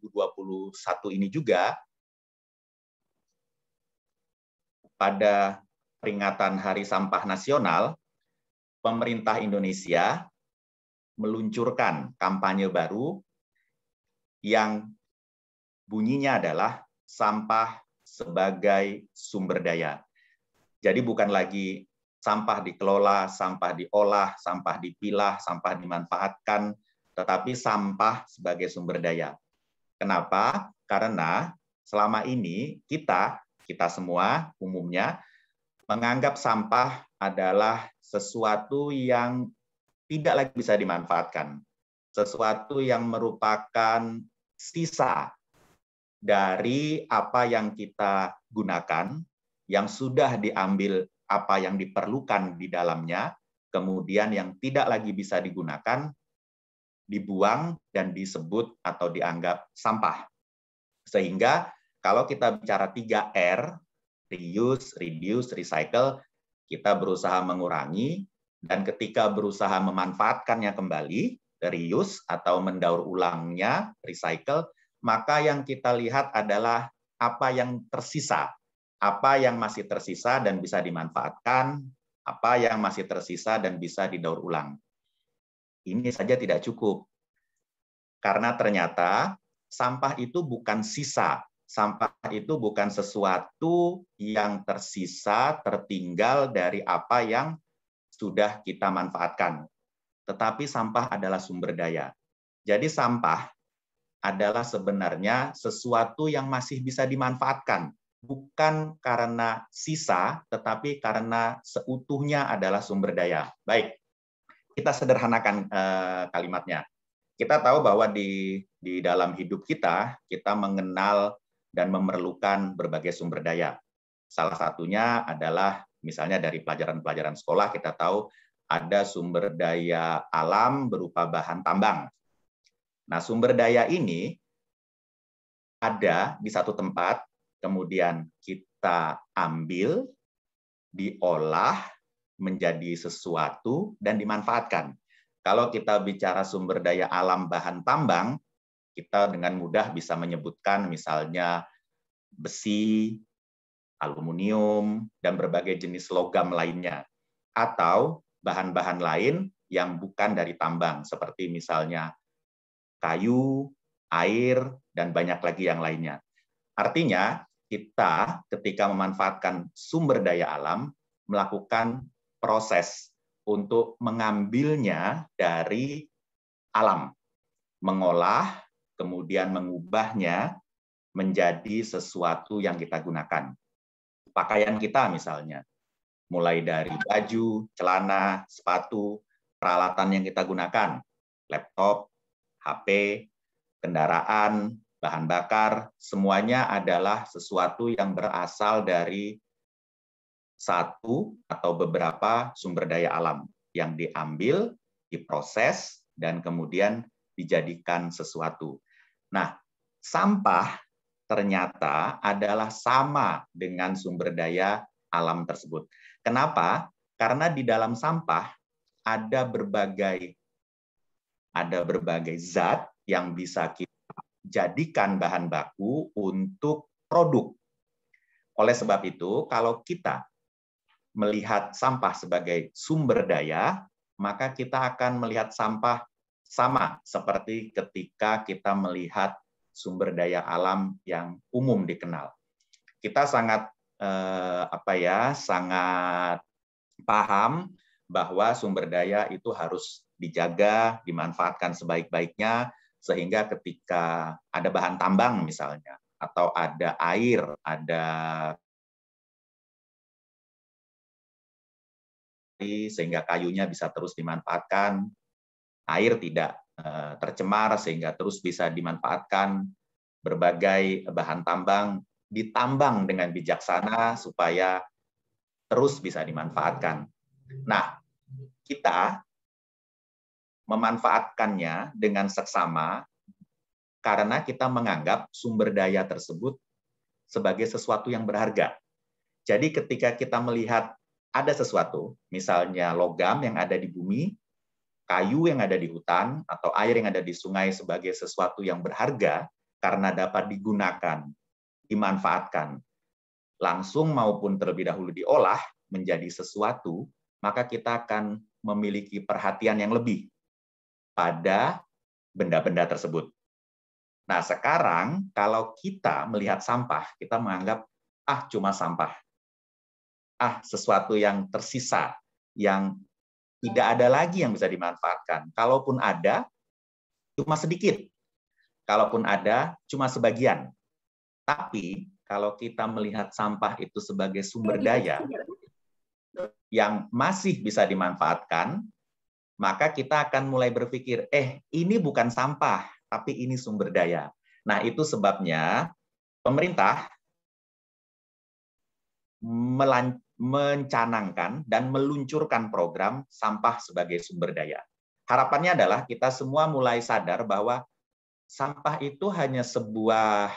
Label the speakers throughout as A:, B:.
A: 2021 ini juga pada peringatan Hari Sampah Nasional, pemerintah Indonesia meluncurkan kampanye baru yang bunyinya adalah sampah sebagai sumber daya. Jadi bukan lagi sampah dikelola, sampah diolah, sampah dipilah, sampah dimanfaatkan, tetapi sampah sebagai sumber daya. Kenapa? Karena selama ini kita, kita semua umumnya menganggap sampah adalah sesuatu yang tidak lagi bisa dimanfaatkan. Sesuatu yang merupakan sisa dari apa yang kita gunakan, yang sudah diambil apa yang diperlukan di dalamnya, kemudian yang tidak lagi bisa digunakan, dibuang dan disebut atau dianggap sampah. Sehingga kalau kita bicara 3R, reuse, reduce, recycle, kita berusaha mengurangi dan ketika berusaha memanfaatkannya kembali, reuse atau mendaur ulangnya, recycle, maka yang kita lihat adalah apa yang tersisa, apa yang masih tersisa dan bisa dimanfaatkan, apa yang masih tersisa dan bisa didaur ulang. Ini saja tidak cukup. Karena ternyata sampah itu bukan sisa, sampah itu bukan sesuatu yang tersisa, tertinggal dari apa yang sudah kita manfaatkan. Tetapi sampah adalah sumber daya. Jadi sampah adalah sebenarnya sesuatu yang masih bisa dimanfaatkan, bukan karena sisa, tetapi karena seutuhnya adalah sumber daya. Baik, kita sederhanakan eh, kalimatnya. Kita tahu bahwa di di dalam hidup kita kita mengenal dan memerlukan berbagai sumber daya. Salah satunya adalah Misalnya dari pelajaran-pelajaran sekolah kita tahu ada sumber daya alam berupa bahan tambang. Nah, sumber daya ini ada di satu tempat, kemudian kita ambil, diolah menjadi sesuatu dan dimanfaatkan. Kalau kita bicara sumber daya alam bahan tambang, kita dengan mudah bisa menyebutkan misalnya besi, aluminium, dan berbagai jenis logam lainnya. Atau bahan-bahan lain yang bukan dari tambang, seperti misalnya kayu, air, dan banyak lagi yang lainnya. Artinya, kita ketika memanfaatkan sumber daya alam, melakukan proses untuk mengambilnya dari alam, mengolah, kemudian mengubahnya menjadi sesuatu yang kita gunakan. Pakaian kita misalnya. Mulai dari baju, celana, sepatu, peralatan yang kita gunakan, laptop, HP, kendaraan, bahan bakar, semuanya adalah sesuatu yang berasal dari satu atau beberapa sumber daya alam yang diambil, diproses, dan kemudian dijadikan sesuatu. Nah, sampah ternyata adalah sama dengan sumber daya alam tersebut. Kenapa? Karena di dalam sampah ada berbagai ada berbagai zat yang bisa kita jadikan bahan baku untuk produk. Oleh sebab itu, kalau kita melihat sampah sebagai sumber daya, maka kita akan melihat sampah sama seperti ketika kita melihat sumber daya alam yang umum dikenal. Kita sangat eh, apa ya, sangat paham bahwa sumber daya itu harus dijaga, dimanfaatkan sebaik-baiknya sehingga ketika ada bahan tambang misalnya atau ada air, ada sehingga kayunya bisa terus dimanfaatkan, air tidak Eh, tercemar sehingga terus bisa dimanfaatkan berbagai bahan tambang ditambang dengan bijaksana supaya terus bisa dimanfaatkan. Nah, kita memanfaatkannya dengan seksama karena kita menganggap sumber daya tersebut sebagai sesuatu yang berharga. Jadi ketika kita melihat ada sesuatu, misalnya logam yang ada di bumi, kayu yang ada di hutan atau air yang ada di sungai sebagai sesuatu yang berharga, karena dapat digunakan, dimanfaatkan, langsung maupun terlebih dahulu diolah menjadi sesuatu, maka kita akan memiliki perhatian yang lebih pada benda-benda tersebut. Nah, sekarang kalau kita melihat sampah, kita menganggap, ah cuma sampah. Ah, sesuatu yang tersisa, yang tidak ada lagi yang bisa dimanfaatkan. Kalaupun ada, cuma sedikit. Kalaupun ada, cuma sebagian. Tapi kalau kita melihat sampah itu sebagai sumber daya yang masih bisa dimanfaatkan, maka kita akan mulai berpikir, eh ini bukan sampah, tapi ini sumber daya. Nah, itu sebabnya pemerintah mencanangkan dan meluncurkan program sampah sebagai sumber daya. Harapannya adalah kita semua mulai sadar bahwa sampah itu hanya sebuah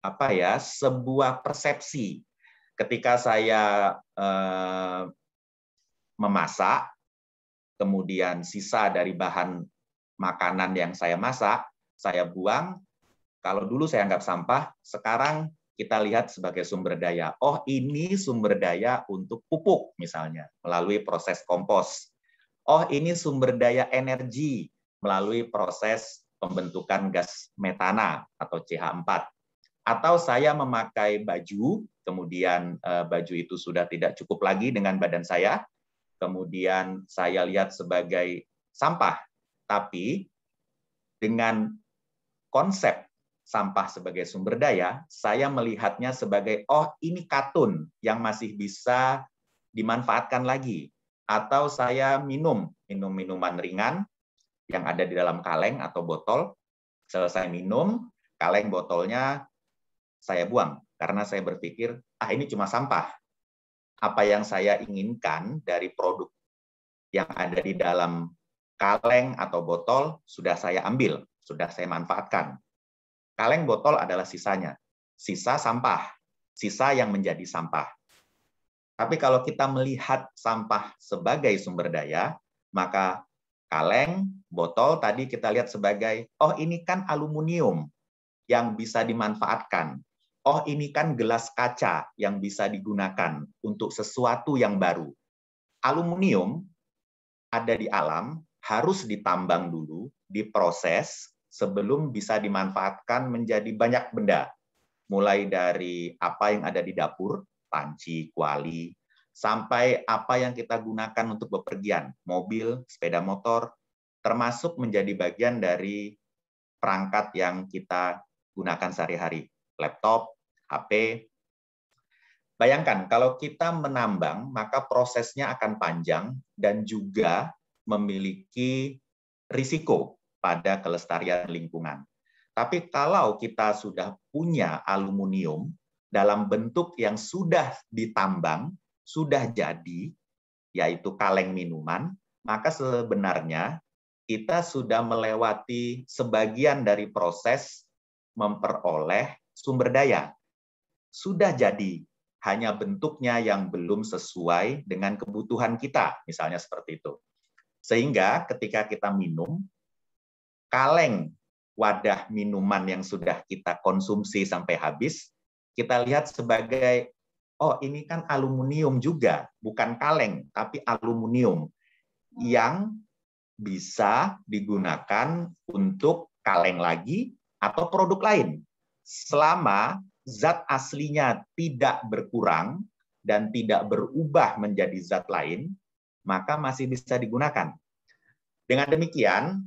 A: apa ya, sebuah persepsi. Ketika saya eh, memasak, kemudian sisa dari bahan makanan yang saya masak, saya buang. Kalau dulu saya anggap sampah, sekarang kita lihat sebagai sumber daya. Oh, ini sumber daya untuk pupuk misalnya melalui proses kompos. Oh, ini sumber daya energi melalui proses pembentukan gas metana atau CH4. Atau saya memakai baju, kemudian eh, baju itu sudah tidak cukup lagi dengan badan saya, kemudian saya lihat sebagai sampah. Tapi dengan konsep sampah sebagai sumber daya, saya melihatnya sebagai oh ini katun yang masih bisa dimanfaatkan lagi atau saya minum minum minuman ringan yang ada di dalam kaleng atau botol, selesai minum, kaleng botolnya saya buang karena saya berpikir ah ini cuma sampah. Apa yang saya inginkan dari produk yang ada di dalam kaleng atau botol sudah saya ambil sudah saya manfaatkan. Kaleng botol adalah sisanya. Sisa sampah. Sisa yang menjadi sampah. Tapi kalau kita melihat sampah sebagai sumber daya, maka kaleng, botol tadi kita lihat sebagai, oh ini kan aluminium yang bisa dimanfaatkan. Oh ini kan gelas kaca yang bisa digunakan untuk sesuatu yang baru. Aluminium ada di alam harus ditambang dulu, diproses, sebelum bisa dimanfaatkan menjadi banyak benda. Mulai dari apa yang ada di dapur, panci, kuali, sampai apa yang kita gunakan untuk bepergian, mobil, sepeda motor, termasuk menjadi bagian dari perangkat yang kita gunakan sehari-hari, laptop, HP. Bayangkan kalau kita menambang, maka prosesnya akan panjang dan juga memiliki risiko pada kelestarian lingkungan. Tapi kalau kita sudah punya aluminium dalam bentuk yang sudah ditambang, sudah jadi, yaitu kaleng minuman, maka sebenarnya kita sudah melewati sebagian dari proses memperoleh sumber daya. Sudah jadi, hanya bentuknya yang belum sesuai dengan kebutuhan kita, misalnya seperti itu. Sehingga ketika kita minum, kaleng wadah minuman yang sudah kita konsumsi sampai habis, kita lihat sebagai, oh ini kan aluminium juga, bukan kaleng, tapi aluminium yang bisa digunakan untuk kaleng lagi atau produk lain. Selama zat aslinya tidak berkurang dan tidak berubah menjadi zat lain, maka masih bisa digunakan. Dengan demikian,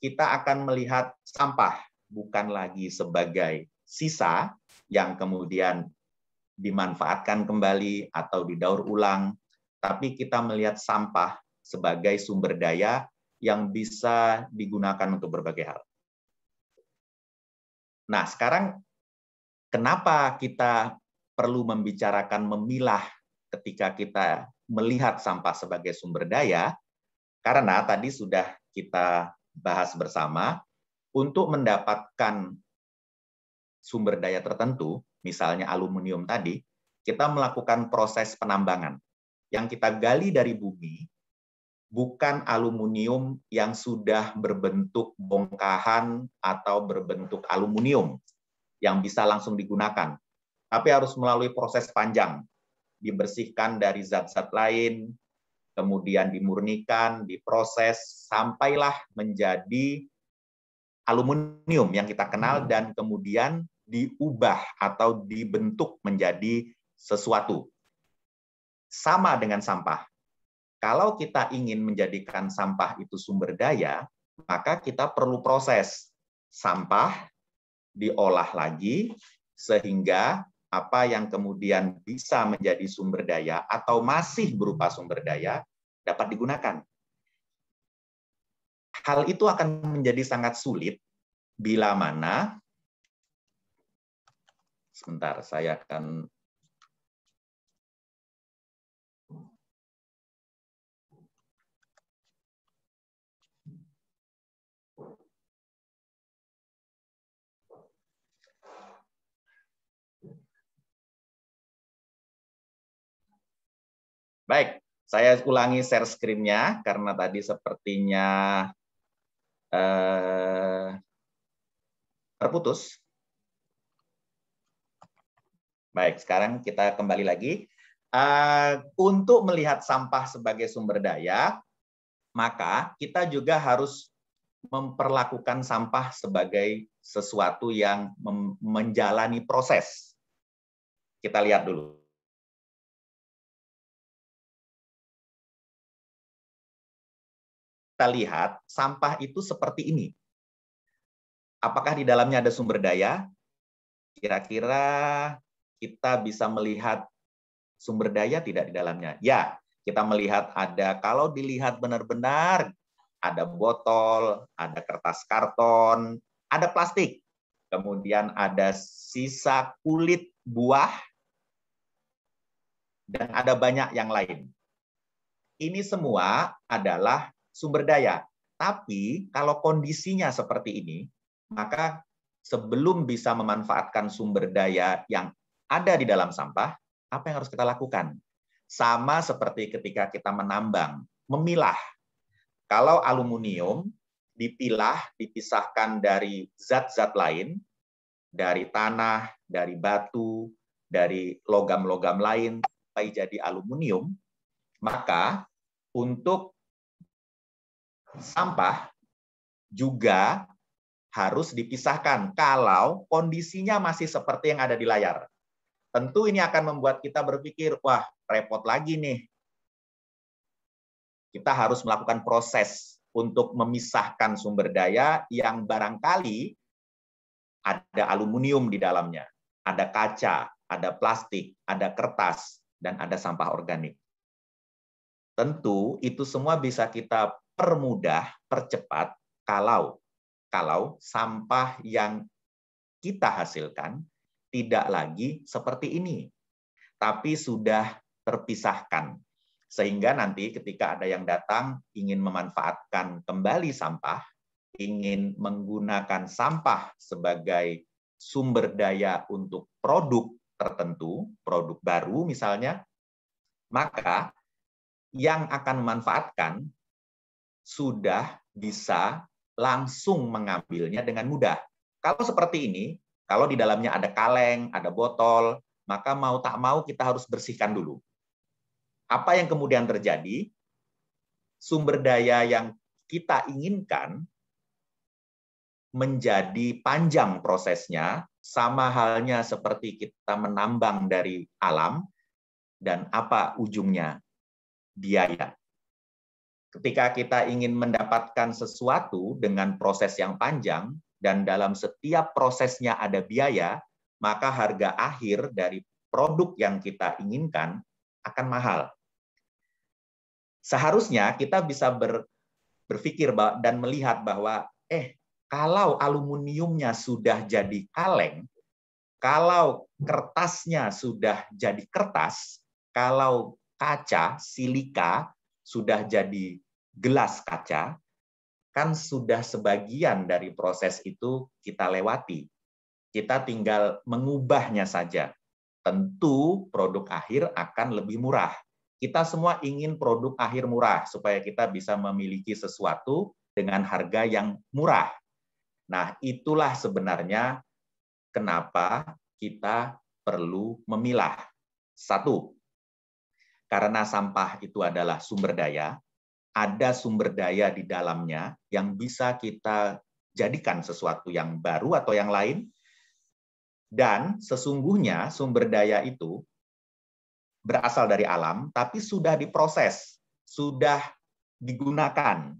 A: kita akan melihat sampah bukan lagi sebagai sisa yang kemudian dimanfaatkan kembali atau didaur ulang, tapi kita melihat sampah sebagai sumber daya yang bisa digunakan untuk berbagai hal. Nah, sekarang kenapa kita perlu membicarakan memilah ketika kita melihat sampah sebagai sumber daya? Karena tadi sudah kita bahas bersama untuk mendapatkan sumber daya tertentu, misalnya aluminium tadi, kita melakukan proses penambangan. Yang kita gali dari bumi, bukan aluminium yang sudah berbentuk bongkahan atau berbentuk aluminium yang bisa langsung digunakan, tapi harus melalui proses panjang, dibersihkan dari zat-zat lain, kemudian dimurnikan, diproses, sampailah menjadi aluminium yang kita kenal dan kemudian diubah atau dibentuk menjadi sesuatu. Sama dengan sampah. Kalau kita ingin menjadikan sampah itu sumber daya, maka kita perlu proses. Sampah diolah lagi sehingga apa yang kemudian bisa menjadi sumber daya atau masih berupa sumber daya dapat digunakan. Hal itu akan menjadi sangat sulit bila mana sebentar saya akan Baik, saya ulangi share screen-nya karena tadi sepertinya eh, terputus. Baik, sekarang kita kembali lagi. Uh, untuk melihat sampah sebagai sumber daya, maka kita juga harus memperlakukan sampah sebagai sesuatu yang menjalani proses. Kita lihat dulu. Kita lihat sampah itu seperti ini. Apakah di dalamnya ada sumber daya? Kira-kira kita bisa melihat sumber daya tidak di dalamnya? Ya, kita melihat ada, kalau dilihat benar-benar, ada botol, ada kertas karton, ada plastik, kemudian ada sisa kulit buah, dan ada banyak yang lain. Ini semua adalah sumber daya. Tapi kalau kondisinya seperti ini, maka sebelum bisa memanfaatkan sumber daya yang ada di dalam sampah, apa yang harus kita lakukan? Sama seperti ketika kita menambang, memilah. Kalau aluminium dipilah, dipisahkan dari zat-zat lain, dari tanah, dari batu, dari logam-logam lain, sampai jadi aluminium, maka untuk sampah juga harus dipisahkan kalau kondisinya masih seperti yang ada di layar. Tentu ini akan membuat kita berpikir, wah repot lagi nih. Kita harus melakukan proses untuk memisahkan sumber daya yang barangkali ada aluminium di dalamnya, ada kaca, ada plastik, ada kertas, dan ada sampah organik. Tentu itu semua bisa kita permudah, percepat kalau kalau sampah yang kita hasilkan tidak lagi seperti ini, tapi sudah terpisahkan. Sehingga nanti ketika ada yang datang ingin memanfaatkan kembali sampah, ingin menggunakan sampah sebagai sumber daya untuk produk tertentu, produk baru misalnya, maka yang akan memanfaatkan sudah bisa langsung mengambilnya dengan mudah. Kalau seperti ini, kalau di dalamnya ada kaleng, ada botol, maka mau tak mau kita harus bersihkan dulu. Apa yang kemudian terjadi? Sumber daya yang kita inginkan menjadi panjang prosesnya, sama halnya seperti kita menambang dari alam, dan apa ujungnya? Biaya. Ketika kita ingin mendapatkan sesuatu dengan proses yang panjang dan dalam setiap prosesnya ada biaya, maka harga akhir dari produk yang kita inginkan akan mahal. Seharusnya kita bisa ber, berpikir dan melihat bahwa eh kalau aluminiumnya sudah jadi kaleng, kalau kertasnya sudah jadi kertas, kalau kaca, silika sudah jadi gelas kaca, kan sudah sebagian dari proses itu kita lewati. Kita tinggal mengubahnya saja. Tentu produk akhir akan lebih murah. Kita semua ingin produk akhir murah supaya kita bisa memiliki sesuatu dengan harga yang murah. Nah, itulah sebenarnya kenapa kita perlu memilah. Satu, karena sampah itu adalah sumber daya, ada sumber daya di dalamnya yang bisa kita jadikan sesuatu yang baru atau yang lain. Dan sesungguhnya sumber daya itu berasal dari alam, tapi sudah diproses, sudah digunakan,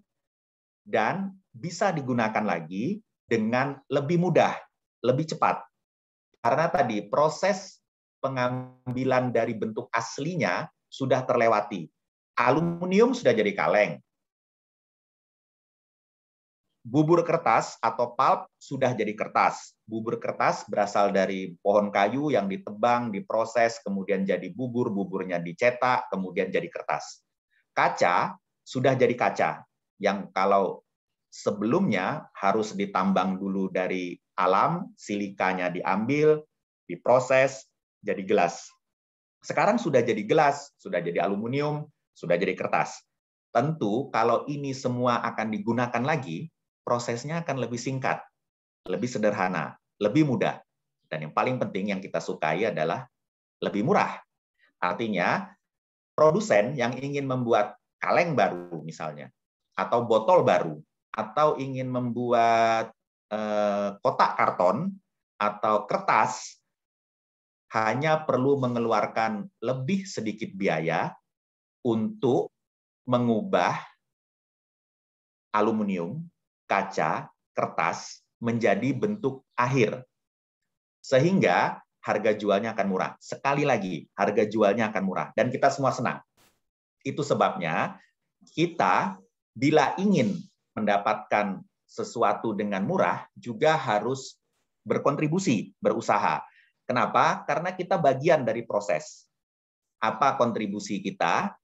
A: dan bisa digunakan lagi dengan lebih mudah, lebih cepat. Karena tadi proses pengambilan dari bentuk aslinya sudah terlewati. Aluminium sudah jadi kaleng, bubur kertas atau pulp sudah jadi kertas. Bubur kertas berasal dari pohon kayu yang ditebang, diproses, kemudian jadi bubur, buburnya dicetak, kemudian jadi kertas. Kaca sudah jadi kaca, yang kalau sebelumnya harus ditambang dulu dari alam, silikanya diambil, diproses, jadi gelas. Sekarang sudah jadi gelas, sudah jadi aluminium, sudah jadi kertas. Tentu kalau ini semua akan digunakan lagi, prosesnya akan lebih singkat, lebih sederhana, lebih mudah. Dan yang paling penting yang kita sukai adalah lebih murah. Artinya, produsen yang ingin membuat kaleng baru misalnya, atau botol baru, atau ingin membuat eh, kotak karton atau kertas, hanya perlu mengeluarkan lebih sedikit biaya untuk mengubah aluminium kaca, kertas menjadi bentuk akhir. Sehingga harga jualnya akan murah. Sekali lagi, harga jualnya akan murah. Dan kita semua senang. Itu sebabnya kita bila ingin mendapatkan sesuatu dengan murah, juga harus berkontribusi, berusaha. Kenapa? Karena kita bagian dari proses. Apa kontribusi kita?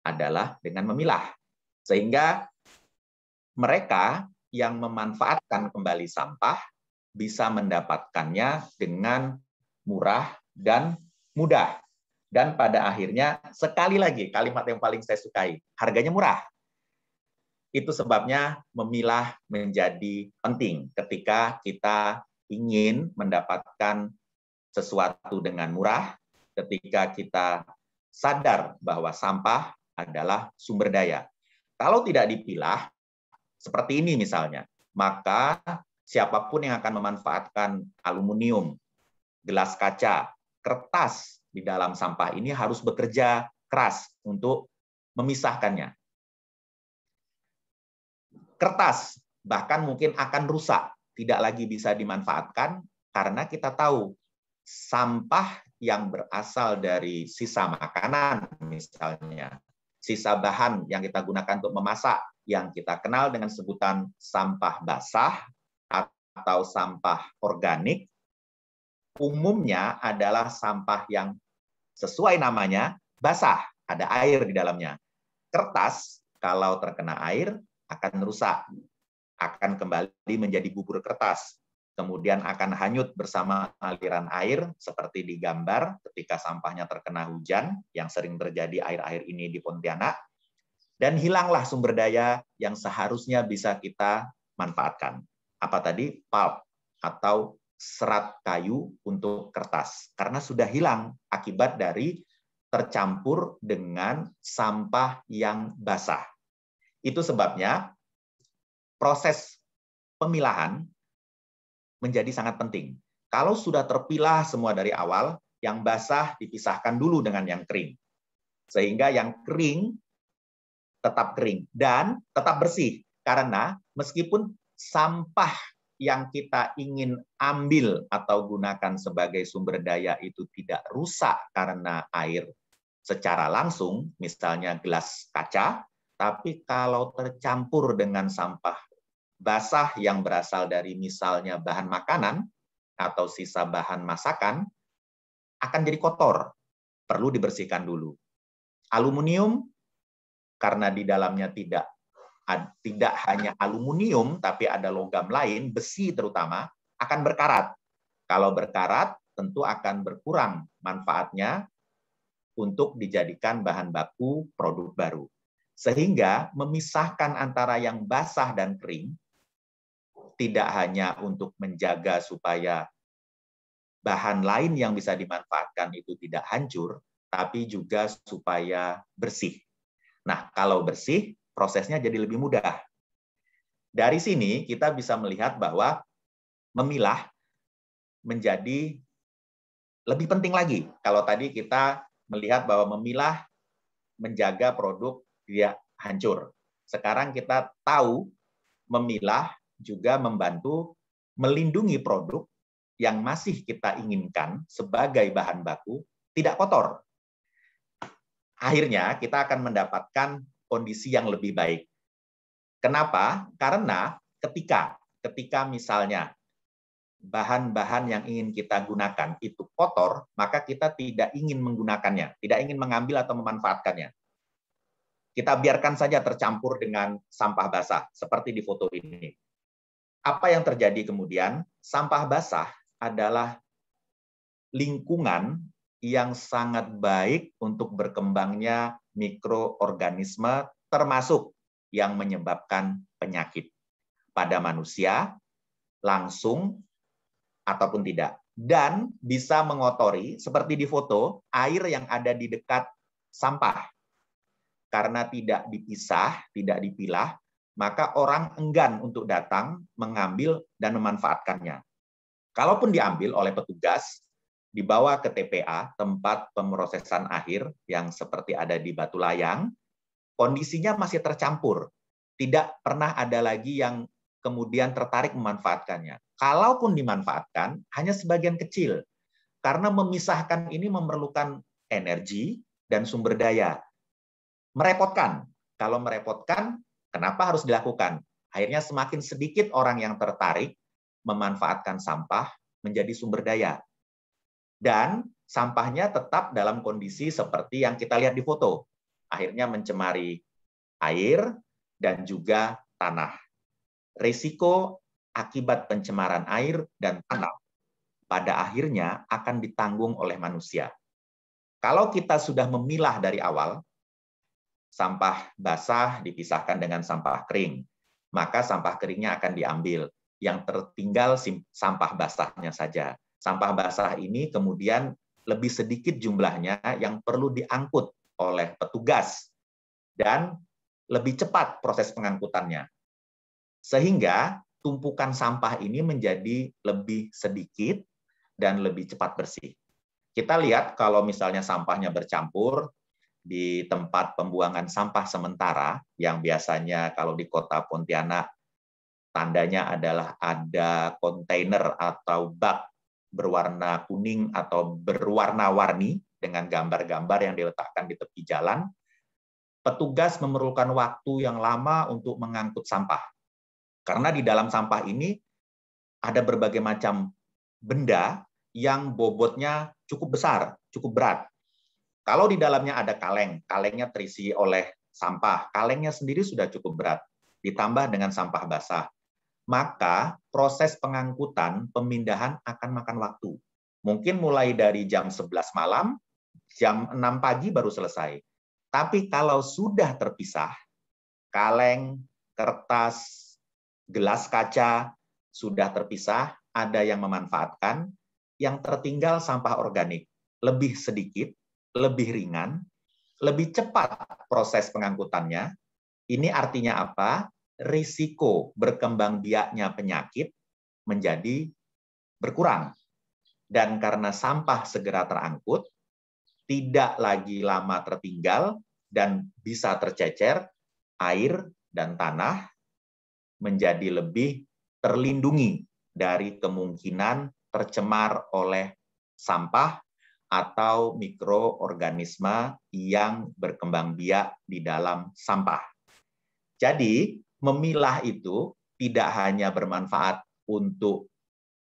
A: Adalah dengan memilah. Sehingga mereka yang memanfaatkan kembali sampah bisa mendapatkannya dengan murah dan mudah. Dan pada akhirnya, sekali lagi, kalimat yang paling saya sukai, harganya murah. Itu sebabnya memilah menjadi penting ketika kita ingin mendapatkan sesuatu dengan murah, ketika kita sadar bahwa sampah adalah sumber daya. Kalau tidak dipilah, seperti ini misalnya, maka siapa pun yang akan memanfaatkan aluminium, gelas kaca, kertas di dalam sampah ini harus bekerja keras untuk memisahkannya. Kertas bahkan mungkin akan rusak, tidak lagi bisa dimanfaatkan karena kita tahu sampah yang berasal dari sisa makanan misalnya, sisa bahan yang kita gunakan untuk memasak yang kita kenal dengan sebutan sampah basah atau sampah organik umumnya adalah sampah yang sesuai namanya basah, ada air di dalamnya. Kertas kalau terkena air akan rusak, akan kembali menjadi bubur kertas, kemudian akan hanyut bersama aliran air seperti di gambar ketika sampahnya terkena hujan yang sering terjadi air-air ini di Pontianak dan hilanglah sumber daya yang seharusnya bisa kita manfaatkan. Apa tadi? Pulp atau serat kayu untuk kertas. Karena sudah hilang akibat dari tercampur dengan sampah yang basah. Itu sebabnya proses pemilahan menjadi sangat penting. Kalau sudah terpilah semua dari awal, yang basah dipisahkan dulu dengan yang kering. Sehingga yang kering tetap kering dan tetap bersih karena meskipun sampah yang kita ingin ambil atau gunakan sebagai sumber daya itu tidak rusak karena air secara langsung, misalnya gelas kaca, tapi kalau tercampur dengan sampah basah yang berasal dari misalnya bahan makanan atau sisa bahan masakan, akan jadi kotor. Perlu dibersihkan dulu. Aluminium karena di dalamnya tidak tidak hanya aluminium tapi ada logam lain, besi terutama akan berkarat. Kalau berkarat tentu akan berkurang manfaatnya untuk dijadikan bahan baku produk baru. Sehingga memisahkan antara yang basah dan kering tidak hanya untuk menjaga supaya bahan lain yang bisa dimanfaatkan itu tidak hancur, tapi juga supaya bersih. Nah, kalau bersih, prosesnya jadi lebih mudah. Dari sini kita bisa melihat bahwa memilah menjadi lebih penting lagi. Kalau tadi kita melihat bahwa memilah menjaga produk tidak hancur. Sekarang kita tahu memilah juga membantu melindungi produk yang masih kita inginkan sebagai bahan baku tidak kotor. Akhirnya kita akan mendapatkan kondisi yang lebih baik. Kenapa? Karena ketika ketika misalnya bahan-bahan yang ingin kita gunakan itu kotor, maka kita tidak ingin menggunakannya, tidak ingin mengambil atau memanfaatkannya. Kita biarkan saja tercampur dengan sampah basah, seperti di foto ini. Apa yang terjadi kemudian? Sampah basah adalah lingkungan yang sangat baik untuk berkembangnya mikroorganisme termasuk yang menyebabkan penyakit pada manusia langsung ataupun tidak dan bisa mengotori seperti di foto air yang ada di dekat sampah karena tidak dipisah, tidak dipilah, maka orang enggan untuk datang mengambil dan memanfaatkannya. Kalaupun diambil oleh petugas, dibawa ke TPA, tempat pemrosesan akhir yang seperti ada di Batu Layang, kondisinya masih tercampur. Tidak pernah ada lagi yang kemudian tertarik memanfaatkannya. Kalaupun dimanfaatkan, hanya sebagian kecil. Karena memisahkan ini memerlukan energi dan sumber daya. Merepotkan. Kalau merepotkan, Kenapa harus dilakukan? Akhirnya semakin sedikit orang yang tertarik memanfaatkan sampah menjadi sumber daya. Dan sampahnya tetap dalam kondisi seperti yang kita lihat di foto. Akhirnya mencemari air dan juga tanah. Risiko akibat pencemaran air dan tanah pada akhirnya akan ditanggung oleh manusia. Kalau kita sudah memilah dari awal, sampah basah dipisahkan dengan sampah kering. Maka sampah keringnya akan diambil. Yang tertinggal sampah basahnya saja. Sampah basah ini kemudian lebih sedikit jumlahnya yang perlu diangkut oleh petugas dan lebih cepat proses pengangkutannya. Sehingga tumpukan sampah ini menjadi lebih sedikit dan lebih cepat bersih. Kita lihat kalau misalnya sampahnya bercampur, di tempat pembuangan sampah sementara yang biasanya kalau di kota Pontianak tandanya adalah ada kontainer atau bak berwarna kuning atau berwarna-warni dengan gambar-gambar yang diletakkan di tepi jalan. Petugas memerlukan waktu yang lama untuk mengangkut sampah. Karena di dalam sampah ini ada berbagai macam benda yang bobotnya cukup besar, cukup berat. Kalau di dalamnya ada kaleng, kalengnya terisi oleh sampah, kalengnya sendiri sudah cukup berat, ditambah dengan sampah basah, maka proses pengangkutan, pemindahan akan makan waktu. Mungkin mulai dari jam 11 malam, jam 6 pagi baru selesai. Tapi kalau sudah terpisah, kaleng, kertas, gelas kaca sudah terpisah, ada yang memanfaatkan, yang tertinggal sampah organik lebih sedikit lebih ringan, lebih cepat proses pengangkutannya. Ini artinya apa? Risiko berkembang biaknya penyakit menjadi berkurang. Dan karena sampah segera terangkut, tidak lagi lama tertinggal dan bisa tercecer, air dan tanah menjadi lebih terlindungi dari kemungkinan tercemar oleh sampah atau mikroorganisme yang berkembang biak di dalam sampah. Jadi, memilah itu tidak hanya bermanfaat untuk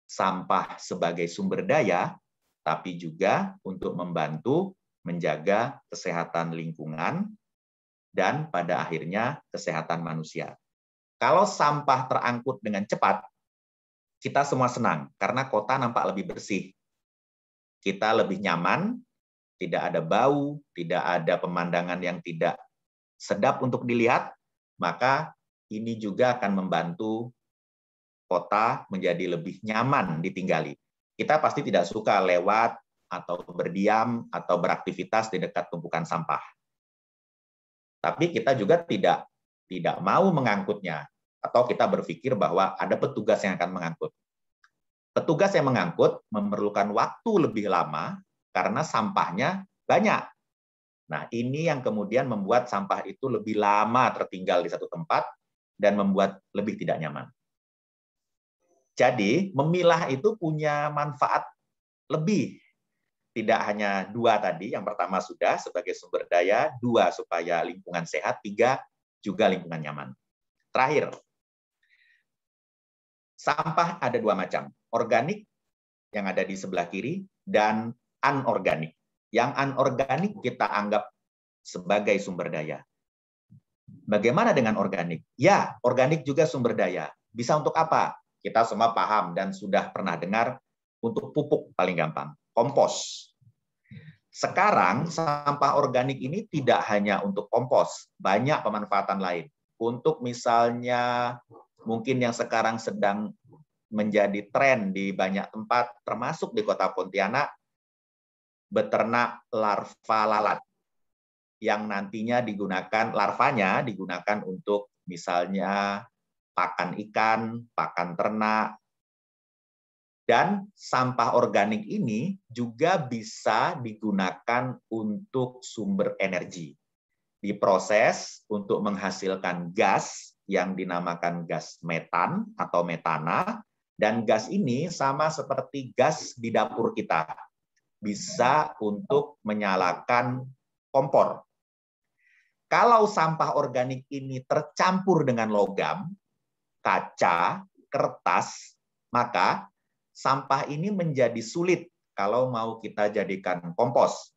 A: sampah sebagai sumber daya, tapi juga untuk membantu menjaga kesehatan lingkungan dan pada akhirnya kesehatan manusia. Kalau sampah terangkut dengan cepat, kita semua senang karena kota nampak lebih bersih, kita lebih nyaman, tidak ada bau, tidak ada pemandangan yang tidak sedap untuk dilihat, maka ini juga akan membantu kota menjadi lebih nyaman ditinggali. Kita pasti tidak suka lewat atau berdiam atau beraktivitas di dekat tumpukan sampah. Tapi kita juga tidak tidak mau mengangkutnya atau kita berpikir bahwa ada petugas yang akan mengangkut. Petugas yang mengangkut memerlukan waktu lebih lama karena sampahnya banyak. Nah, ini yang kemudian membuat sampah itu lebih lama tertinggal di satu tempat dan membuat lebih tidak nyaman. Jadi, memilah itu punya manfaat lebih. Tidak hanya dua tadi, yang pertama sudah sebagai sumber daya, dua supaya lingkungan sehat, tiga juga lingkungan nyaman. Terakhir, sampah ada dua macam organik yang ada di sebelah kiri dan anorganik. Yang anorganik kita anggap sebagai sumber daya. Bagaimana dengan organik? Ya, organik juga sumber daya. Bisa untuk apa? Kita semua paham dan sudah pernah dengar untuk pupuk paling gampang, kompos. Sekarang sampah organik ini tidak hanya untuk kompos, banyak pemanfaatan lain. Untuk misalnya mungkin yang sekarang sedang menjadi tren di banyak tempat, termasuk di kota Pontianak, beternak larva lalat yang nantinya digunakan larvanya digunakan untuk misalnya pakan ikan, pakan ternak, dan sampah organik ini juga bisa digunakan untuk sumber energi. Diproses untuk menghasilkan gas yang dinamakan gas metan atau metana dan gas ini sama seperti gas di dapur kita. Bisa untuk menyalakan kompor. Kalau sampah organik ini tercampur dengan logam, kaca, kertas, maka sampah ini menjadi sulit kalau mau kita jadikan kompos.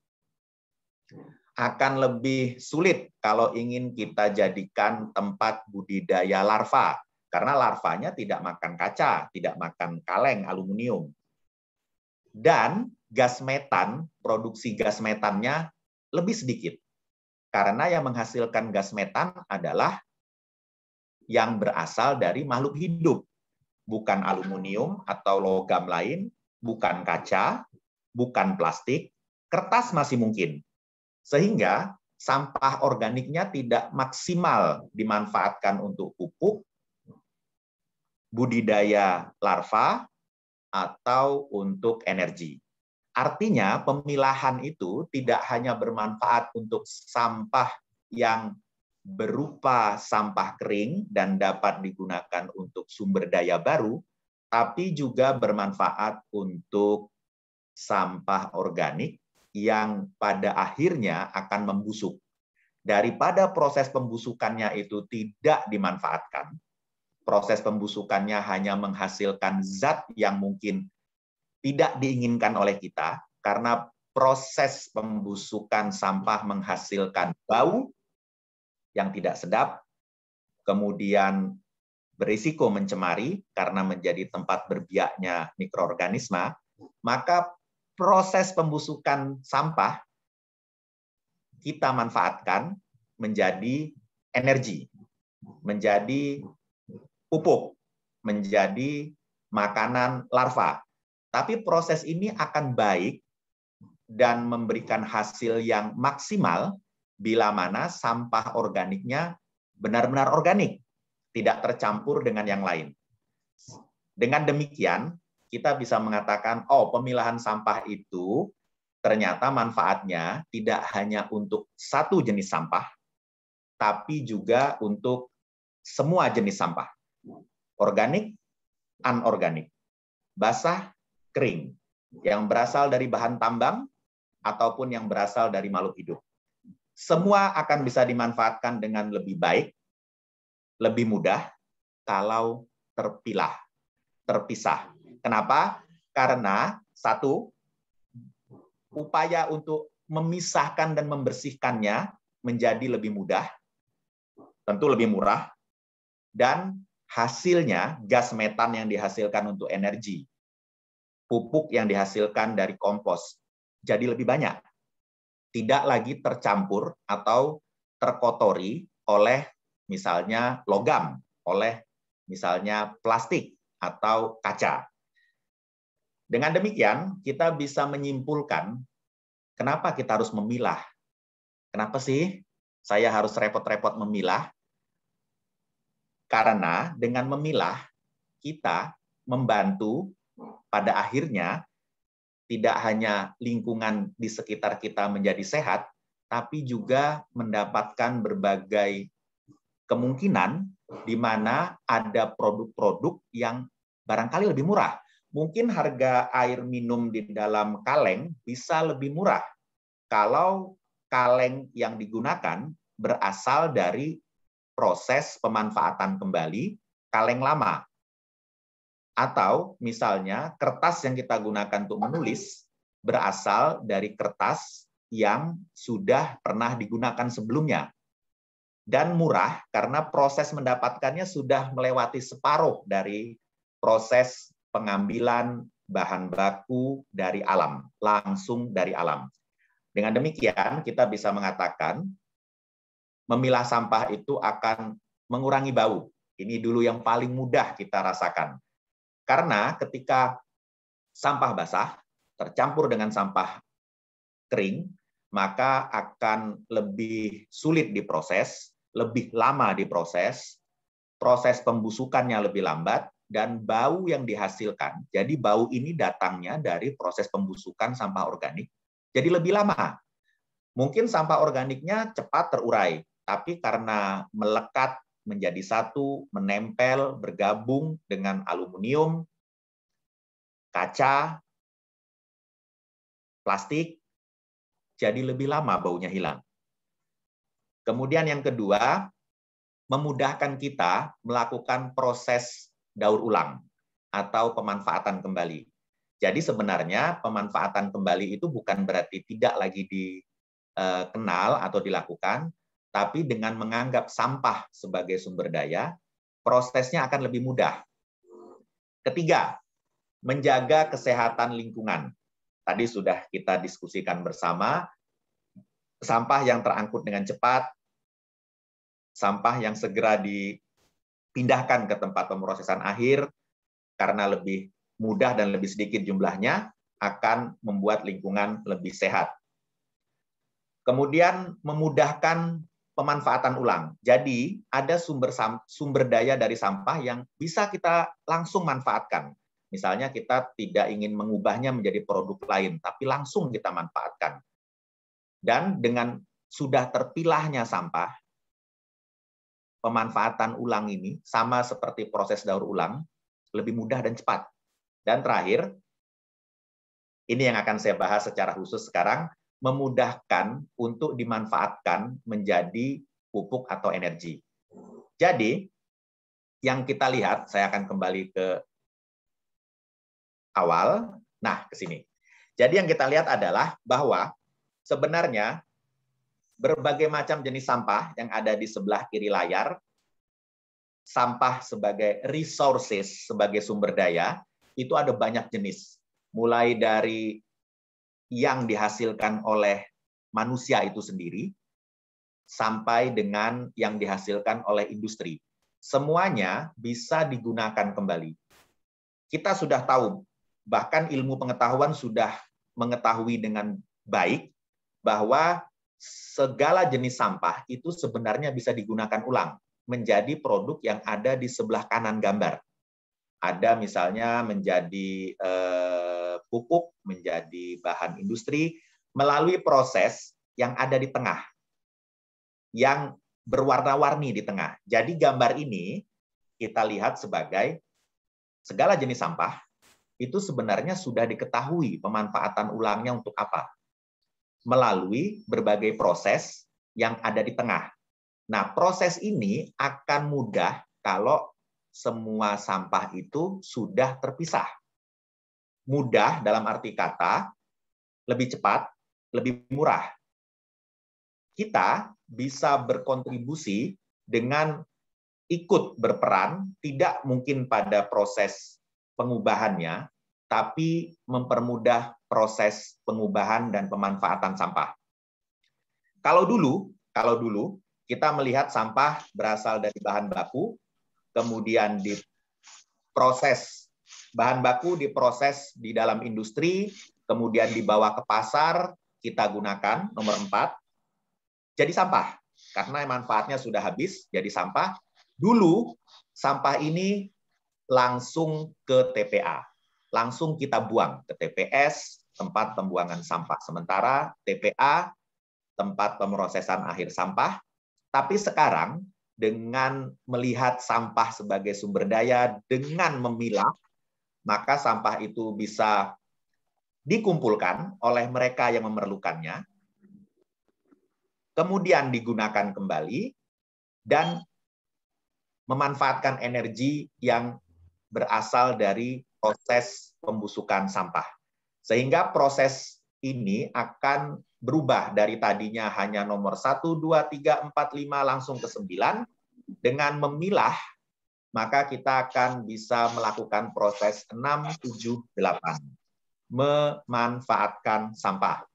A: Akan lebih sulit kalau ingin kita jadikan tempat budidaya larva karena larvanya tidak makan kaca, tidak makan kaleng aluminium. Dan gas metan, produksi gas metannya lebih sedikit. Karena yang menghasilkan gas metan adalah yang berasal dari makhluk hidup. Bukan aluminium atau logam lain, bukan kaca, bukan plastik, kertas masih mungkin. Sehingga sampah organiknya tidak maksimal dimanfaatkan untuk pupuk budidaya larva atau untuk energi. Artinya pemilahan itu tidak hanya bermanfaat untuk sampah yang berupa sampah kering dan dapat digunakan untuk sumber daya baru, tapi juga bermanfaat untuk sampah organik yang pada akhirnya akan membusuk. Daripada proses pembusukannya itu tidak dimanfaatkan, proses pembusukannya hanya menghasilkan zat yang mungkin tidak diinginkan oleh kita karena proses pembusukan sampah menghasilkan bau yang tidak sedap, kemudian berisiko mencemari karena menjadi tempat berbiaknya mikroorganisme, maka proses pembusukan sampah kita manfaatkan menjadi energi, menjadi pupuk menjadi makanan larva. Tapi proses ini akan baik dan memberikan hasil yang maksimal bila mana sampah organiknya benar-benar organik, tidak tercampur dengan yang lain. Dengan demikian, kita bisa mengatakan, oh pemilahan sampah itu ternyata manfaatnya tidak hanya untuk satu jenis sampah, tapi juga untuk semua jenis sampah organik, anorganik, basah, kering, yang berasal dari bahan tambang ataupun yang berasal dari makhluk hidup. Semua akan bisa dimanfaatkan dengan lebih baik, lebih mudah kalau terpilah, terpisah. Kenapa? Karena satu, upaya untuk memisahkan dan membersihkannya menjadi lebih mudah, tentu lebih murah, dan hasilnya gas metan yang dihasilkan untuk energi, pupuk yang dihasilkan dari kompos jadi lebih banyak. tidak lagi tercampur atau terkotori oleh misalnya logam, oleh misalnya plastik atau kaca. Dengan demikian, kita bisa menyimpulkan kenapa kita harus memilah. Kenapa sih saya harus repot-repot memilah? Karena dengan memilah, kita membantu pada akhirnya tidak hanya lingkungan di sekitar kita menjadi sehat, tapi juga mendapatkan berbagai kemungkinan di mana ada produk-produk yang barangkali lebih murah. Mungkin harga air minum di dalam kaleng bisa lebih murah kalau kaleng yang digunakan berasal dari proses pemanfaatan kembali kaleng lama. Atau misalnya kertas yang kita gunakan untuk menulis berasal dari kertas yang sudah pernah digunakan sebelumnya. Dan murah karena proses mendapatkannya sudah melewati separuh dari proses pengambilan bahan baku dari alam, langsung dari alam. Dengan demikian, kita bisa mengatakan memilah sampah itu akan mengurangi bau. Ini dulu yang paling mudah kita rasakan. Karena ketika sampah basah tercampur dengan sampah kering, maka akan lebih sulit diproses, lebih lama diproses, proses pembusukannya lebih lambat, dan bau yang dihasilkan. Jadi bau ini datangnya dari proses pembusukan sampah organik, jadi lebih lama. Mungkin sampah organiknya cepat terurai, tapi karena melekat menjadi satu, menempel, bergabung dengan aluminium, kaca, plastik, jadi lebih lama baunya hilang. Kemudian yang kedua, memudahkan kita melakukan proses daur ulang atau pemanfaatan kembali. Jadi sebenarnya pemanfaatan kembali itu bukan berarti tidak lagi dikenal atau dilakukan, tapi dengan menganggap sampah sebagai sumber daya, prosesnya akan lebih mudah. Ketiga, menjaga kesehatan lingkungan. Tadi sudah kita diskusikan bersama, sampah yang terangkut dengan cepat, sampah yang segera dipindahkan ke tempat pemrosesan akhir karena lebih mudah dan lebih sedikit jumlahnya akan membuat lingkungan lebih sehat. Kemudian memudahkan pemanfaatan ulang. Jadi ada sumber sumber daya dari sampah yang bisa kita langsung manfaatkan. Misalnya kita tidak ingin mengubahnya menjadi produk lain, tapi langsung kita manfaatkan. Dan dengan sudah terpilahnya sampah, pemanfaatan ulang ini sama seperti proses daur ulang, lebih mudah dan cepat. Dan terakhir, ini yang akan saya bahas secara khusus sekarang, memudahkan untuk dimanfaatkan menjadi pupuk atau energi. Jadi, yang kita lihat, saya akan kembali ke awal. Nah, ke sini. Jadi yang kita lihat adalah bahwa sebenarnya berbagai macam jenis sampah yang ada di sebelah kiri layar, sampah sebagai resources, sebagai sumber daya, itu ada banyak jenis. Mulai dari yang dihasilkan oleh manusia itu sendiri, sampai dengan yang dihasilkan oleh industri. Semuanya bisa digunakan kembali. Kita sudah tahu bahkan ilmu pengetahuan sudah mengetahui dengan baik bahwa segala jenis sampah itu sebenarnya bisa digunakan ulang menjadi produk yang ada di sebelah kanan gambar. Ada misalnya menjadi eh, pupuk, menjadi bahan industri melalui proses yang ada di tengah, yang berwarna-warni di tengah. Jadi gambar ini kita lihat sebagai segala jenis sampah itu sebenarnya sudah diketahui pemanfaatan ulangnya untuk apa. Melalui berbagai proses yang ada di tengah. Nah, proses ini akan mudah kalau semua sampah itu sudah terpisah. Mudah dalam arti kata, lebih cepat, lebih murah. Kita bisa berkontribusi dengan ikut berperan, tidak mungkin pada proses pengubahannya, tapi mempermudah proses pengubahan dan pemanfaatan sampah. Kalau dulu, kalau dulu kita melihat sampah berasal dari bahan baku, kemudian diproses bahan baku diproses di dalam industri, kemudian dibawa ke pasar, kita gunakan nomor empat, jadi sampah. Karena manfaatnya sudah habis, jadi sampah. Dulu sampah ini langsung ke TPA. Langsung kita buang ke TPS, tempat pembuangan sampah sementara, TPA, tempat pemrosesan akhir sampah. Tapi sekarang dengan melihat sampah sebagai sumber daya, dengan memilah, maka sampah itu bisa dikumpulkan oleh mereka yang memerlukannya, kemudian digunakan kembali, dan memanfaatkan energi yang berasal dari proses pembusukan sampah. Sehingga proses ini akan berubah dari tadinya hanya nomor 1, 2, 3, 4, 5 langsung ke 9. Dengan memilah, maka kita akan bisa melakukan proses 6, 7, 8. Memanfaatkan sampah.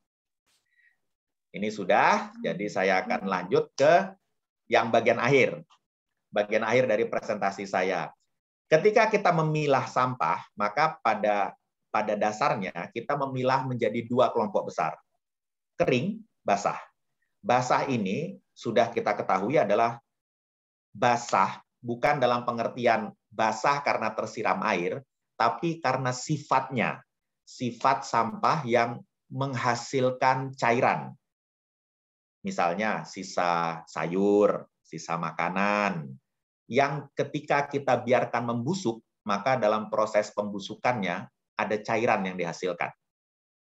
A: Ini sudah, jadi saya akan lanjut ke yang bagian akhir. Bagian akhir dari presentasi saya. Ketika kita memilah sampah, maka pada pada dasarnya kita memilah menjadi dua kelompok besar. Kering, basah. Basah ini sudah kita ketahui adalah basah bukan dalam pengertian basah karena tersiram air, tapi karena sifatnya. Sifat sampah yang menghasilkan cairan. Misalnya sisa sayur, sisa makanan, yang ketika kita biarkan membusuk, maka dalam proses pembusukannya ada cairan yang dihasilkan.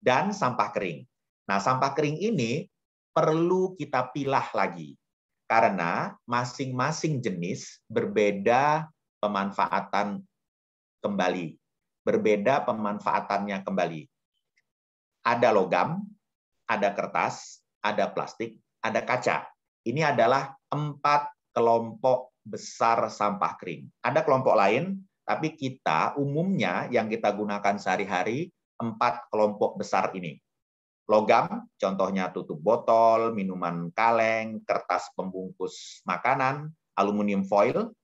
A: Dan sampah kering. Nah, sampah kering ini perlu kita pilah lagi. Karena masing-masing jenis berbeda pemanfaatan kembali. Berbeda pemanfaatannya kembali. Ada logam, ada kertas, ada plastik, ada kaca. Ini adalah empat kelompok besar sampah kering. Ada kelompok lain, tapi kita umumnya yang kita gunakan sehari-hari empat kelompok besar ini. Logam, contohnya tutup botol, minuman kaleng, kertas pembungkus makanan, aluminium foil,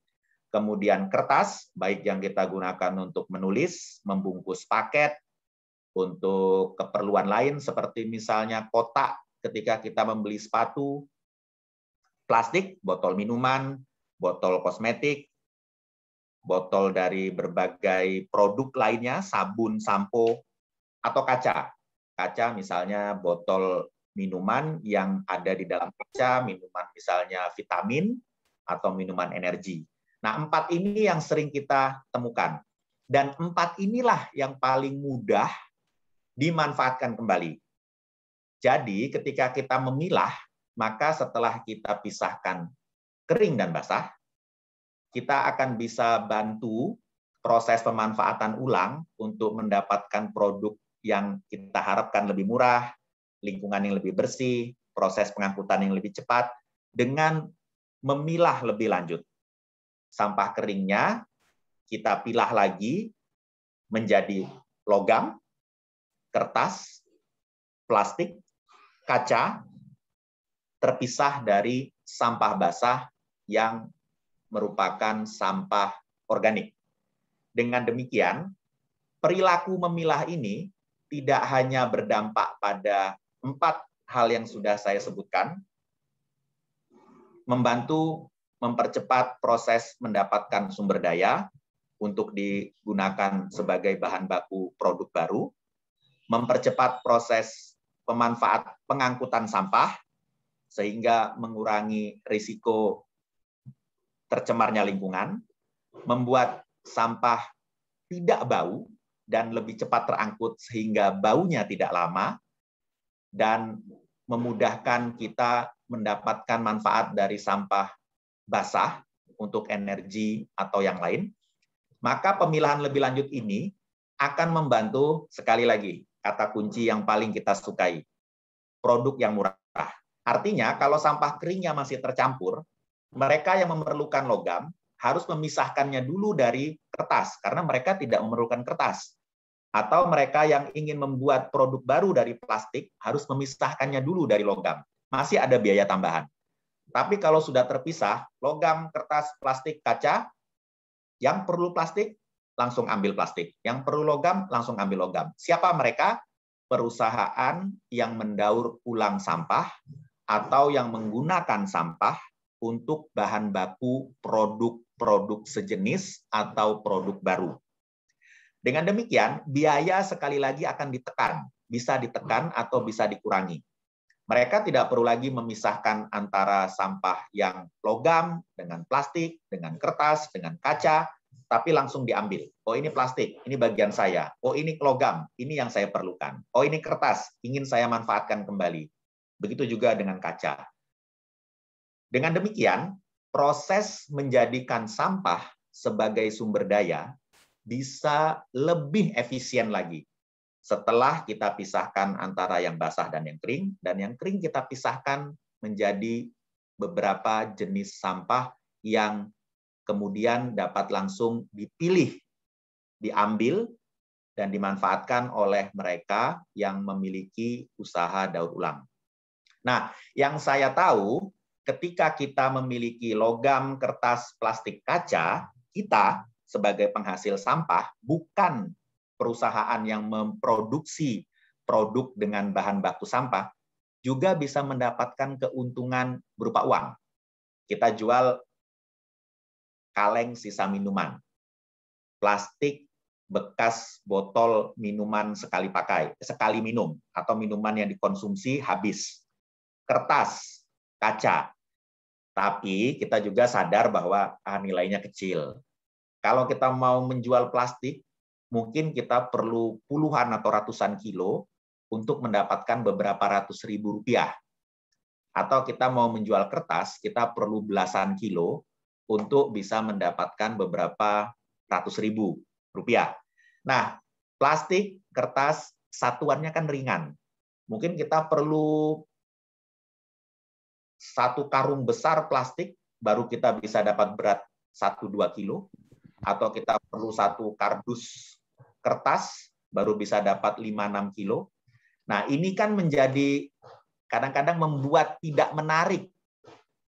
A: kemudian kertas, baik yang kita gunakan untuk menulis, membungkus paket, untuk keperluan lain seperti misalnya kotak ketika kita membeli sepatu, plastik, botol minuman, botol kosmetik, botol dari berbagai produk lainnya, sabun, sampo, atau kaca. Kaca misalnya botol minuman yang ada di dalam kaca, minuman misalnya vitamin atau minuman energi. Nah, empat ini yang sering kita temukan. Dan empat inilah yang paling mudah dimanfaatkan kembali. Jadi ketika kita memilah, maka setelah kita pisahkan kering dan basah, kita akan bisa bantu proses pemanfaatan ulang untuk mendapatkan produk yang kita harapkan lebih murah, lingkungan yang lebih bersih, proses pengangkutan yang lebih cepat, dengan memilah lebih lanjut. Sampah keringnya kita pilah lagi menjadi logam, kertas, plastik, kaca, terpisah dari sampah basah yang merupakan sampah organik. Dengan demikian, perilaku memilah ini tidak hanya berdampak pada empat hal yang sudah saya sebutkan, membantu mempercepat proses mendapatkan sumber daya untuk digunakan sebagai bahan baku produk baru, mempercepat proses pemanfaat pengangkutan sampah sehingga mengurangi risiko tercemarnya lingkungan, membuat sampah tidak bau dan lebih cepat terangkut sehingga baunya tidak lama, dan memudahkan kita mendapatkan manfaat dari sampah basah untuk energi atau yang lain, maka pemilahan lebih lanjut ini akan membantu sekali lagi kata kunci yang paling kita sukai, produk yang murah. Artinya kalau sampah keringnya masih tercampur, mereka yang memerlukan logam harus memisahkannya dulu dari kertas karena mereka tidak memerlukan kertas. Atau mereka yang ingin membuat produk baru dari plastik harus memisahkannya dulu dari logam. masih ada biaya tambahan. Tapi kalau sudah terpisah, logam, kertas, plastik, kaca, yang perlu plastik, langsung ambil plastik. Yang perlu logam, langsung ambil logam. Siapa mereka? Perusahaan yang mendaur ulang sampah atau yang menggunakan sampah untuk bahan baku produk-produk sejenis atau produk baru. Dengan demikian, biaya sekali lagi akan ditekan, bisa ditekan atau bisa dikurangi. Mereka tidak perlu lagi memisahkan antara sampah yang logam dengan plastik, dengan kertas, dengan kaca, tapi langsung diambil. Oh ini plastik, ini bagian saya. Oh ini logam, ini yang saya perlukan. Oh ini kertas, ingin saya manfaatkan kembali. Begitu juga dengan kaca. Dengan demikian, proses menjadikan sampah sebagai sumber daya bisa lebih efisien lagi setelah kita pisahkan antara yang basah dan yang kering, dan yang kering kita pisahkan menjadi beberapa jenis sampah yang kemudian dapat langsung dipilih, diambil, dan dimanfaatkan oleh mereka yang memiliki usaha daur ulang. Nah, yang saya tahu ketika kita memiliki logam, kertas, plastik, kaca, kita sebagai penghasil sampah bukan perusahaan yang memproduksi produk dengan bahan baku sampah juga bisa mendapatkan keuntungan berupa uang. Kita jual kaleng sisa minuman, plastik bekas botol minuman sekali pakai, sekali minum, atau minuman yang dikonsumsi habis, kertas, kaca. Tapi kita juga sadar bahwa ah, nilainya kecil. Kalau kita mau menjual plastik, mungkin kita perlu puluhan atau ratusan kilo untuk mendapatkan beberapa ratus ribu rupiah. Atau kita mau menjual kertas, kita perlu belasan kilo untuk bisa mendapatkan beberapa ratus ribu rupiah. Nah, plastik, kertas, satuannya kan ringan. Mungkin kita perlu satu karung besar plastik, baru kita bisa dapat berat 1-2 kilo. Atau kita perlu satu kardus kertas baru bisa dapat 5-6 kilo. Nah, ini kan menjadi kadang-kadang membuat tidak menarik.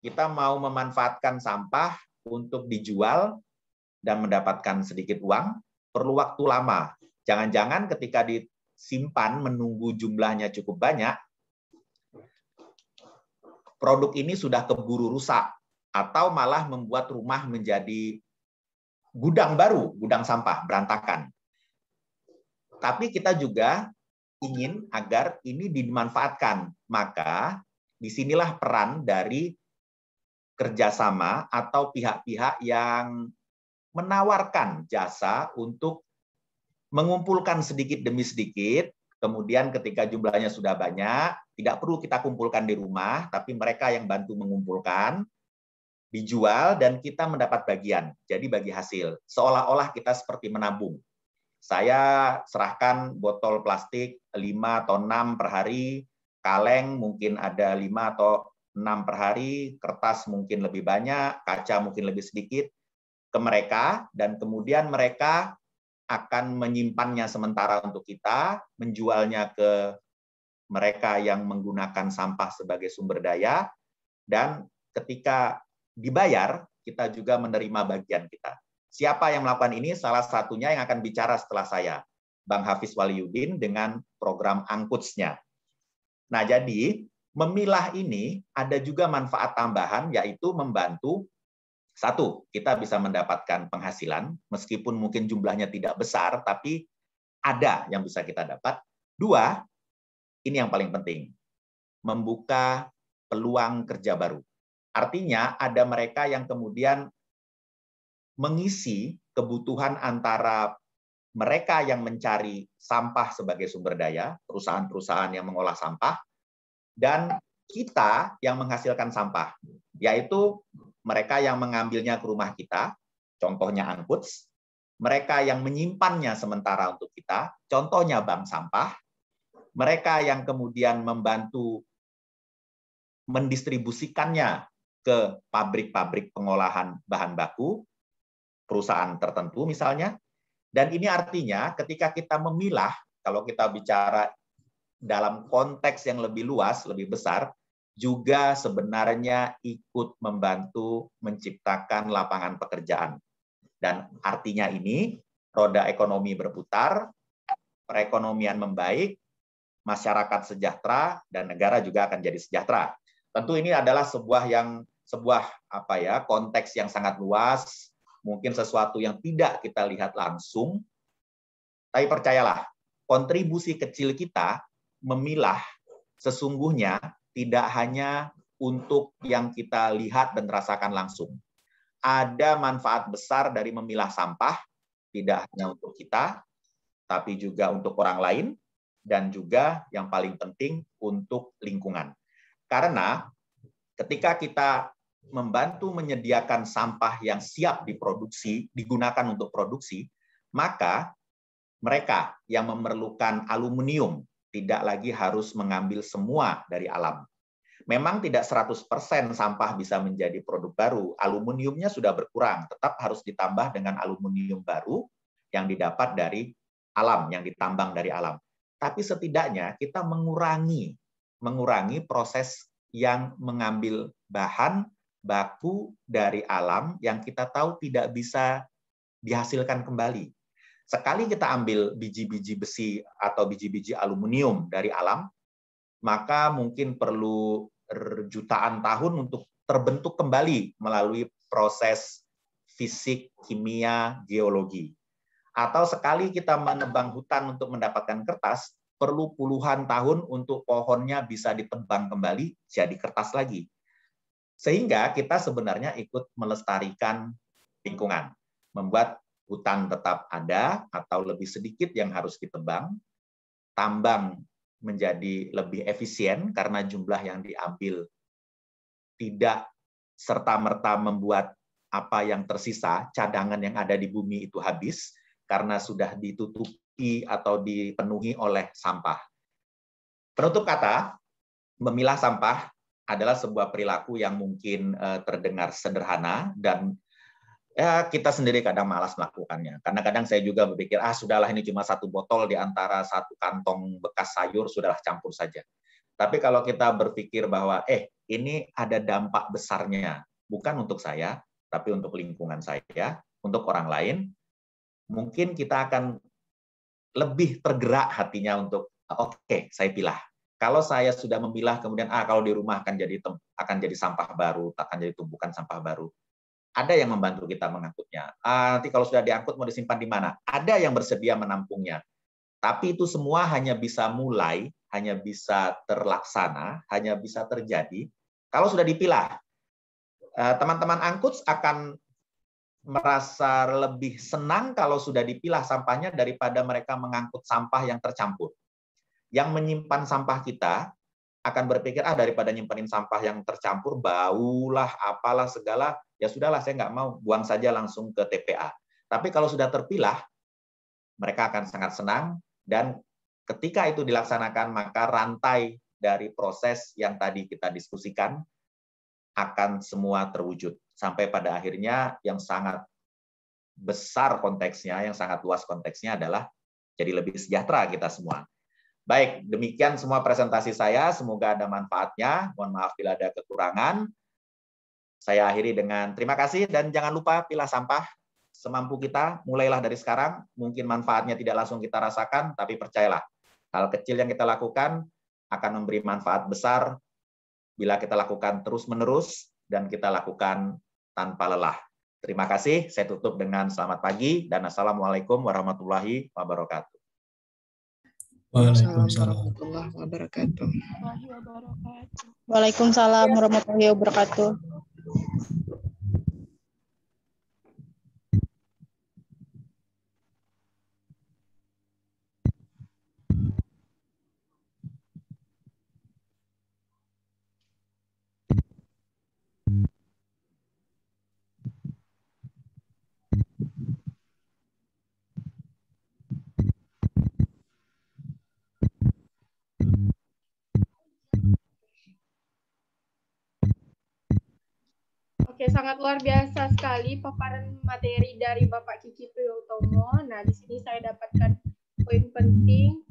A: Kita mau memanfaatkan sampah untuk dijual dan mendapatkan sedikit uang, perlu waktu lama. Jangan-jangan ketika disimpan menunggu jumlahnya cukup banyak, produk ini sudah keburu rusak atau malah membuat rumah menjadi gudang baru, gudang sampah berantakan. Tapi kita juga ingin agar ini dimanfaatkan. Maka di sinilah peran dari kerjasama atau pihak-pihak yang menawarkan jasa untuk mengumpulkan sedikit demi sedikit, kemudian ketika jumlahnya sudah banyak, tidak perlu kita kumpulkan di rumah, tapi mereka yang bantu mengumpulkan, dijual, dan kita mendapat bagian. Jadi bagi hasil. Seolah-olah kita seperti menabung saya serahkan botol plastik 5 atau 6 per hari, kaleng mungkin ada 5 atau 6 per hari, kertas mungkin lebih banyak, kaca mungkin lebih sedikit ke mereka dan kemudian mereka akan menyimpannya sementara untuk kita, menjualnya ke mereka yang menggunakan sampah sebagai sumber daya dan ketika dibayar kita juga menerima bagian kita. Siapa yang melakukan ini? Salah satunya yang akan bicara setelah saya, Bang Hafiz Waliudin dengan program Angkutsnya. Nah, jadi memilah ini ada juga manfaat tambahan, yaitu membantu satu, kita bisa mendapatkan penghasilan, meskipun mungkin jumlahnya tidak besar, tapi ada yang bisa kita dapat. Dua, ini yang paling penting, membuka peluang kerja baru. Artinya ada mereka yang kemudian mengisi kebutuhan antara mereka yang mencari sampah sebagai sumber daya, perusahaan-perusahaan yang mengolah sampah, dan kita yang menghasilkan sampah, yaitu mereka yang mengambilnya ke rumah kita, contohnya Angkuts, mereka yang menyimpannya sementara untuk kita, contohnya bank sampah, mereka yang kemudian membantu mendistribusikannya ke pabrik-pabrik pengolahan bahan baku, perusahaan tertentu misalnya. Dan ini artinya ketika kita memilah, kalau kita bicara dalam konteks yang lebih luas, lebih besar, juga sebenarnya ikut membantu menciptakan lapangan pekerjaan. Dan artinya ini, roda ekonomi berputar, perekonomian membaik, masyarakat sejahtera, dan negara juga akan jadi sejahtera. Tentu ini adalah sebuah yang sebuah apa ya konteks yang sangat luas, mungkin sesuatu yang tidak kita lihat langsung, tapi percayalah, kontribusi kecil kita memilah sesungguhnya tidak hanya untuk yang kita lihat dan rasakan langsung. Ada manfaat besar dari memilah sampah, tidak hanya untuk kita, tapi juga untuk orang lain, dan juga yang paling penting untuk lingkungan. Karena ketika kita membantu menyediakan sampah yang siap diproduksi, digunakan untuk produksi, maka mereka yang memerlukan aluminium tidak lagi harus mengambil semua dari alam. Memang tidak 100% sampah bisa menjadi produk baru. Aluminiumnya sudah berkurang, tetap harus ditambah dengan aluminium baru yang didapat dari alam, yang ditambang dari alam. Tapi setidaknya kita mengurangi mengurangi proses yang mengambil bahan baku dari alam yang kita tahu tidak bisa dihasilkan kembali. Sekali kita ambil biji-biji besi atau biji-biji aluminium dari alam, maka mungkin perlu jutaan tahun untuk terbentuk kembali melalui proses fisik, kimia, geologi. Atau sekali kita menebang hutan untuk mendapatkan kertas, perlu puluhan tahun untuk pohonnya bisa ditebang kembali jadi kertas lagi. Sehingga kita sebenarnya ikut melestarikan lingkungan, membuat hutan tetap ada atau lebih sedikit yang harus ditebang, tambang menjadi lebih efisien karena jumlah yang diambil tidak serta-merta membuat apa yang tersisa, cadangan yang ada di bumi itu habis karena sudah ditutupi atau dipenuhi oleh sampah. Penutup kata, memilah sampah adalah sebuah perilaku yang mungkin eh, terdengar sederhana dan ya kita sendiri kadang malas melakukannya. Karena kadang saya juga berpikir, ah sudahlah ini cuma satu botol di antara satu kantong bekas sayur, sudahlah campur saja. Tapi kalau kita berpikir bahwa, eh ini ada dampak besarnya, bukan untuk saya, tapi untuk lingkungan saya, untuk orang lain, mungkin kita akan lebih tergerak hatinya untuk, oke, okay, saya pilah. Kalau saya sudah memilah, kemudian ah kalau di rumah akan jadi akan jadi sampah baru, akan jadi tumpukan sampah baru ada yang membantu kita mengangkutnya. Ah, nanti kalau sudah diangkut mau disimpan di mana? Ada yang bersedia menampungnya. Tapi itu semua hanya bisa mulai, hanya bisa terlaksana, hanya bisa terjadi kalau sudah dipilah. Eh, teman-teman angkut akan merasa lebih senang kalau sudah dipilah sampahnya daripada mereka mengangkut sampah yang tercampur. Yang menyimpan sampah kita akan berpikir ah daripada nyimpenin sampah yang tercampur baulah apalah segala ya sudahlah saya nggak mau buang saja langsung ke TPA. Tapi kalau sudah terpilah mereka akan sangat senang dan ketika itu dilaksanakan maka rantai dari proses yang tadi kita diskusikan akan semua terwujud sampai pada akhirnya yang sangat besar konteksnya, yang sangat luas konteksnya adalah jadi lebih sejahtera kita semua. Baik, demikian semua presentasi saya. Semoga ada manfaatnya. Mohon maaf bila ada kekurangan. Saya akhiri dengan terima kasih dan jangan lupa pilah sampah semampu kita. Mulailah dari sekarang. Mungkin manfaatnya tidak langsung kita rasakan, tapi percayalah, hal kecil yang kita lakukan akan memberi manfaat besar bila kita lakukan terus-menerus dan kita lakukan tanpa lelah. Terima kasih. Saya tutup dengan selamat pagi dan Assalamualaikum warahmatullahi wabarakatuh.
B: Waalaikumsalam warahmatullahi wabarakatuh. Waalaikumsalam warahmatullahi wabarakatuh.
C: Oke, sangat luar biasa sekali paparan materi dari Bapak Kiki Priyotomo. Nah, di sini saya dapatkan poin penting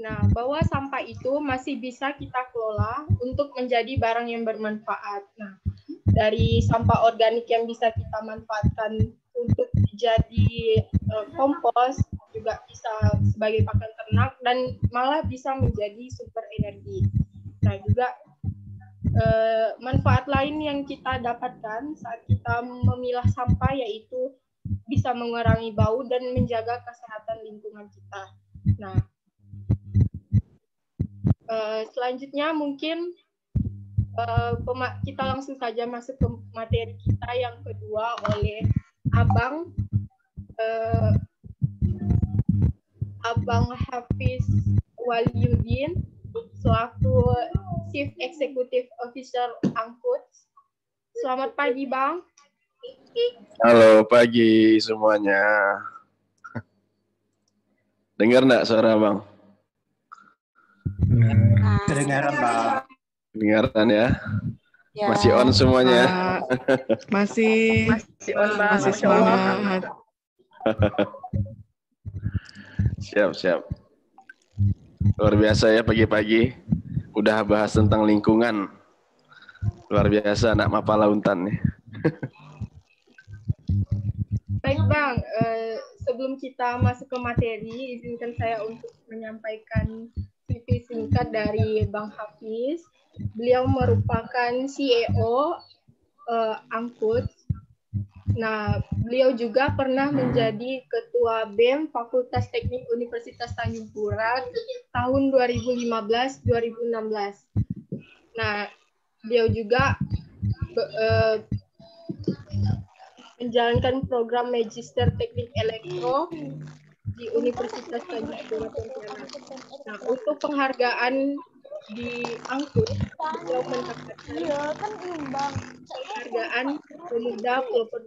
C: Nah, bahwa sampah itu masih bisa kita kelola untuk menjadi barang yang bermanfaat. Nah, dari sampah organik yang bisa kita manfaatkan untuk jadi uh, kompos juga bisa sebagai pakan ternak dan malah bisa menjadi sumber energi. Nah, juga uh, manfaat lain yang kita dapatkan saat kita memilah sampah yaitu bisa mengurangi bau dan menjaga kesehatan lingkungan kita. Nah, uh, selanjutnya mungkin uh, kita langsung saja masuk ke materi kita yang kedua oleh Abang Abang Hafiz Waliuddin selaku Chief Executive Officer Angkut. Selamat pagi, Bang.
D: Halo pagi semuanya. Dengar enggak suara Bang?
E: Kedengaran Bang.
D: Dengaran ya?
B: Ya.
D: Masih on semuanya.
B: masih
C: Masih on, Bang.
B: masih semangat.
D: Siap, siap. Luar biasa ya pagi-pagi. Udah bahas tentang lingkungan. Luar biasa anak Mapala Untan nih.
C: Baik Bang, eh, sebelum kita masuk ke materi, izinkan saya untuk menyampaikan CV singkat dari Bang Hafiz. Beliau merupakan CEO eh, Angkut. Nah, beliau juga pernah menjadi Ketua BEM Fakultas Teknik Universitas Tanjung Pura tahun 2015-2016. Nah, beliau juga be- eh, menjalankan program Magister Teknik Elektro di Universitas Tanjung Pura Pontianak. Nah, untuk penghargaan di Angkut, beliau mendapatkan penghargaan Pemuda Pelopor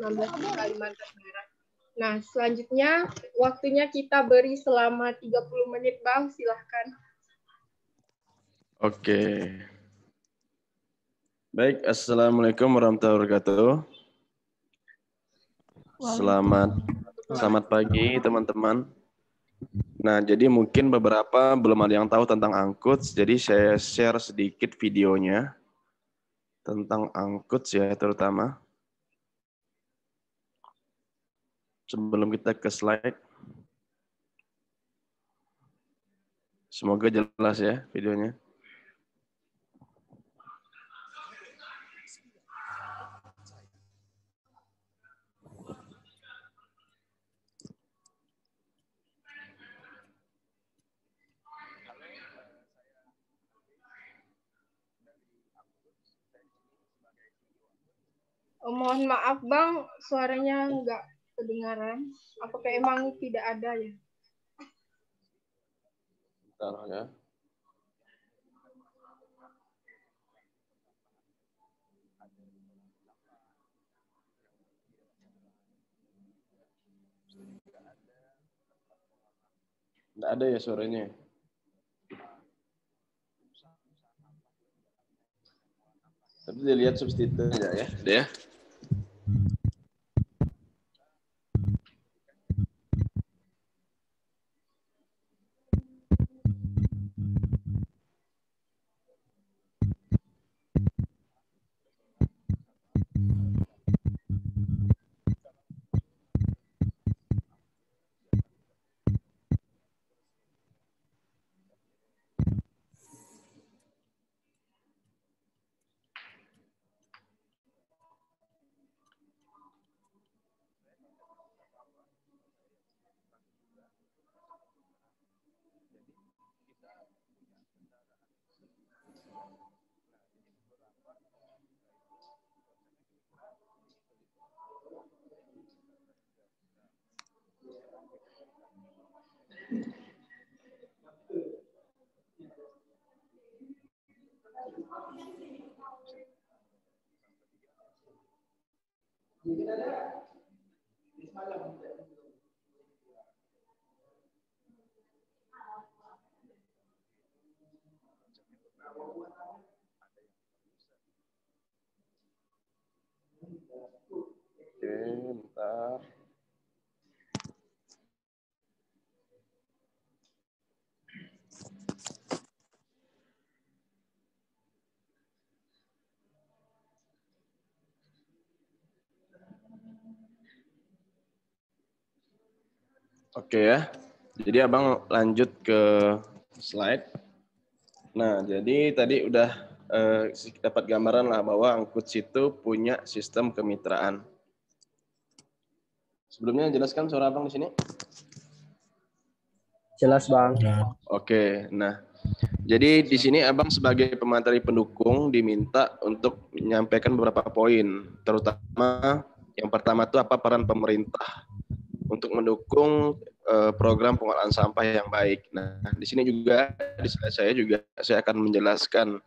C: 2019 di Kalimantan Barat. Nah, selanjutnya waktunya kita beri selama 30 menit, Bang. Silahkan.
D: Oke. Baik, Assalamualaikum warahmatullahi wabarakatuh. Selamat selamat pagi teman-teman. Nah, jadi mungkin beberapa belum ada yang tahu tentang angkut, jadi saya share sedikit videonya tentang angkut ya terutama. Sebelum kita ke slide. Semoga jelas ya videonya.
C: Oh, mohon maaf, Bang, suaranya nggak kedengaran. Apakah emang tidak ada ya?
D: Bentar ya. Nggak ada ya suaranya. Tapi dilihat substitutnya ya. Ada ya. Oke, bentar. Oke ya. Jadi Abang lanjut ke slide. Nah, jadi tadi udah eh, dapat gambaran lah bahwa angkut situ punya sistem kemitraan. Sebelumnya jelaskan suara Abang di sini.
E: Jelas Bang.
D: Oke, nah jadi di sini Abang sebagai pemateri pendukung diminta untuk menyampaikan beberapa poin, terutama yang pertama itu apa peran pemerintah untuk mendukung uh, program pengolahan sampah yang baik. Nah, di sini juga di slide saya juga saya akan menjelaskan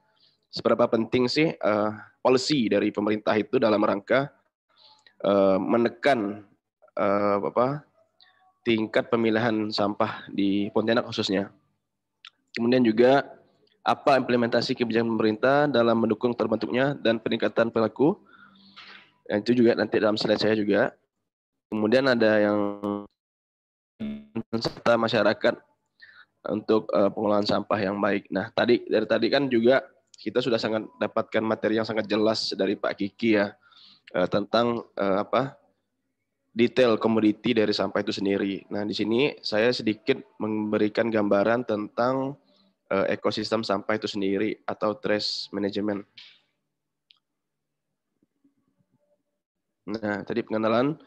D: seberapa penting sih uh, policy dari pemerintah itu dalam rangka uh, menekan uh, apa tingkat pemilihan sampah di Pontianak khususnya. Kemudian juga apa implementasi kebijakan pemerintah dalam mendukung terbentuknya dan peningkatan perilaku. Dan itu juga nanti dalam slide saya juga. Kemudian ada yang serta masyarakat untuk uh, pengolahan sampah yang baik. Nah, tadi dari tadi kan juga kita sudah sangat dapatkan materi yang sangat jelas dari Pak Kiki ya uh, tentang uh, apa detail komoditi dari sampah itu sendiri. Nah, di sini saya sedikit memberikan gambaran tentang uh, ekosistem sampah itu sendiri atau trace management. Nah, tadi pengenalan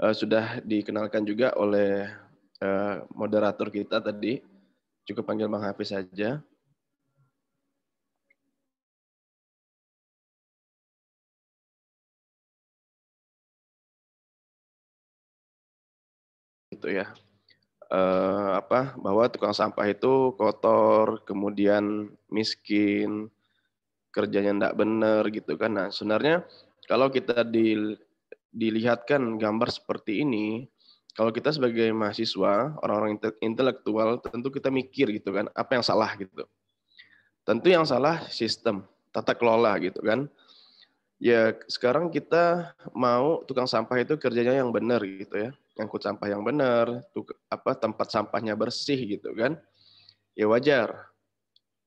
D: uh, sudah dikenalkan juga oleh uh, moderator kita tadi. Cukup panggil Bang Hafiz saja. gitu ya eh, apa bahwa tukang sampah itu kotor kemudian miskin kerjanya tidak benar gitu kan nah sebenarnya kalau kita di, dilihatkan gambar seperti ini kalau kita sebagai mahasiswa orang-orang intelektual tentu kita mikir gitu kan apa yang salah gitu. Tentu yang salah sistem tata kelola gitu kan. Ya sekarang kita mau tukang sampah itu kerjanya yang benar gitu ya ngangkut sampah yang benar, apa tempat sampahnya bersih gitu kan, ya wajar.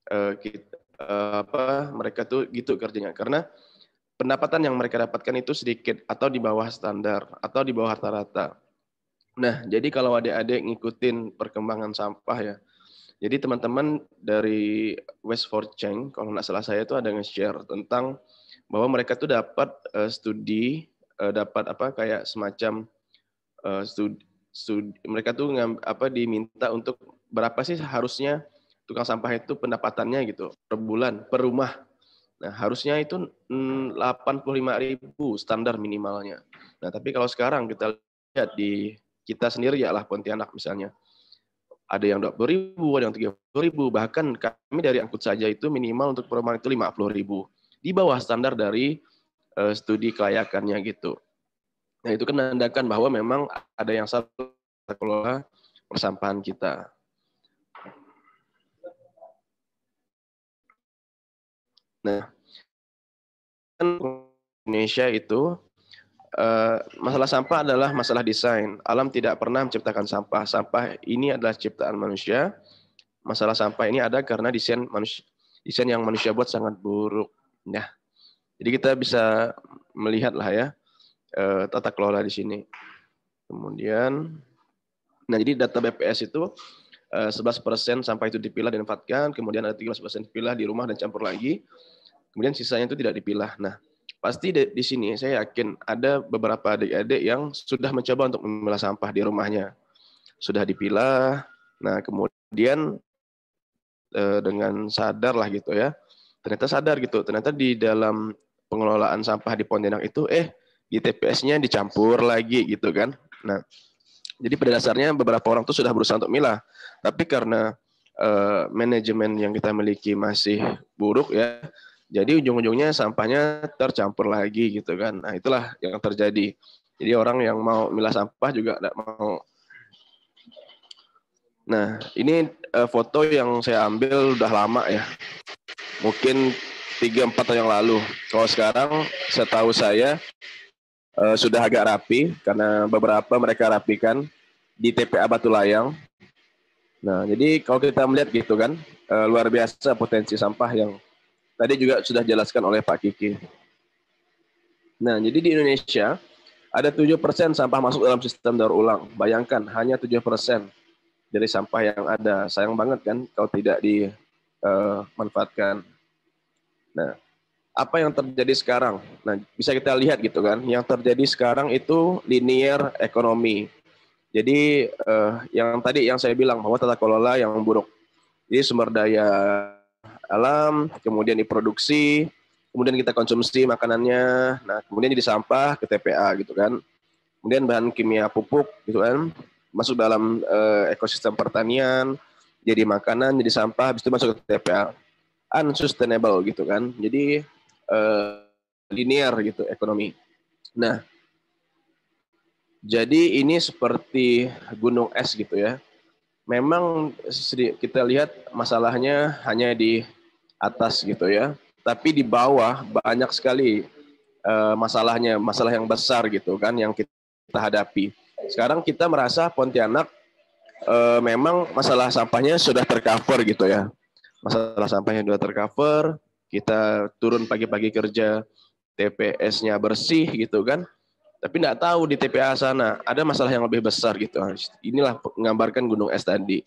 D: Uh, kita, uh, apa mereka tuh gitu kerjanya. Karena pendapatan yang mereka dapatkan itu sedikit atau di bawah standar atau di bawah rata-rata. Nah, jadi kalau adik-adik ngikutin perkembangan sampah ya, jadi teman-teman dari West for Change, kalau nggak salah saya itu ada nge-share tentang bahwa mereka tuh dapat uh, studi, uh, dapat apa kayak semacam uh, studi, studi, mereka tuh ngam, apa diminta untuk berapa sih harusnya tukang sampah itu pendapatannya gitu per bulan per rumah. Nah, harusnya itu 85.000 standar minimalnya. Nah, tapi kalau sekarang kita lihat di kita sendiri ya lah Pontianak misalnya. Ada yang 20 ribu, ada yang 30 ribu. Bahkan kami dari angkut saja itu minimal untuk perumahan itu 50 ribu. Di bawah standar dari uh, studi kelayakannya gitu. Nah, itu kan menandakan bahwa memang ada yang salah kelola persampahan kita. Nah, Indonesia itu eh, masalah sampah adalah masalah desain. Alam tidak pernah menciptakan sampah. Sampah ini adalah ciptaan manusia. Masalah sampah ini ada karena desain manusia, desain yang manusia buat sangat buruk. Nah, jadi kita bisa melihat lah ya uh, tata kelola di sini. Kemudian, nah jadi data BPS itu uh, 11% sampah itu dipilah dan dimanfaatkan, kemudian ada 13% dipilah di rumah dan campur lagi, kemudian sisanya itu tidak dipilah. Nah, pasti di, di sini saya yakin ada beberapa adik-adik yang sudah mencoba untuk memilah sampah di rumahnya. Sudah dipilah, nah kemudian uh, dengan sadar lah gitu ya, ternyata sadar gitu, ternyata di dalam pengelolaan sampah di Pontianak itu, eh di TPS-nya dicampur lagi gitu kan. Nah, jadi pada dasarnya beberapa orang tuh sudah berusaha untuk milah, tapi karena uh, manajemen yang kita miliki masih buruk ya, jadi ujung-ujungnya sampahnya tercampur lagi gitu kan. Nah, itulah yang terjadi. Jadi orang yang mau milah sampah juga tidak mau. Nah, ini uh, foto yang saya ambil udah lama ya. Mungkin 3 4 tahun yang lalu. Kalau sekarang setahu saya uh, sudah agak rapi karena beberapa mereka rapikan di TPA Batu Layang. Nah, jadi kalau kita melihat gitu kan, uh, luar biasa potensi sampah yang tadi juga sudah jelaskan oleh Pak Kiki. Nah, jadi di Indonesia ada 7% sampah masuk dalam sistem daur ulang. Bayangkan hanya 7% dari sampah yang ada. Sayang banget kan kalau tidak dimanfaatkan. Nah, apa yang terjadi sekarang? Nah, bisa kita lihat gitu kan. Yang terjadi sekarang itu linear ekonomi. Jadi uh, yang tadi yang saya bilang bahwa tata kelola yang buruk. Jadi sumber daya alam, kemudian diproduksi, kemudian kita konsumsi makanannya, nah kemudian jadi sampah ke TPA gitu kan. Kemudian bahan kimia pupuk gitu kan, masuk dalam uh, ekosistem pertanian, jadi makanan, jadi sampah, habis itu masuk ke TPA. Unsustainable gitu kan. Jadi uh, linear gitu ekonomi. Nah, jadi ini seperti gunung es gitu ya. Memang kita lihat masalahnya hanya di atas gitu ya. Tapi di bawah banyak sekali uh, masalahnya, masalah yang besar gitu kan yang kita hadapi. Sekarang kita merasa Pontianak uh, memang masalah sampahnya sudah tercover gitu ya. Masalah sampahnya sudah tercover, kita turun pagi-pagi kerja, TPS-nya bersih gitu kan tapi tidak tahu di TPA sana ada masalah yang lebih besar gitu. Inilah menggambarkan gunung es tadi.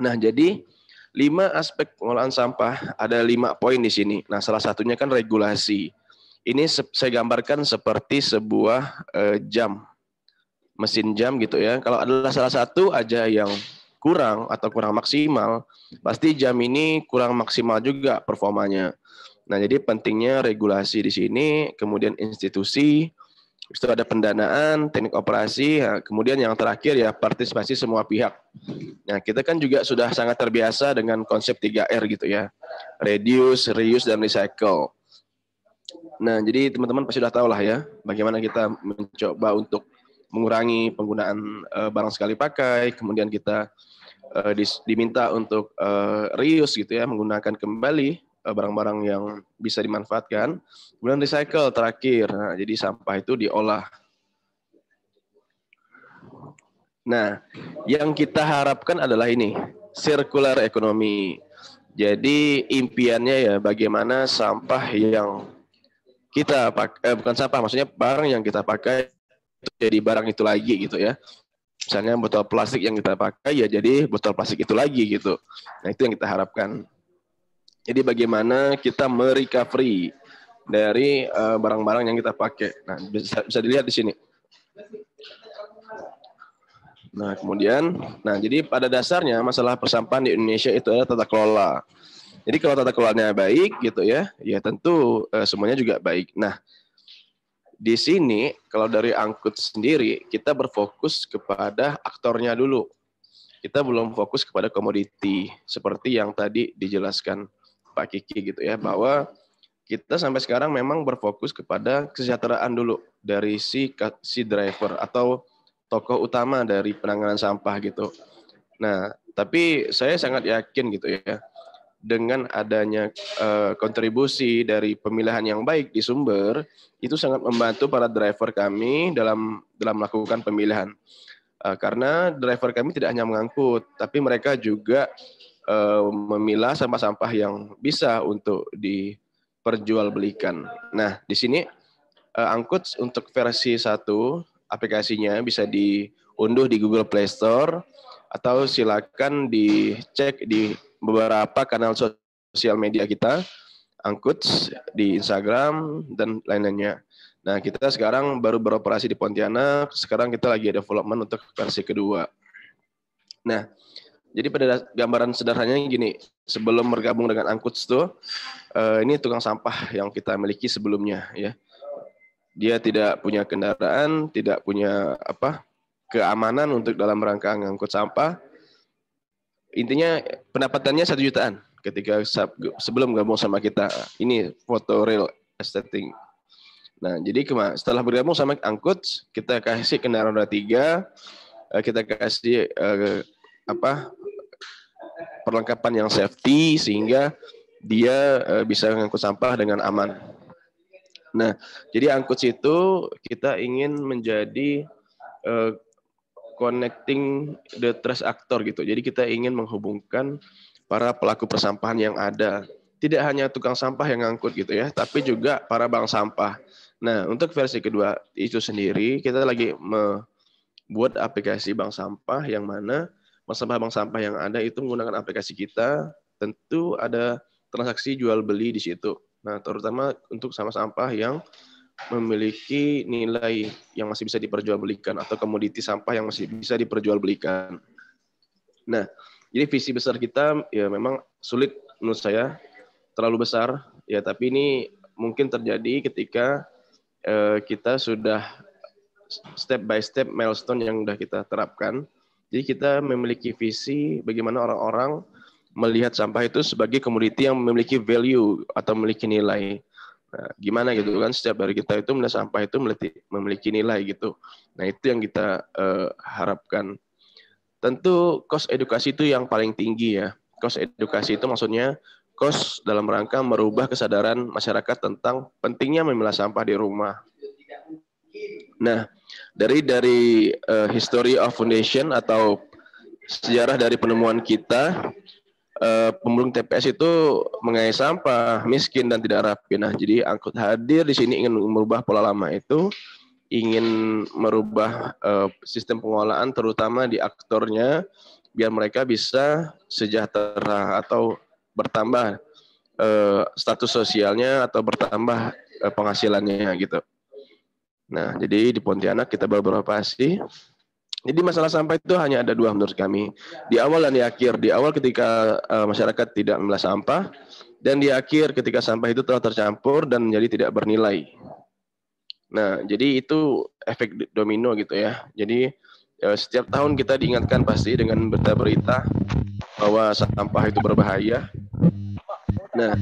D: Nah, jadi lima aspek pengolahan sampah ada lima poin di sini. Nah, salah satunya kan regulasi. Ini saya gambarkan seperti sebuah eh, jam, mesin jam gitu ya. Kalau adalah salah satu aja yang kurang atau kurang maksimal, pasti jam ini kurang maksimal juga performanya. Nah, jadi pentingnya regulasi di sini, kemudian institusi, itu ada pendanaan, teknik operasi, kemudian yang terakhir ya partisipasi semua pihak. Nah, kita kan juga sudah sangat terbiasa dengan konsep 3R gitu ya. Reduce, reuse, dan recycle. Nah, jadi teman-teman pasti sudah tahu lah ya, bagaimana kita mencoba untuk mengurangi penggunaan uh, barang sekali pakai, kemudian kita uh, diminta untuk uh, reuse gitu ya, menggunakan kembali Eh, barang-barang yang bisa dimanfaatkan. Kemudian recycle terakhir. Nah, jadi sampah itu diolah. Nah, yang kita harapkan adalah ini, circular economy. Jadi impiannya ya bagaimana sampah yang kita pakai, eh, bukan sampah, maksudnya barang yang kita pakai jadi barang itu lagi gitu ya. Misalnya botol plastik yang kita pakai ya jadi botol plastik itu lagi gitu. Nah itu yang kita harapkan. Jadi bagaimana kita merecovery dari eh, barang-barang uh, yang kita pakai. Nah, bisa, bisa dilihat di sini. Nah, kemudian, nah jadi pada dasarnya masalah persampahan di Indonesia itu adalah tata kelola. Jadi kalau tata kelolanya baik gitu ya, ya tentu uh, semuanya juga baik. Nah, di sini kalau dari angkut sendiri kita berfokus kepada aktornya dulu. Kita belum fokus kepada komoditi seperti yang tadi dijelaskan Pak Kiki gitu ya bahwa kita sampai sekarang memang berfokus kepada kesejahteraan dulu dari si si driver atau tokoh utama dari penanganan sampah gitu. Nah, tapi saya sangat yakin gitu ya dengan adanya uh, kontribusi dari pemilihan yang baik di sumber itu sangat membantu para driver kami dalam dalam melakukan pemilihan. Uh, karena driver kami tidak hanya mengangkut, tapi mereka juga uh, memilah sampah-sampah yang bisa untuk diperjualbelikan. Nah, di sini Angkut untuk versi satu aplikasinya bisa diunduh di Google Play Store atau silakan dicek di beberapa kanal sosial media kita, Angkut di Instagram dan lain-lainnya. Nah, kita sekarang baru beroperasi di Pontianak, sekarang kita lagi development untuk versi kedua. Nah, jadi pada gambaran sederhananya gini, sebelum bergabung dengan Angkut itu, uh, ini tukang sampah yang kita miliki sebelumnya ya. Dia tidak punya kendaraan, tidak punya apa keamanan untuk dalam rangka ngangkut sampah. Intinya pendapatannya satu jutaan ketika sebelum gabung sama kita. Ini foto real estetik. Nah, jadi setelah bergabung sama Angkut, kita kasih kendaraan roda tiga, eh, kita kasih uh, apa perlengkapan yang safety sehingga dia uh, bisa mengangkut sampah dengan aman. Nah, jadi angkut itu kita ingin menjadi connecting the trust actor gitu. Jadi kita ingin menghubungkan para pelaku persampahan yang ada. Tidak hanya tukang sampah yang ngangkut gitu ya, tapi juga para bank sampah. Nah, untuk versi kedua itu sendiri, kita lagi membuat aplikasi bank sampah yang mana bank sampah bank sampah yang ada itu menggunakan aplikasi kita, tentu ada transaksi jual beli di situ. Nah, terutama untuk sama sampah yang memiliki nilai yang masih bisa diperjualbelikan atau komoditi sampah yang masih bisa diperjualbelikan. Nah, jadi visi besar kita ya memang sulit menurut saya terlalu besar ya, tapi ini mungkin terjadi ketika Eh, kita sudah step by step milestone yang sudah kita terapkan. Jadi kita memiliki visi bagaimana orang-orang melihat sampah itu sebagai komoditi yang memiliki value atau memiliki nilai. Nah, gimana gitu kan setiap dari kita itu melihat sampah itu memiliki nilai gitu. Nah, itu yang kita uh, harapkan. Tentu cost edukasi itu yang paling tinggi ya. Cost edukasi itu maksudnya cost dalam rangka merubah kesadaran masyarakat tentang pentingnya memilah sampah di rumah. Nah, dari dari uh, history of foundation atau sejarah dari penemuan kita, uh, pemulung TPS itu mengenai sampah, miskin dan tidak rapi. Nah, jadi angkut hadir di sini ingin merubah pola lama itu, ingin merubah uh, sistem pengolahan terutama di aktornya biar mereka bisa sejahtera atau bertambah uh, status sosialnya atau bertambah uh, penghasilannya gitu. Nah, jadi di Pontianak kita beberapa sih. Jadi masalah sampah itu hanya ada dua menurut kami. Di awal dan di akhir. Di awal ketika uh, masyarakat tidak memilah sampah, dan di akhir ketika sampah itu telah tercampur dan menjadi tidak bernilai. Nah, jadi itu efek domino gitu ya. Jadi setiap tahun kita diingatkan pasti dengan berita-berita bahwa sampah itu berbahaya Nah,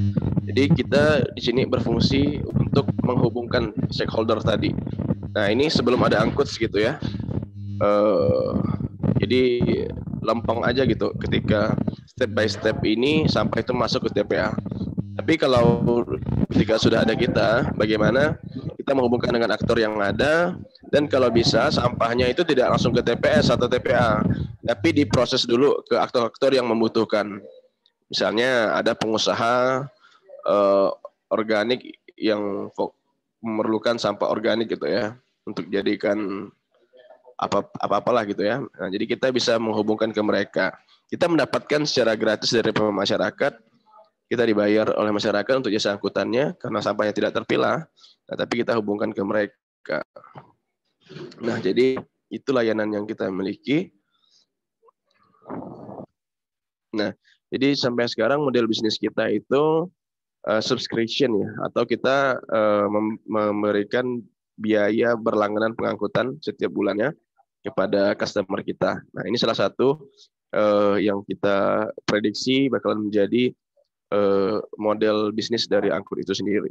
D: jadi kita di sini berfungsi untuk menghubungkan stakeholder tadi. Nah, ini sebelum ada angkut gitu ya. Uh, jadi lempeng aja gitu ketika step by step ini sampai itu masuk ke TPA. Tapi kalau ketika sudah ada kita, bagaimana kita menghubungkan dengan aktor yang ada dan kalau bisa sampahnya itu tidak langsung ke TPS atau TPA, tapi diproses dulu ke aktor-aktor yang membutuhkan. Misalnya ada pengusaha uh, organik yang memerlukan sampah organik gitu ya untuk jadikan apa apa apalah gitu ya. Nah, jadi kita bisa menghubungkan ke mereka. Kita mendapatkan secara gratis dari masyarakat. Kita dibayar oleh masyarakat untuk jasa angkutannya karena sampahnya tidak terpilah. Nah, tapi kita hubungkan ke mereka. Nah, jadi itu layanan yang kita miliki. Nah, jadi sampai sekarang model bisnis kita itu uh, subscription ya, atau kita uh, memberikan biaya berlangganan pengangkutan setiap bulannya kepada customer kita. Nah ini salah satu uh, yang kita prediksi bakalan menjadi uh, model bisnis dari angkut itu sendiri.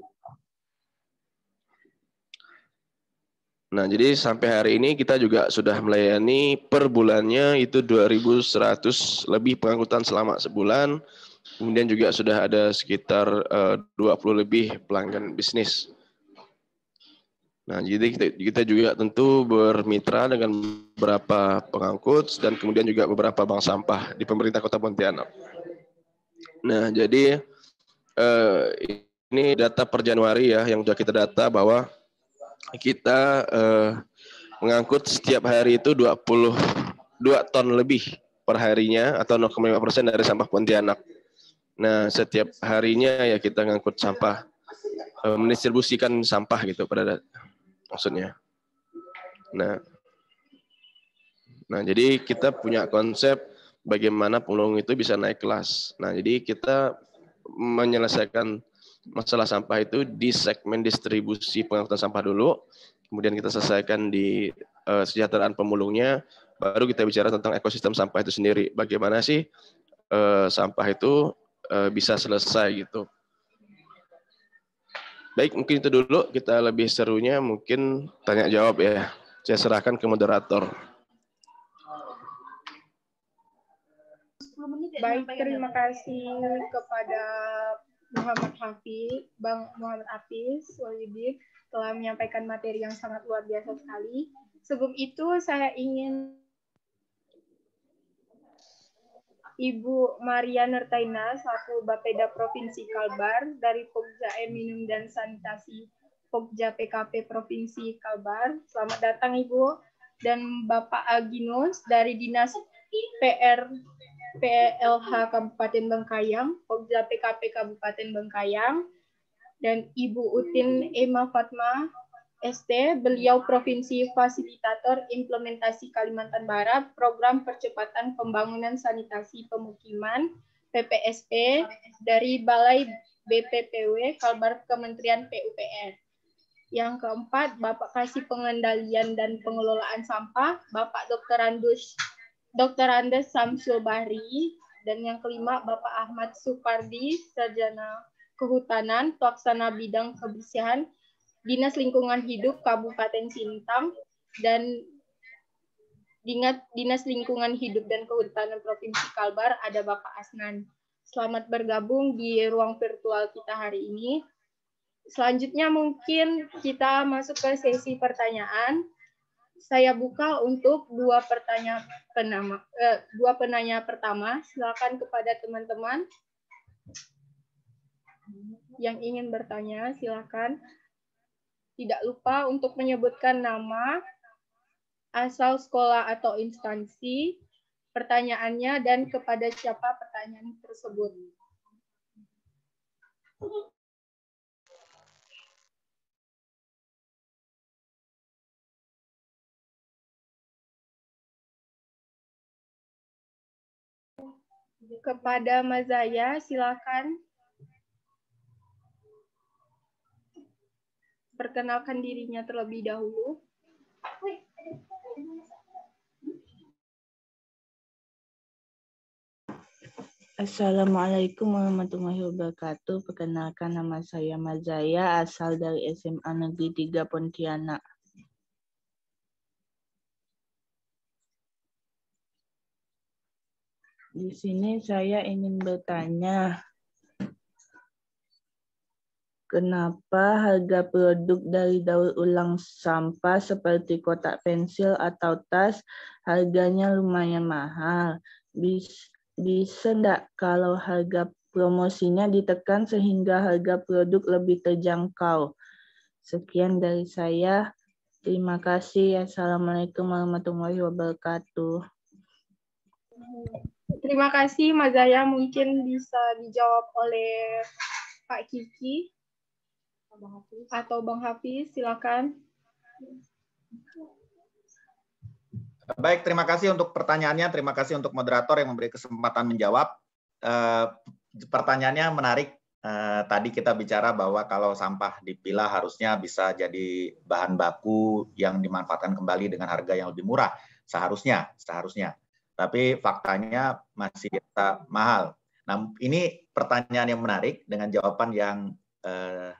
D: Nah, jadi sampai hari ini kita juga sudah melayani per bulannya itu 2.100 lebih pengangkutan selama sebulan. Kemudian juga sudah ada sekitar eh, uh, 20 lebih pelanggan bisnis. Nah, jadi kita, kita juga tentu bermitra dengan beberapa pengangkut dan kemudian juga beberapa bank sampah di pemerintah Kota Pontianak. Nah, jadi uh, ini data per Januari ya yang sudah kita data bahwa kita uh, mengangkut setiap hari itu 22 ton lebih per harinya atau 0,5 persen dari sampah Pontianak. Nah, setiap harinya ya kita ngangkut sampah, uh, mendistribusikan sampah gitu pada maksudnya. Nah, nah jadi kita punya konsep bagaimana pemulung itu bisa naik kelas. Nah, jadi kita menyelesaikan masalah sampah itu di segmen distribusi pengangkutan sampah dulu, kemudian kita selesaikan di uh, kesejahteraan pemulungnya, baru kita bicara tentang ekosistem sampah itu sendiri. Bagaimana sih uh, sampah itu uh, bisa selesai gitu. Baik, mungkin itu dulu. Kita lebih serunya mungkin tanya jawab ya. Saya serahkan ke moderator.
C: Baik, terima kasih kepada Muhammad Hafiz, Bang Muhammad Hafiz Walidin telah menyampaikan materi yang sangat luar biasa sekali. Sebelum itu saya ingin Ibu Maria Nertaina, selaku Bapeda Provinsi Kalbar dari Pogja Minum dan Sanitasi Pokja PKP Provinsi Kalbar. Selamat datang Ibu dan Bapak Aginus dari Dinas PR PLH Kabupaten Bengkayang, Pokja PKP Kabupaten Bengkayang, dan Ibu Utin Emma Fatma ST, beliau Provinsi Fasilitator Implementasi Kalimantan Barat, Program Percepatan Pembangunan Sanitasi Pemukiman, PPSP, dari Balai BPPW, Kalbar Kementerian PUPR. Yang keempat, Bapak Kasih Pengendalian dan Pengelolaan Sampah, Bapak Dr. Andus Dr. Andes Samsul Bahri, dan yang kelima Bapak Ahmad Supardi, Sarjana Kehutanan, Pelaksana Bidang Kebersihan, Dinas Lingkungan Hidup Kabupaten Sintang dan Dinas Lingkungan Hidup dan Kehutanan Provinsi Kalbar ada Bapak Asnan. Selamat bergabung di ruang virtual kita hari ini. Selanjutnya mungkin kita masuk ke sesi pertanyaan. Saya buka untuk dua pertanyaan penama, eh, dua penanya pertama. Silakan kepada teman-teman yang ingin bertanya, silakan. Tidak lupa untuk menyebutkan nama, asal sekolah atau instansi, pertanyaannya, dan kepada siapa pertanyaan tersebut. Kepada Mazaya, silakan. Perkenalkan dirinya terlebih dahulu.
F: Assalamualaikum warahmatullahi wabarakatuh. Perkenalkan nama saya Mazaya, asal dari SMA Negeri 3 Pontianak. Di sini saya ingin bertanya, Kenapa harga produk dari daur ulang sampah seperti kotak pensil atau tas harganya lumayan mahal? Bisa enggak kalau harga promosinya ditekan sehingga harga produk lebih terjangkau? Sekian dari saya. Terima kasih. Assalamualaikum warahmatullahi wabarakatuh.
C: Terima kasih, Mas Zaya. Mungkin bisa dijawab oleh Pak Kiki. Atau Bang Hafiz, silakan.
A: Baik, terima kasih untuk pertanyaannya. Terima kasih untuk moderator yang memberi kesempatan menjawab. Eh, pertanyaannya menarik. Eh, tadi kita bicara bahwa kalau sampah dipilah harusnya bisa jadi bahan baku yang dimanfaatkan kembali dengan harga yang lebih murah. Seharusnya, seharusnya. Tapi faktanya masih mahal. Nah, ini pertanyaan yang menarik dengan jawaban yang eh,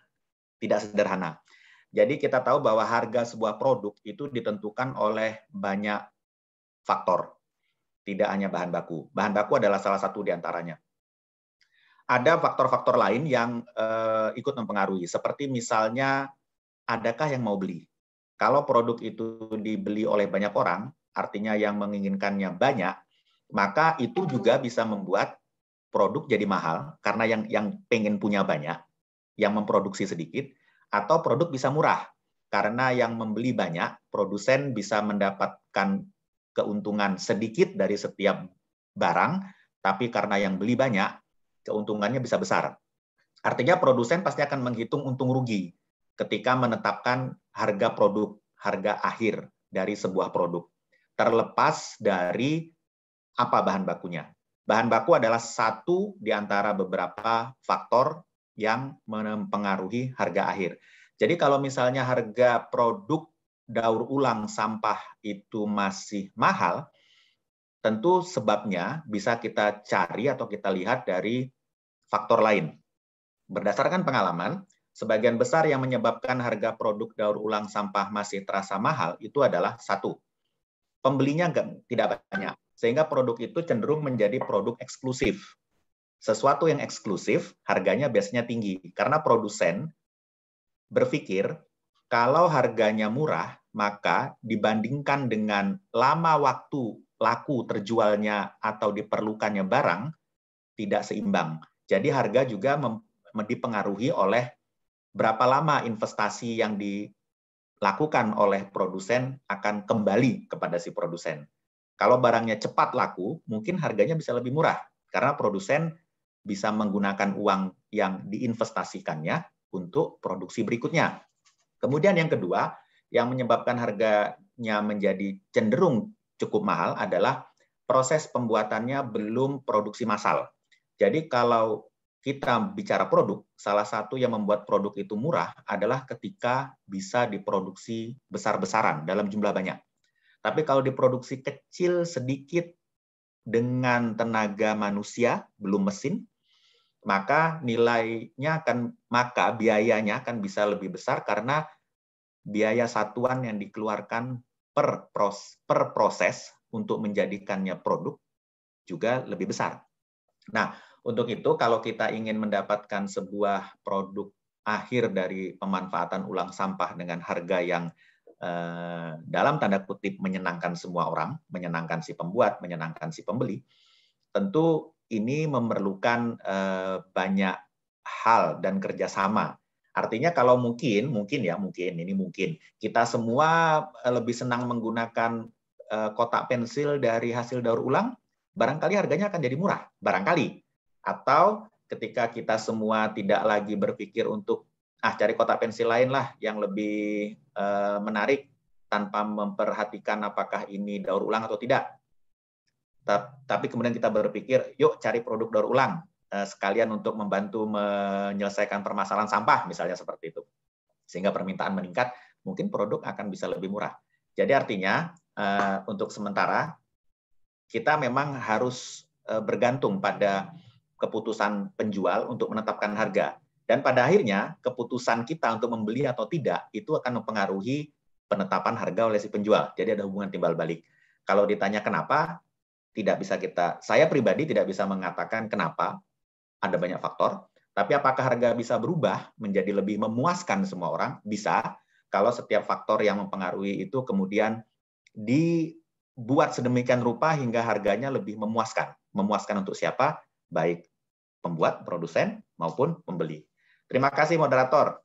A: tidak sederhana. Jadi kita tahu bahwa harga sebuah produk itu ditentukan oleh banyak faktor, tidak hanya bahan baku. Bahan baku adalah salah satu di antaranya. Ada faktor-faktor lain yang eh, ikut mempengaruhi, seperti misalnya adakah yang mau beli. Kalau produk itu dibeli oleh banyak orang, artinya yang menginginkannya banyak, maka itu juga bisa membuat produk jadi mahal karena yang yang pengen punya banyak yang memproduksi sedikit, atau produk bisa murah karena yang membeli banyak, produsen bisa mendapatkan keuntungan sedikit dari setiap barang, tapi karena yang beli banyak, keuntungannya bisa besar. Artinya produsen pasti akan menghitung untung rugi ketika menetapkan harga produk, harga akhir dari sebuah produk. Terlepas dari apa bahan bakunya. Bahan baku adalah satu di antara beberapa faktor yang mempengaruhi harga akhir. Jadi kalau misalnya harga produk daur ulang sampah itu masih mahal, tentu sebabnya bisa kita cari atau kita lihat dari faktor lain. Berdasarkan pengalaman, sebagian besar yang menyebabkan harga produk daur ulang sampah masih terasa mahal itu adalah satu, pembelinya tidak banyak, sehingga produk itu cenderung menjadi produk eksklusif sesuatu yang eksklusif harganya biasanya tinggi karena produsen berpikir kalau harganya murah maka dibandingkan dengan lama waktu laku terjualnya atau diperlukannya barang tidak seimbang. Jadi harga juga dipengaruhi oleh berapa lama investasi yang dilakukan oleh produsen akan kembali kepada si produsen. Kalau barangnya cepat laku, mungkin harganya bisa lebih murah karena produsen bisa menggunakan uang yang diinvestasikannya untuk produksi berikutnya. Kemudian yang kedua, yang menyebabkan harganya menjadi cenderung cukup mahal adalah proses pembuatannya belum produksi massal. Jadi kalau kita bicara produk, salah satu yang membuat produk itu murah adalah ketika bisa diproduksi besar-besaran dalam jumlah banyak. Tapi kalau diproduksi kecil sedikit dengan tenaga manusia, belum mesin, maka nilainya akan maka biayanya akan bisa lebih besar karena biaya satuan yang dikeluarkan per pros, per proses untuk menjadikannya produk juga lebih besar. Nah, untuk itu kalau kita ingin mendapatkan sebuah produk akhir dari pemanfaatan ulang sampah dengan harga yang eh, dalam tanda kutip menyenangkan semua orang, menyenangkan si pembuat, menyenangkan si pembeli, tentu ini memerlukan eh, banyak hal dan kerjasama. Artinya kalau mungkin, mungkin ya, mungkin ini mungkin kita semua eh, lebih senang menggunakan eh, kotak pensil dari hasil daur ulang, barangkali harganya akan jadi murah, barangkali. Atau ketika kita semua tidak lagi berpikir untuk ah cari kotak pensil lain lah yang lebih menarik tanpa memperhatikan apakah ini daur ulang atau tidak. Tapi kemudian kita berpikir, yuk cari produk daur ulang uh, sekalian untuk membantu menyelesaikan permasalahan sampah misalnya seperti itu. Sehingga permintaan meningkat, mungkin produk akan bisa lebih murah. Jadi artinya uh, untuk sementara kita memang harus uh, bergantung pada keputusan penjual untuk menetapkan harga. Dan pada akhirnya keputusan kita untuk membeli atau tidak itu akan mempengaruhi penetapan harga oleh si penjual. Jadi ada hubungan timbal balik. Kalau ditanya kenapa, tidak bisa kita, saya pribadi tidak bisa mengatakan kenapa, ada banyak faktor, tapi apakah harga bisa berubah menjadi lebih memuaskan semua orang? Bisa, kalau setiap faktor yang mempengaruhi itu kemudian dibuat sedemikian rupa hingga harganya lebih memuaskan. Memuaskan untuk siapa? baik pembuat, produsen, maupun pembeli. Terima kasih moderator.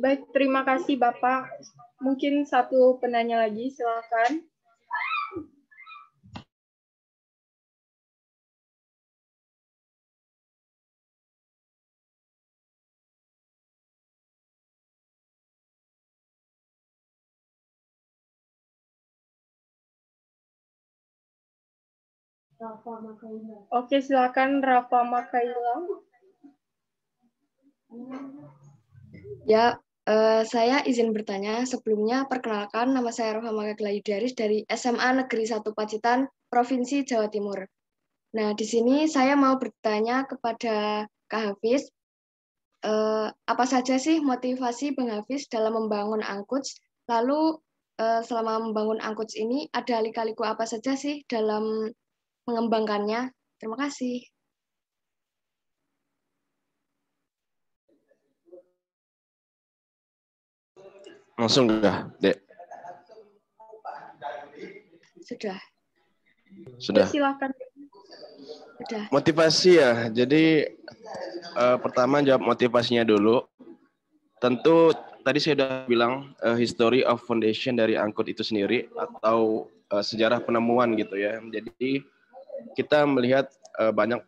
C: Baik, terima kasih Bapak. Mungkin satu penanya lagi, silakan. Oke, silakan Rafa Makaila.
G: Ya, uh, saya izin bertanya. Sebelumnya, perkenalkan nama saya Rafa Makaila Yudaris dari SMA Negeri 1 Pacitan, Provinsi Jawa Timur. Nah, di sini saya mau bertanya kepada Kak Hafiz, uh, apa saja sih motivasi Bang Hafiz dalam membangun Angkuts? Lalu, uh, selama membangun Angkuts ini, ada lika-liku apa saja sih dalam mengembangkannya. Terima kasih.
D: Langsung enggak, Dek?
G: Sudah.
D: Sudah.
C: Silakan.
G: Sudah.
D: Motivasi ya. Jadi uh, pertama jawab motivasinya dulu. Tentu tadi saya sudah bilang uh, history of foundation dari angkut itu sendiri atau uh, sejarah penemuan gitu ya. Jadi kita melihat uh, banyak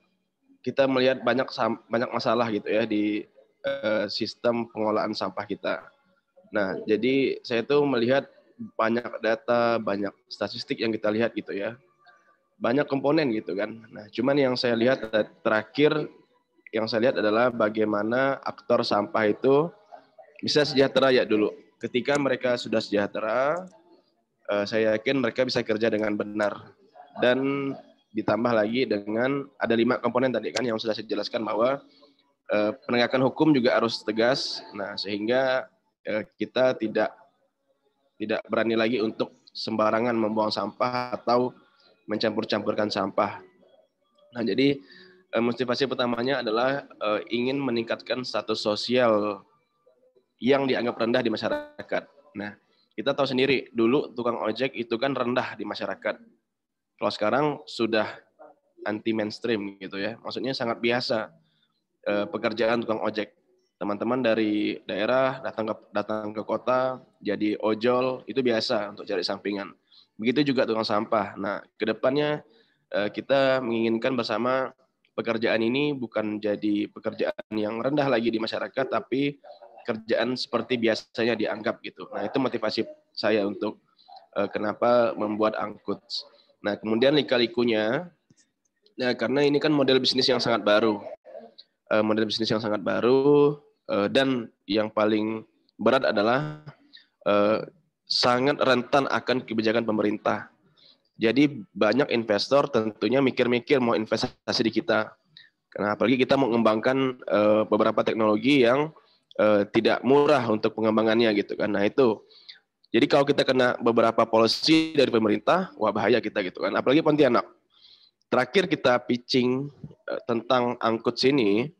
D: kita melihat banyak banyak masalah gitu ya di uh, sistem pengolahan sampah kita. Nah, jadi saya tuh melihat banyak data, banyak statistik yang kita lihat gitu ya. Banyak komponen gitu kan. Nah, cuman yang saya lihat terakhir yang saya lihat adalah bagaimana aktor sampah itu bisa sejahtera ya dulu. Ketika mereka sudah sejahtera, uh, saya yakin mereka bisa kerja dengan benar. Dan ditambah lagi dengan ada lima komponen tadi kan yang sudah saya jelaskan bahwa eh, penegakan hukum juga harus tegas. Nah, sehingga eh, kita tidak tidak berani lagi untuk sembarangan membuang sampah atau mencampur-campurkan sampah. Nah, jadi eh, motivasi pertamanya adalah eh, ingin meningkatkan status sosial yang dianggap rendah di masyarakat. Nah, kita tahu sendiri dulu tukang ojek itu kan rendah di masyarakat kalau sekarang sudah anti mainstream gitu ya. Maksudnya sangat biasa. pekerjaan tukang ojek. Teman-teman dari daerah datang ke datang ke kota jadi ojol itu biasa untuk cari sampingan. Begitu juga tukang sampah. Nah, ke depannya uh, kita menginginkan bersama pekerjaan ini bukan jadi pekerjaan yang rendah lagi di masyarakat, tapi kerjaan seperti biasanya dianggap gitu. Nah, itu motivasi saya untuk uh, kenapa membuat angkut. Nah, kemudian lika-likunya, nah karena ini kan model bisnis yang sangat baru, uh, model bisnis yang sangat baru, dan yang paling berat adalah uh, sangat rentan akan kebijakan pemerintah. Jadi banyak investor tentunya mikir-mikir mau investasi di kita. Karena apalagi kita mengembangkan uh, beberapa teknologi yang uh, tidak murah untuk pengembangannya gitu kan. Nah itu jadi kalau kita kena beberapa policy dari pemerintah, wah bahaya kita gitu kan. Apalagi Pontianak. Terakhir kita pitching uh, tentang angkut sini,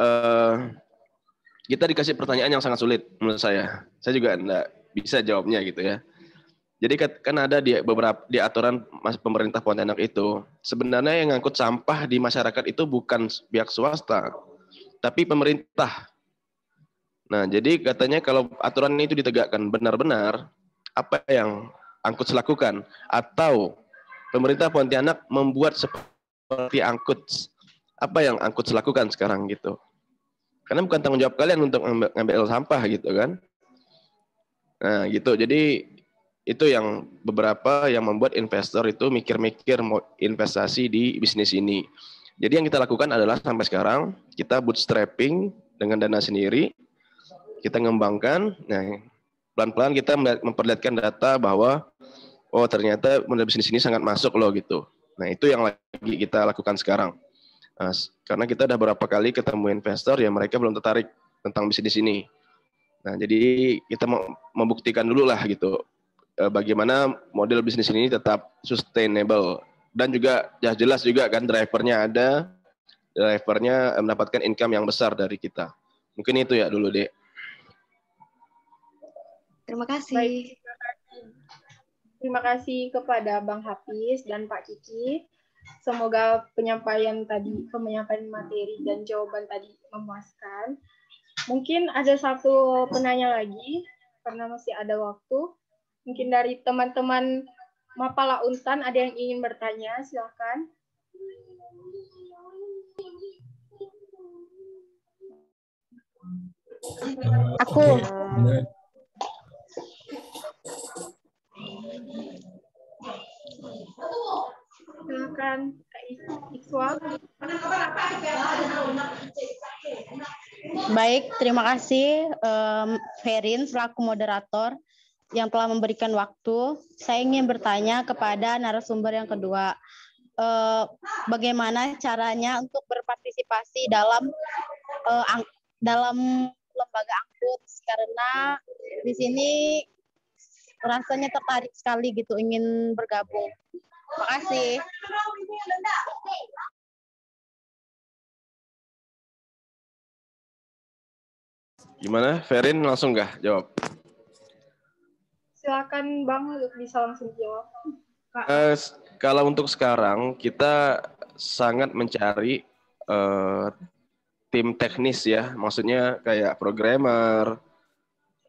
D: uh, kita dikasih pertanyaan yang sangat sulit menurut saya. Saya juga enggak bisa jawabnya gitu ya. Jadi kan ada di beberapa di aturan pemerintah Pontianak itu sebenarnya yang ngangkut sampah di masyarakat itu bukan pihak swasta, tapi pemerintah. Nah, jadi katanya kalau aturan itu ditegakkan benar-benar, apa yang angkut lakukan? Atau pemerintah Pontianak membuat seperti angkut, apa yang angkut lakukan sekarang gitu? Karena bukan tanggung jawab kalian untuk ngambil sampah gitu kan. Nah gitu, jadi itu yang beberapa yang membuat investor itu mikir-mikir mau investasi di bisnis ini. Jadi yang kita lakukan adalah sampai sekarang kita bootstrapping dengan dana sendiri, kita ngembangkan. Nah, pelan-pelan kita memperlihatkan data bahwa oh ternyata model bisnis ini sangat masuk loh gitu. Nah, itu yang lagi kita lakukan sekarang. Nah, karena kita udah beberapa kali ketemu investor ya mereka belum tertarik tentang bisnis ini. Nah, jadi kita mau membuktikan dulu lah gitu eh, bagaimana model bisnis ini tetap sustainable dan juga ya jelas juga kan drivernya ada, drivernya mendapatkan income yang besar dari kita. Mungkin itu ya dulu deh.
G: Terima kasih.
C: Baik, terima kasih. Terima kasih kepada Bang Hafiz dan Pak Kiki. Semoga penyampaian tadi, penyampaian materi dan jawaban tadi memuaskan. Mungkin ada satu penanya lagi, karena masih ada waktu. Mungkin dari teman-teman Mapala Untan ada yang ingin bertanya, silakan.
B: Aku.
C: Silakan.
H: Baik, terima kasih um, Ferin selaku moderator yang telah memberikan waktu. Saya ingin bertanya kepada narasumber yang kedua, uh, bagaimana caranya untuk berpartisipasi dalam uh, dalam lembaga angkut karena di sini rasanya tertarik sekali gitu ingin bergabung. Terima kasih.
D: Gimana? Ferin langsung nggak jawab?
C: Silakan Bang, bisa langsung jawab. Kak.
D: Uh, kalau untuk sekarang kita sangat mencari uh, tim teknis ya, maksudnya kayak programmer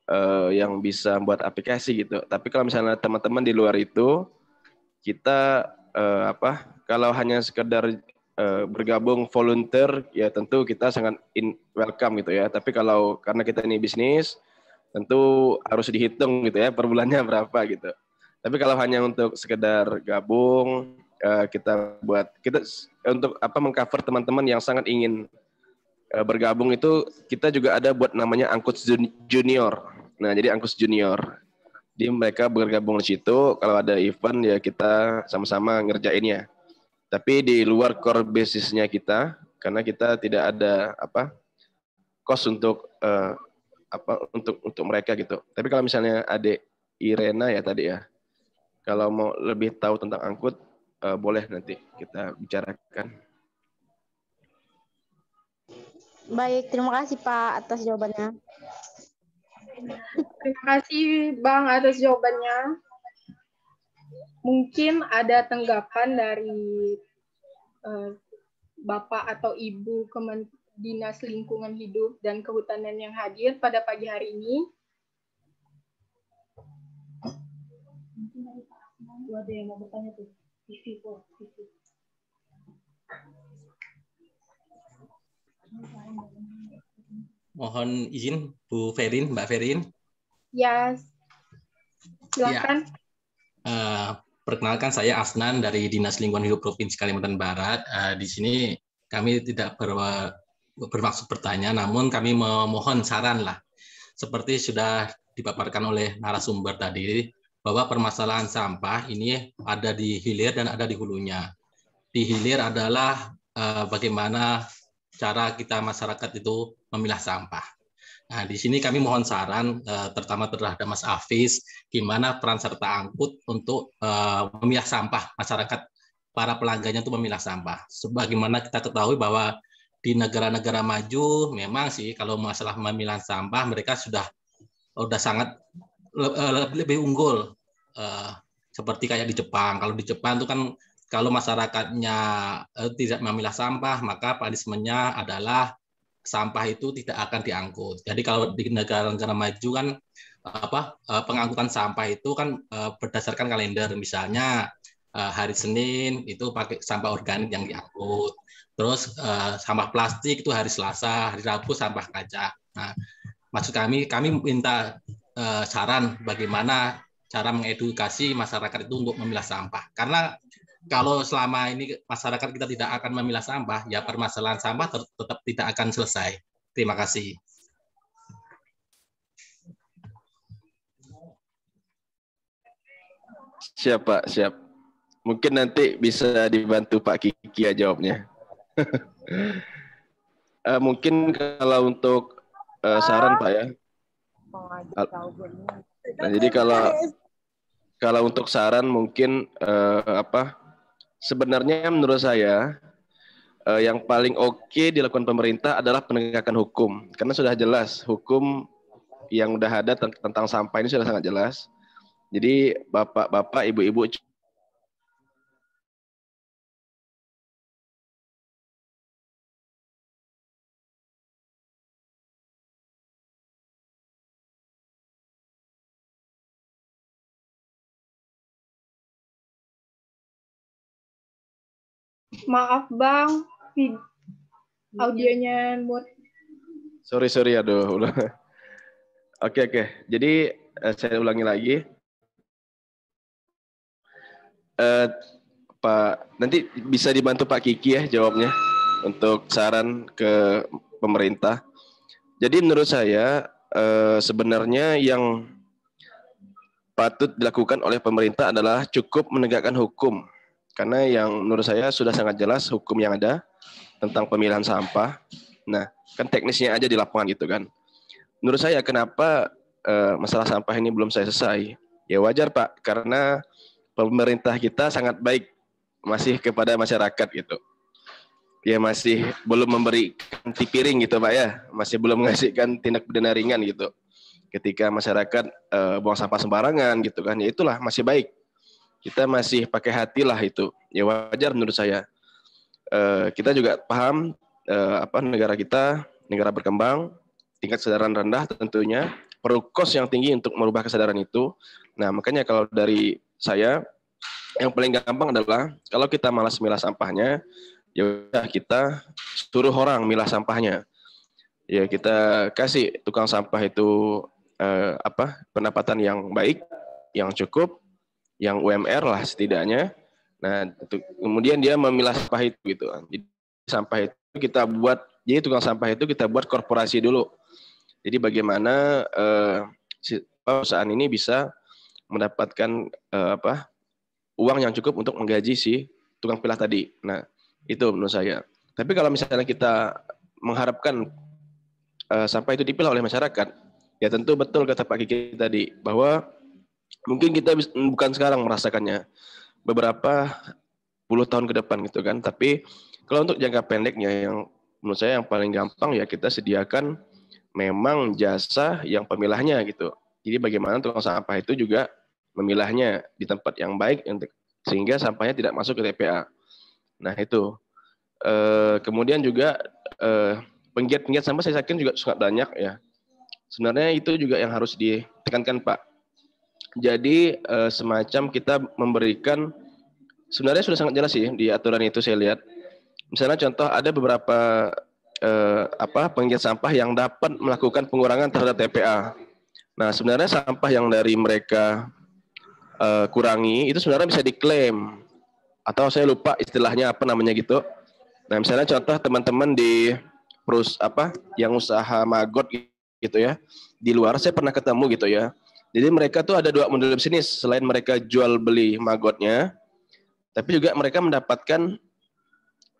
D: uh, yang bisa buat aplikasi gitu. Tapi kalau misalnya teman-teman di luar itu, kita uh, apa? Kalau hanya sekedar uh, bergabung volunteer, ya tentu kita sangat in welcome gitu ya. Tapi kalau karena kita ini bisnis, tentu harus dihitung gitu ya per bulannya berapa gitu. Tapi kalau hanya untuk sekedar gabung, uh, kita buat kita untuk apa mengcover teman-teman yang sangat ingin uh, bergabung itu kita juga ada buat namanya angkut junior. Nah jadi angkut junior. Jadi mereka bergabung di situ. Kalau ada event ya kita sama-sama ngerjainnya. Tapi di luar core basisnya kita, karena kita tidak ada apa cost untuk uh, apa untuk untuk mereka gitu. Tapi kalau misalnya adik Irena ya tadi ya, kalau mau lebih tahu tentang angkut, uh, boleh nanti kita bicarakan.
H: Baik, terima kasih Pak atas jawabannya.
C: Terima kasih Bang atas jawabannya. Mungkin ada tanggapan dari uh, Bapak atau Ibu Kemen Dinas Lingkungan Hidup dan Kehutanan yang hadir pada pagi hari ini. Ada yang mau bertanya tuh.
I: Mohon izin Bu Ferin, Mbak Ferin.
C: Ya, silakan.
I: Ya. Uh, perkenalkan saya Asnan dari Dinas Lingkungan Hidup Provinsi Kalimantan Barat. Uh, di sini kami tidak ber, bermaksud bertanya, namun kami memohon saran lah. Seperti sudah dipaparkan oleh narasumber tadi, bahwa permasalahan sampah ini ada di hilir dan ada di hulunya. Di hilir adalah uh, bagaimana cara kita masyarakat itu memilah sampah. Nah, di sini kami mohon saran, uh, terutama terhadap Mas Afis, gimana peran serta angkut untuk uh, memilah sampah masyarakat para pelanggannya itu memilah sampah. Sebagaimana kita ketahui bahwa di negara-negara maju memang sih kalau masalah memilah sampah mereka sudah sudah sangat lebih unggul uh, seperti kayak di Jepang. Kalau di Jepang itu kan kalau masyarakatnya uh, tidak memilah sampah, maka punishment-nya adalah sampah itu tidak akan diangkut. Jadi kalau di negara-negara maju kan apa uh, pengangkutan sampah itu kan berdasarkan kalender. Misalnya hari Senin itu pakai sampah organik yang diangkut. Terus sampah plastik itu hari Selasa, hari Rabu sampah kaca. Nah, maksud kami kami minta saran bagaimana cara mengedukasi masyarakat itu untuk memilah sampah. Karena kalau selama ini masyarakat kita tidak akan memilah sampah, ya permasalahan sampah tetap tidak akan selesai. Terima kasih.
D: Siap Pak, siap. Mungkin nanti bisa dibantu Pak Kiki ya jawabnya. uh, mungkin kalau untuk uh, saran Pak ya. Nah, jadi kalau kalau untuk saran mungkin uh, apa? Sebenarnya menurut saya uh, yang paling oke okay dilakukan pemerintah adalah penegakan hukum karena sudah jelas hukum yang sudah ada tentang sampah ini sudah sangat jelas. Jadi bapak-bapak, ibu-ibu
C: Maaf Bang, audionya mute.
D: Sorry sorry aduh. Oke oke. Jadi uh, saya ulangi lagi. Uh, Pak, nanti bisa dibantu Pak Kiki ya jawabnya untuk saran ke pemerintah. Jadi menurut saya uh, sebenarnya yang patut dilakukan oleh pemerintah adalah cukup menegakkan hukum karena yang menurut saya sudah sangat jelas hukum yang ada tentang pemilihan sampah. Nah, kan teknisnya aja di lapangan gitu kan. Menurut saya kenapa uh, masalah sampah ini belum saya selesai? Ya wajar Pak, karena pemerintah kita sangat baik masih kepada masyarakat gitu. Ya masih belum memberi piring gitu Pak ya, masih belum mengasihkan tindak pidana ringan gitu. Ketika masyarakat uh, buang sampah sembarangan gitu kan, ya itulah masih baik kita masih pakai hati lah itu. Ya wajar menurut saya. Uh, kita juga paham uh, apa negara kita negara berkembang, tingkat kesadaran rendah tentunya, perlu kos yang tinggi untuk merubah kesadaran itu. Nah, makanya kalau dari saya yang paling gampang adalah kalau kita malas milah sampahnya, ya kita suruh orang milah sampahnya. Ya kita kasih tukang sampah itu eh, apa pendapatan yang baik, yang cukup, yang UMR lah setidaknya. Nah, kemudian dia memilah sampah itu gitu. Jadi sampah itu kita buat, jadi tukang sampah itu kita buat korporasi dulu. Jadi bagaimana eh, perusahaan ini bisa mendapatkan eh, apa uang yang cukup untuk menggaji si tukang pilah tadi. Nah, itu menurut saya. Tapi kalau misalnya kita mengharapkan eh, sampah itu dipilah oleh masyarakat, ya tentu betul kata Pak Kiki tadi bahwa mungkin kita bukan sekarang merasakannya beberapa puluh tahun ke depan gitu kan tapi kalau untuk jangka pendeknya yang menurut saya yang paling gampang ya kita sediakan memang jasa yang pemilahnya gitu jadi bagaimana tukang sampah itu juga memilahnya di tempat yang baik sehingga sampahnya tidak masuk ke TPA nah itu e, kemudian juga e, penggiat-penggiat sampah saya yakin juga sangat banyak ya. Sebenarnya itu juga yang harus ditekankan Pak. Jadi eh, semacam kita memberikan sebenarnya sudah sangat jelas sih di aturan itu saya lihat. Misalnya contoh ada beberapa eh, apa penggiat sampah yang dapat melakukan pengurangan terhadap TPA. Nah sebenarnya sampah yang dari mereka eh, kurangi itu sebenarnya bisa diklaim atau saya lupa istilahnya apa namanya gitu. Nah misalnya contoh teman-teman di perus apa yang usaha magot gitu ya di luar saya pernah ketemu gitu ya. Jadi mereka tuh ada dua model bisnis selain mereka jual beli magotnya, tapi juga mereka mendapatkan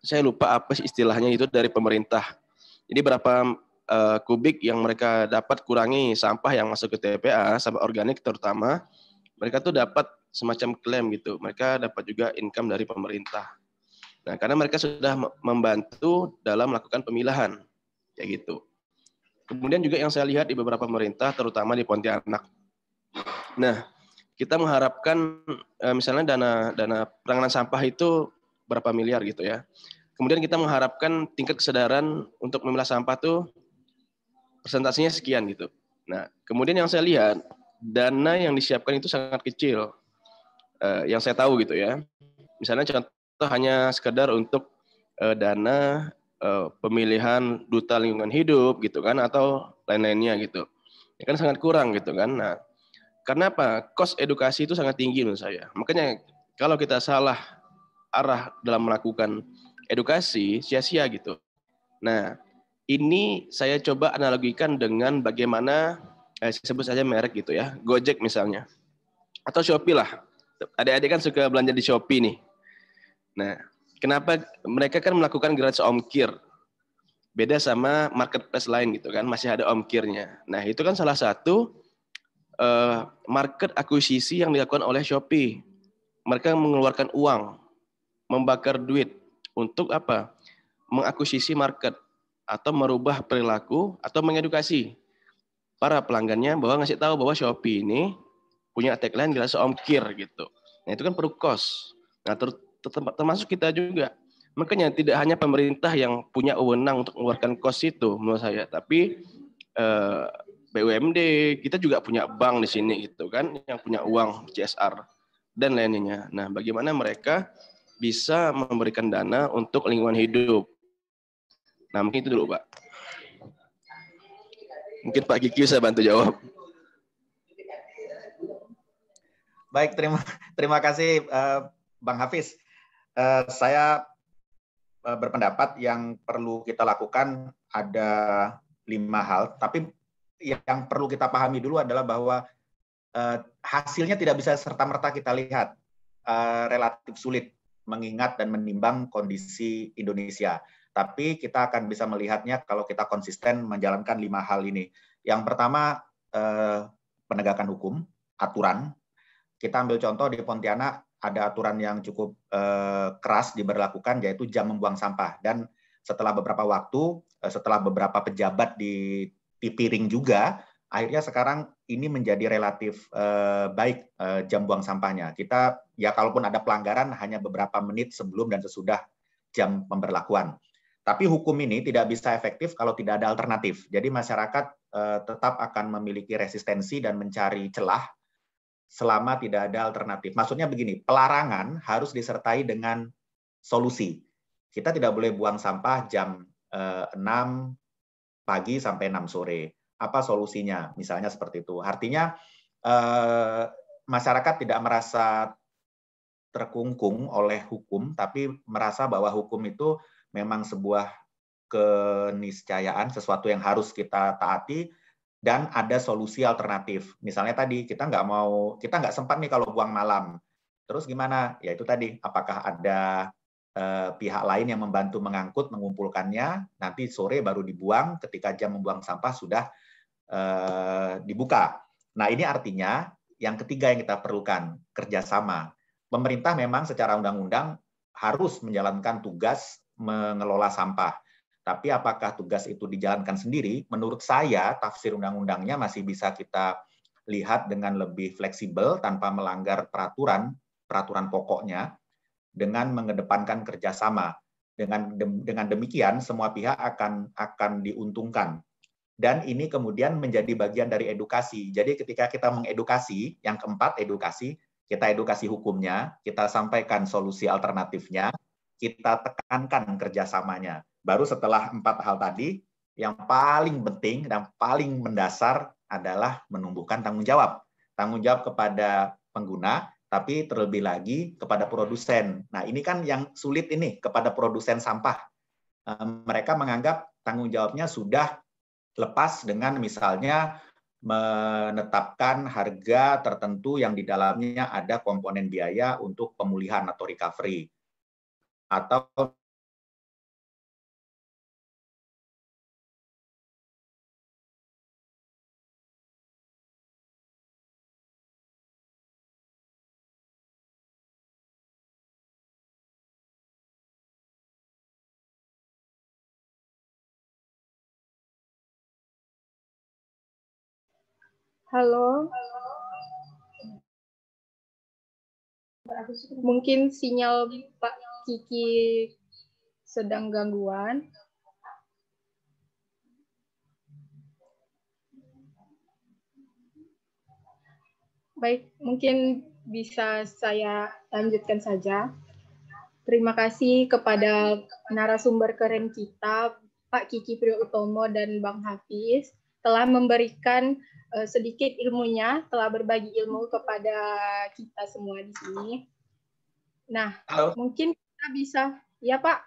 D: saya lupa apa istilahnya itu dari pemerintah. Jadi berapa uh, kubik yang mereka dapat kurangi sampah yang masuk ke TPA, sampah organik terutama, mereka tuh dapat semacam klaim gitu. Mereka dapat juga income dari pemerintah. Nah, karena mereka sudah membantu dalam melakukan pemilahan, kayak gitu. Kemudian juga yang saya lihat di beberapa pemerintah, terutama di Pontianak, Nah, kita mengharapkan eh, misalnya dana dana penanganan sampah itu berapa miliar gitu ya. Kemudian kita mengharapkan tingkat kesadaran untuk memilah sampah tuh persentasenya sekian gitu. Nah, kemudian yang saya lihat dana yang disiapkan itu sangat kecil. Uh, yang saya tahu gitu ya. Misalnya contoh hanya sekedar untuk uh, dana uh, pemilihan duta lingkungan hidup gitu kan atau lain-lainnya gitu. Ya kan sangat kurang gitu kan. Nah, karena apa? Kos edukasi itu sangat tinggi menurut saya. Makanya kalau kita salah arah dalam melakukan edukasi, sia-sia gitu. Nah, ini saya coba analogikan dengan bagaimana eh, sebut saja merek gitu ya, Gojek misalnya. Atau Shopee lah. Adik-adik kan suka belanja di Shopee nih. Nah, kenapa mereka kan melakukan gratis ongkir? Beda sama marketplace lain gitu kan, masih ada ongkirnya. Nah, itu kan salah satu uh, market akuisisi yang dilakukan oleh Shopee. Mereka mengeluarkan uang, membakar duit untuk apa? Mengakuisisi market atau merubah perilaku atau mengedukasi para pelanggannya bahwa ngasih tahu bahwa Shopee ini punya tagline jelas ongkir gitu. Nah itu kan perlu cost. Nah ter termasuk kita juga. Makanya tidak hanya pemerintah yang punya wewenang untuk mengeluarkan cost itu menurut saya, tapi eh, BUMD, kita juga punya bank di sini gitu kan, yang punya uang CSR dan lainnya. Nah, bagaimana mereka bisa memberikan dana untuk lingkungan hidup? Nah, mungkin itu dulu, Pak. Mungkin Pak Kiki bisa bantu jawab.
A: Baik, terima terima kasih uh, Bang Hafiz. Uh, saya uh, berpendapat yang perlu kita lakukan ada lima hal, tapi yang perlu kita pahami dulu adalah bahwa uh, hasilnya tidak bisa serta-merta kita lihat uh, relatif sulit mengingat dan menimbang kondisi Indonesia. Tapi kita akan bisa melihatnya kalau kita konsisten menjalankan lima hal ini. Yang pertama uh, penegakan hukum, aturan. Kita ambil contoh di Pontianak ada aturan yang cukup uh, keras diberlakukan yaitu jam membuang sampah dan setelah beberapa waktu, setelah beberapa pejabat di di piring juga, akhirnya sekarang ini menjadi relatif uh, baik uh, jam buang sampahnya. Kita ya kalaupun ada pelanggaran hanya beberapa menit sebelum dan sesudah jam pemberlakuan. Tapi hukum ini tidak bisa efektif kalau tidak ada alternatif. Jadi masyarakat uh, tetap akan memiliki resistensi dan mencari celah selama tidak ada alternatif. Maksudnya begini, pelarangan harus disertai dengan solusi. Kita tidak boleh buang sampah jam uh, 6 pagi sampai 6 sore. Apa solusinya? Misalnya seperti itu. Artinya eh, masyarakat tidak merasa terkungkung oleh hukum, tapi merasa bahwa hukum itu memang sebuah keniscayaan, sesuatu yang harus kita taati, dan ada solusi alternatif. Misalnya tadi kita nggak mau, kita nggak sempat nih kalau buang malam. Terus gimana? Ya itu tadi, apakah ada pihak lain yang membantu mengangkut, mengumpulkannya, nanti sore baru dibuang ketika jam membuang sampah sudah eh, dibuka. Nah ini artinya yang ketiga yang kita perlukan, kerjasama. Pemerintah memang secara undang-undang harus menjalankan tugas mengelola sampah. Tapi apakah tugas itu dijalankan sendiri? Menurut saya, tafsir undang-undangnya masih bisa kita lihat dengan lebih fleksibel tanpa melanggar peraturan, peraturan pokoknya dengan mengedepankan kerjasama. Dengan dengan demikian semua pihak akan akan diuntungkan. Dan ini kemudian menjadi bagian dari edukasi. Jadi ketika kita mengedukasi, yang keempat edukasi, kita edukasi hukumnya, kita sampaikan solusi alternatifnya, kita tekankan kerjasamanya. Baru setelah empat hal tadi, yang paling penting dan paling mendasar adalah menumbuhkan tanggung jawab. Tanggung jawab kepada pengguna, tapi terlebih lagi kepada produsen. Nah, ini kan yang sulit ini kepada produsen sampah. Eh, mereka menganggap tanggung jawabnya sudah lepas dengan misalnya menetapkan harga tertentu yang di dalamnya ada komponen biaya untuk pemulihan atau recovery. Atau
C: Halo. Mungkin sinyal Pak Kiki sedang gangguan. Baik, mungkin bisa saya lanjutkan saja. Terima kasih kepada narasumber keren kita, Pak Kiki Priyotomo dan Bang Hafiz, telah memberikan uh, sedikit ilmunya, telah berbagi ilmu kepada kita semua di sini. Nah, Halo. mungkin kita bisa, ya Pak.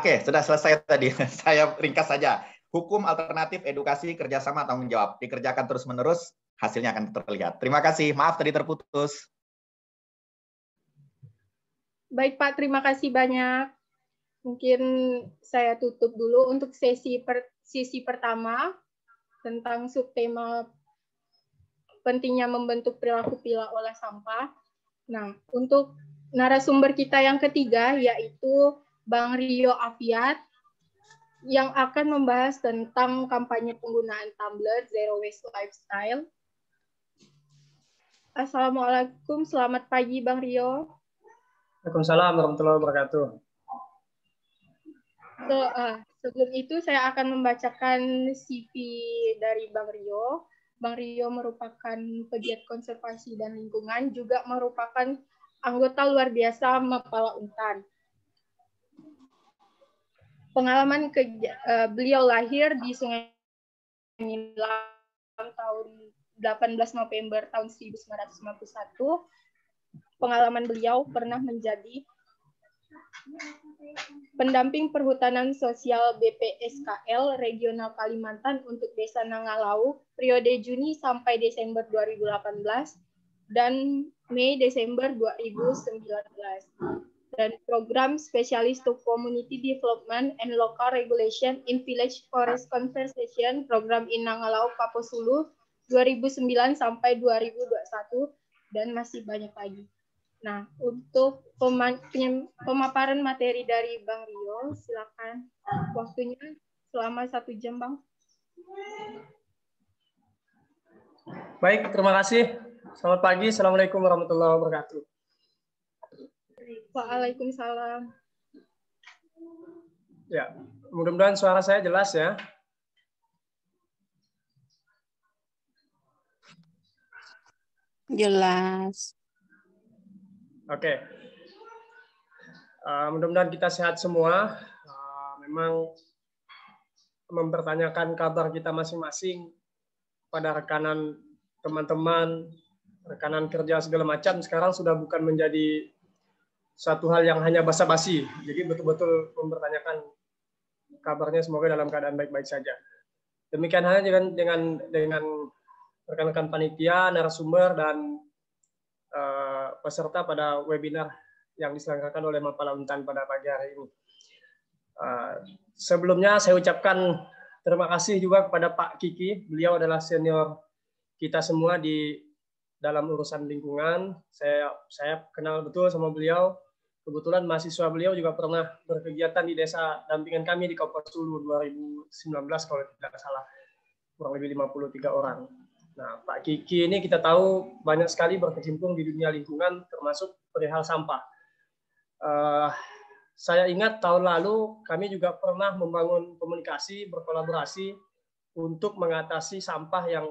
A: Oke, sudah selesai tadi. Saya ringkas saja. Hukum alternatif edukasi kerjasama tanggung jawab dikerjakan terus menerus, hasilnya akan terlihat. Terima kasih. Maaf tadi terputus.
C: Baik Pak, terima kasih banyak. Mungkin saya tutup dulu untuk sesi per, sesi pertama tentang subtema pentingnya membentuk perilaku pilah olah sampah. Nah, untuk narasumber kita yang ketiga yaitu Bang Rio Afiat yang akan membahas tentang kampanye penggunaan tumbler Zero Waste Lifestyle. Assalamualaikum, selamat pagi Bang Rio.
J: Waalaikumsalam warahmatullahi wabarakatuh.
C: So, uh, sebelum itu saya akan membacakan CV dari Bang Rio. Bang Rio merupakan pegiat konservasi dan lingkungan, juga merupakan anggota luar biasa Mapala Untan. Pengalaman ke, uh, beliau lahir di Sungai Nyilang tahun 18 November tahun 1951. Pengalaman beliau pernah menjadi pendamping perhutanan sosial BPSKL Regional Kalimantan untuk Desa Nangalau periode Juni sampai Desember 2018 dan Mei Desember 2019 dan program spesialis to community development and local regulation in village forest conservation program Inangalau Kaposulu 2009 sampai 2021 dan masih banyak lagi. Nah, untuk pemaparan materi dari Bang Rio, silakan waktunya selama satu jam, Bang.
J: Baik, terima kasih. Selamat pagi. Assalamualaikum warahmatullahi wabarakatuh.
C: Waalaikumsalam.
J: Ya, mudah-mudahan suara saya jelas ya.
F: Jelas.
J: Oke. Okay. Uh, mudah-mudahan kita sehat semua. Uh, memang mempertanyakan kabar kita masing-masing pada rekanan teman-teman, rekanan kerja segala macam sekarang sudah bukan menjadi satu hal yang hanya basa-basi. Jadi betul-betul mempertanyakan kabarnya semoga dalam keadaan baik-baik saja. Demikian halnya dengan dengan dengan rekan-rekan panitia, narasumber dan peserta pada webinar yang diselenggarakan oleh Mapala Untan pada pagi hari ini. Uh, sebelumnya saya ucapkan terima kasih juga kepada Pak Kiki. Beliau adalah senior kita semua di dalam urusan lingkungan. Saya saya kenal betul sama beliau. Kebetulan mahasiswa beliau juga pernah berkegiatan di desa dampingan kami di Kabupaten Sulu 2019 kalau tidak salah. Kurang lebih 53 orang. Nah, Pak Kiki ini kita tahu banyak sekali berkecimpung di dunia lingkungan, termasuk perihal sampah. Uh, saya ingat tahun lalu kami juga pernah membangun komunikasi, berkolaborasi untuk mengatasi sampah yang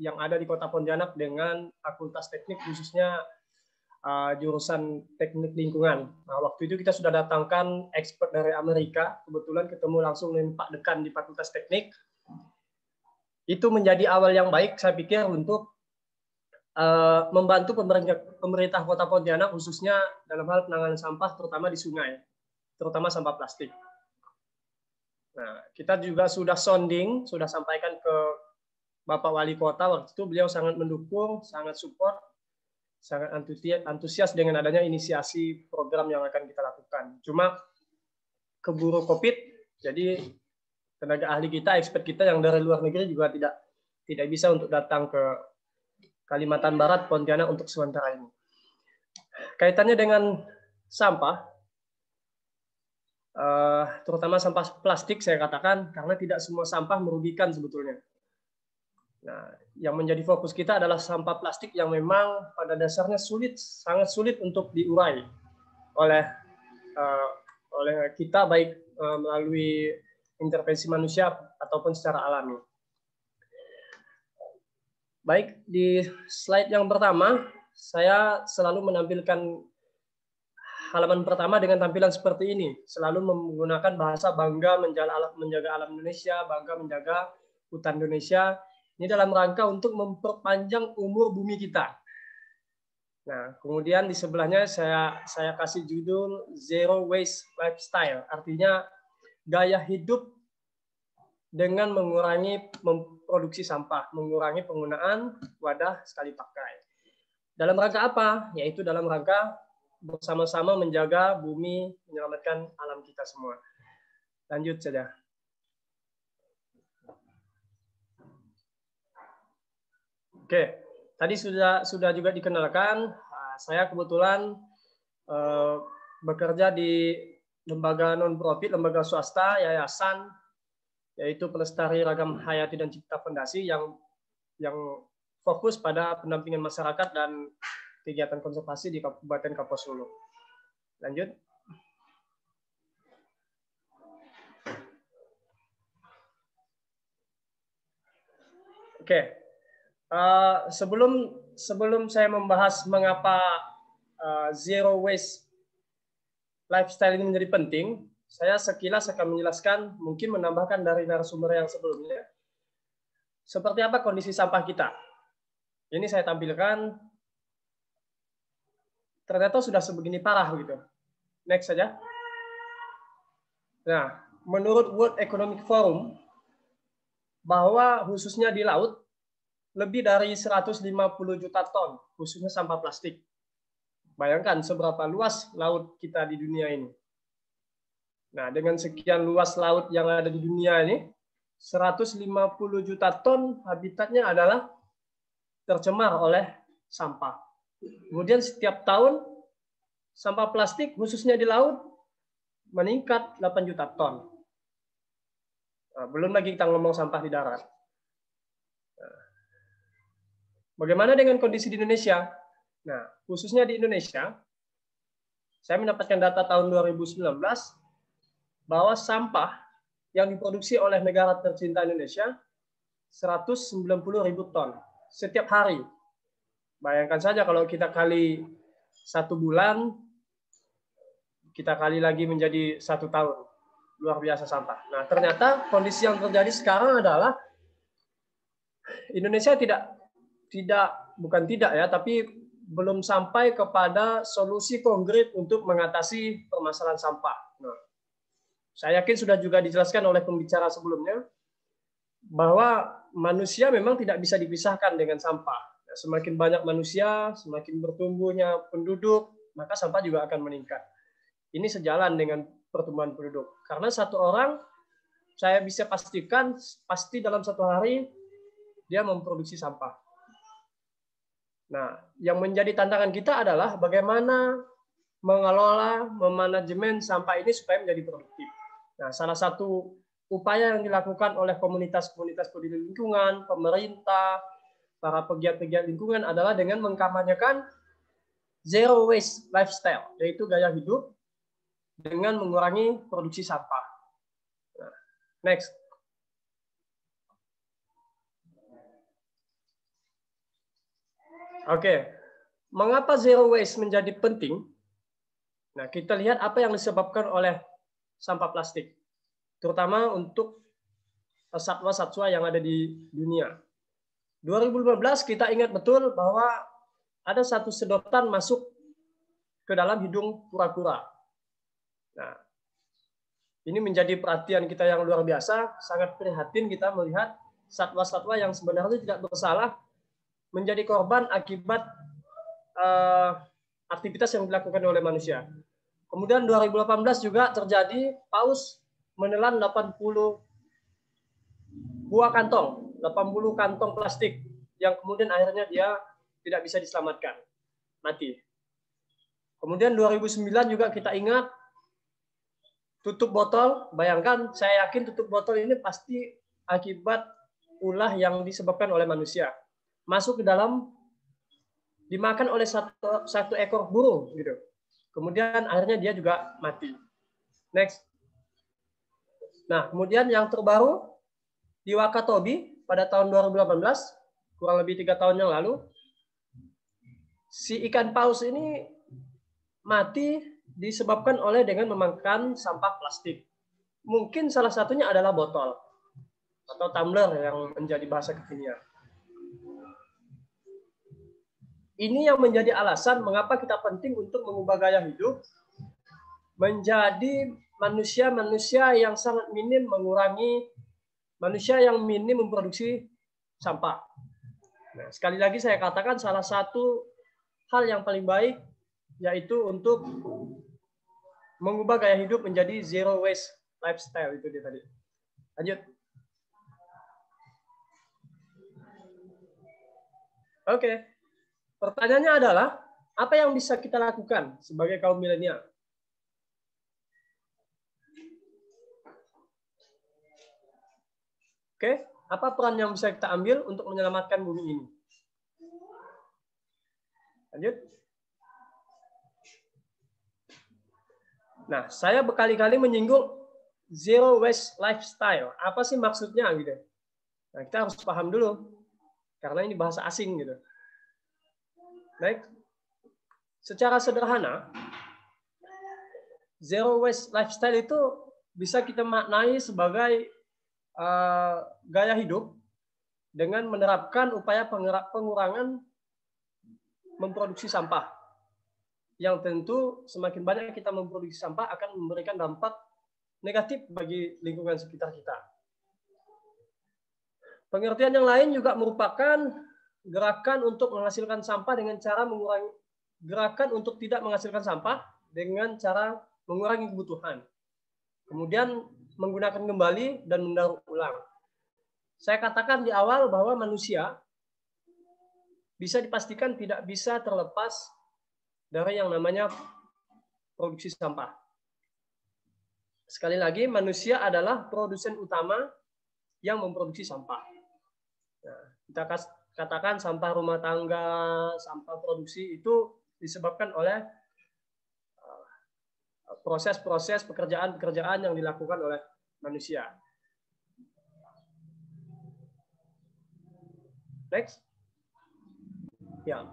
J: yang ada di Kota Pontianak dengan Fakultas Teknik khususnya uh, jurusan Teknik Lingkungan. Nah, waktu itu kita sudah datangkan expert dari Amerika, kebetulan ketemu langsung dengan Pak Dekan di Fakultas Teknik. Itu menjadi awal yang baik saya pikir untuk uh, membantu pemerintah, pemerintah Kota Pontianak khususnya dalam hal penanganan sampah terutama di sungai terutama sampah plastik. Nah, kita juga sudah sounding, sudah sampaikan ke Bapak Wali Kota waktu itu beliau sangat mendukung, sangat support, sangat antusias dengan adanya inisiasi program yang akan kita lakukan. Cuma keburu COVID, jadi tenaga ahli kita, expert kita yang dari luar negeri juga tidak tidak bisa untuk datang ke Kalimantan Barat, Pontianak untuk sementara ini. Kaitannya dengan sampah, uh, terutama sampah plastik saya katakan karena tidak semua sampah merugikan sebetulnya. Nah, yang menjadi fokus kita adalah sampah plastik yang memang pada dasarnya sulit, sangat sulit untuk diurai oleh uh, oleh kita baik uh, melalui intervensi manusia ataupun secara alami. Baik di slide yang pertama, saya selalu menampilkan halaman pertama dengan tampilan seperti ini. Selalu menggunakan bahasa bangga menjaga alam, menjaga alam Indonesia, bangga menjaga hutan Indonesia. Ini dalam rangka untuk memperpanjang umur bumi kita. Nah, kemudian di sebelahnya saya saya kasih judul Zero Waste Lifestyle. Artinya gaya hidup dengan mengurangi memproduksi sampah, mengurangi penggunaan wadah sekali pakai. Dalam rangka apa? Yaitu dalam rangka bersama-sama menjaga bumi, menyelamatkan alam kita semua. Lanjut saja. Oke, tadi sudah sudah juga dikenalkan. Ah, saya kebetulan eh, bekerja di lembaga non profit, lembaga swasta, yayasan, yaitu Pelestari Ragam Hayati dan Cipta Fondasi yang yang fokus pada pendampingan masyarakat dan kegiatan konservasi di Kabupaten Kapuasulu. Lanjut. Oke, uh, sebelum sebelum saya membahas mengapa uh, zero waste lifestyle ini menjadi penting, saya sekilas akan menjelaskan, mungkin menambahkan dari narasumber yang sebelumnya, seperti apa kondisi sampah kita. Ini saya tampilkan ternyata sudah sebegini parah gitu. Next saja. Nah, menurut World Economic Forum bahwa khususnya di laut lebih dari 150 juta ton khususnya sampah plastik. Bayangkan seberapa luas laut kita di dunia ini. Nah, dengan sekian luas laut yang ada di dunia ini, 150 juta ton habitatnya adalah tercemar oleh sampah. Kemudian setiap tahun sampah plastik khususnya di laut meningkat 8 juta ton. Nah, belum lagi kita ngomong sampah di darat. Nah, bagaimana dengan kondisi di Indonesia? Nah, khususnya di Indonesia, saya mendapatkan data tahun 2019 bahwa sampah yang diproduksi oleh negara tercinta Indonesia 190 ribu ton setiap hari Bayangkan saja kalau kita kali satu bulan, kita kali lagi menjadi satu tahun. Luar biasa sampah. Nah, ternyata kondisi yang terjadi sekarang adalah Indonesia tidak tidak bukan tidak ya, tapi belum sampai kepada solusi konkret untuk mengatasi permasalahan sampah. Nah, saya yakin sudah juga dijelaskan oleh pembicara sebelumnya bahwa manusia memang tidak bisa dipisahkan dengan sampah. Semakin banyak manusia, semakin bertumbuhnya penduduk, maka sampah juga akan meningkat. Ini sejalan dengan pertumbuhan penduduk. Karena satu orang, saya bisa pastikan, pasti dalam satu hari, dia memproduksi sampah. Nah, yang menjadi tantangan kita adalah bagaimana mengelola, memanajemen sampah ini supaya menjadi produktif. Nah, salah satu upaya yang dilakukan oleh komunitas-komunitas peduli lingkungan, pemerintah, para pegiat-pegiat lingkungan adalah dengan mengkampanyekan zero waste lifestyle, yaitu gaya hidup dengan mengurangi produksi sampah. Nah, next. Oke, mengapa zero waste menjadi penting? Nah, kita lihat apa yang disebabkan oleh sampah plastik, terutama untuk satwa-satwa yang ada di dunia. 2015 kita ingat betul bahwa ada satu sedotan masuk ke dalam hidung kura-kura. Nah, ini menjadi perhatian kita yang luar biasa, sangat prihatin kita melihat satwa-satwa yang sebenarnya tidak bersalah menjadi korban akibat uh, aktivitas yang dilakukan oleh manusia. Kemudian 2018 juga terjadi paus menelan 80 buah kantong, 80 kantong plastik yang kemudian akhirnya dia tidak bisa diselamatkan, mati. Kemudian 2009 juga kita ingat tutup botol, bayangkan saya yakin tutup botol ini pasti akibat ulah yang disebabkan oleh manusia masuk ke dalam dimakan oleh satu satu ekor burung gitu. Kemudian akhirnya dia juga mati. Next. Nah, kemudian yang terbaru di Wakatobi pada tahun 2018, kurang lebih tiga tahun yang lalu, si ikan paus ini mati disebabkan oleh dengan memakan sampah plastik. Mungkin salah satunya adalah botol atau tumbler yang menjadi bahasa kekinian. Ini yang menjadi alasan mengapa kita penting untuk mengubah gaya hidup menjadi manusia-manusia yang sangat minim mengurangi manusia yang minim memproduksi sampah. Nah, sekali lagi saya katakan salah satu hal yang paling baik yaitu untuk mengubah gaya hidup menjadi zero waste lifestyle itu dia tadi. Lanjut. Oke. Pertanyaannya adalah, apa yang bisa kita lakukan sebagai kaum milenial? Oke, apa peran yang bisa kita ambil untuk menyelamatkan bumi ini? Lanjut. Nah, saya berkali-kali menyinggung zero waste lifestyle. Apa sih maksudnya gitu? Nah, kita harus paham dulu. Karena ini bahasa asing gitu. Baik. Secara sederhana, zero waste lifestyle itu bisa kita maknai sebagai uh, gaya hidup dengan menerapkan upaya pengurangan memproduksi sampah. Yang tentu semakin banyak kita memproduksi sampah akan memberikan dampak negatif bagi lingkungan sekitar kita. Pengertian yang lain juga merupakan gerakan untuk menghasilkan sampah dengan cara mengurangi gerakan untuk tidak menghasilkan sampah dengan cara mengurangi kebutuhan. Kemudian menggunakan kembali dan mendaur ulang. Saya katakan di awal bahwa manusia bisa dipastikan tidak bisa terlepas dari yang namanya produksi sampah. Sekali lagi, manusia adalah produsen utama yang memproduksi sampah. Nah, kita katakan sampah rumah tangga, sampah produksi itu disebabkan oleh uh, proses-proses pekerjaan-pekerjaan yang dilakukan oleh manusia. Next. Ya.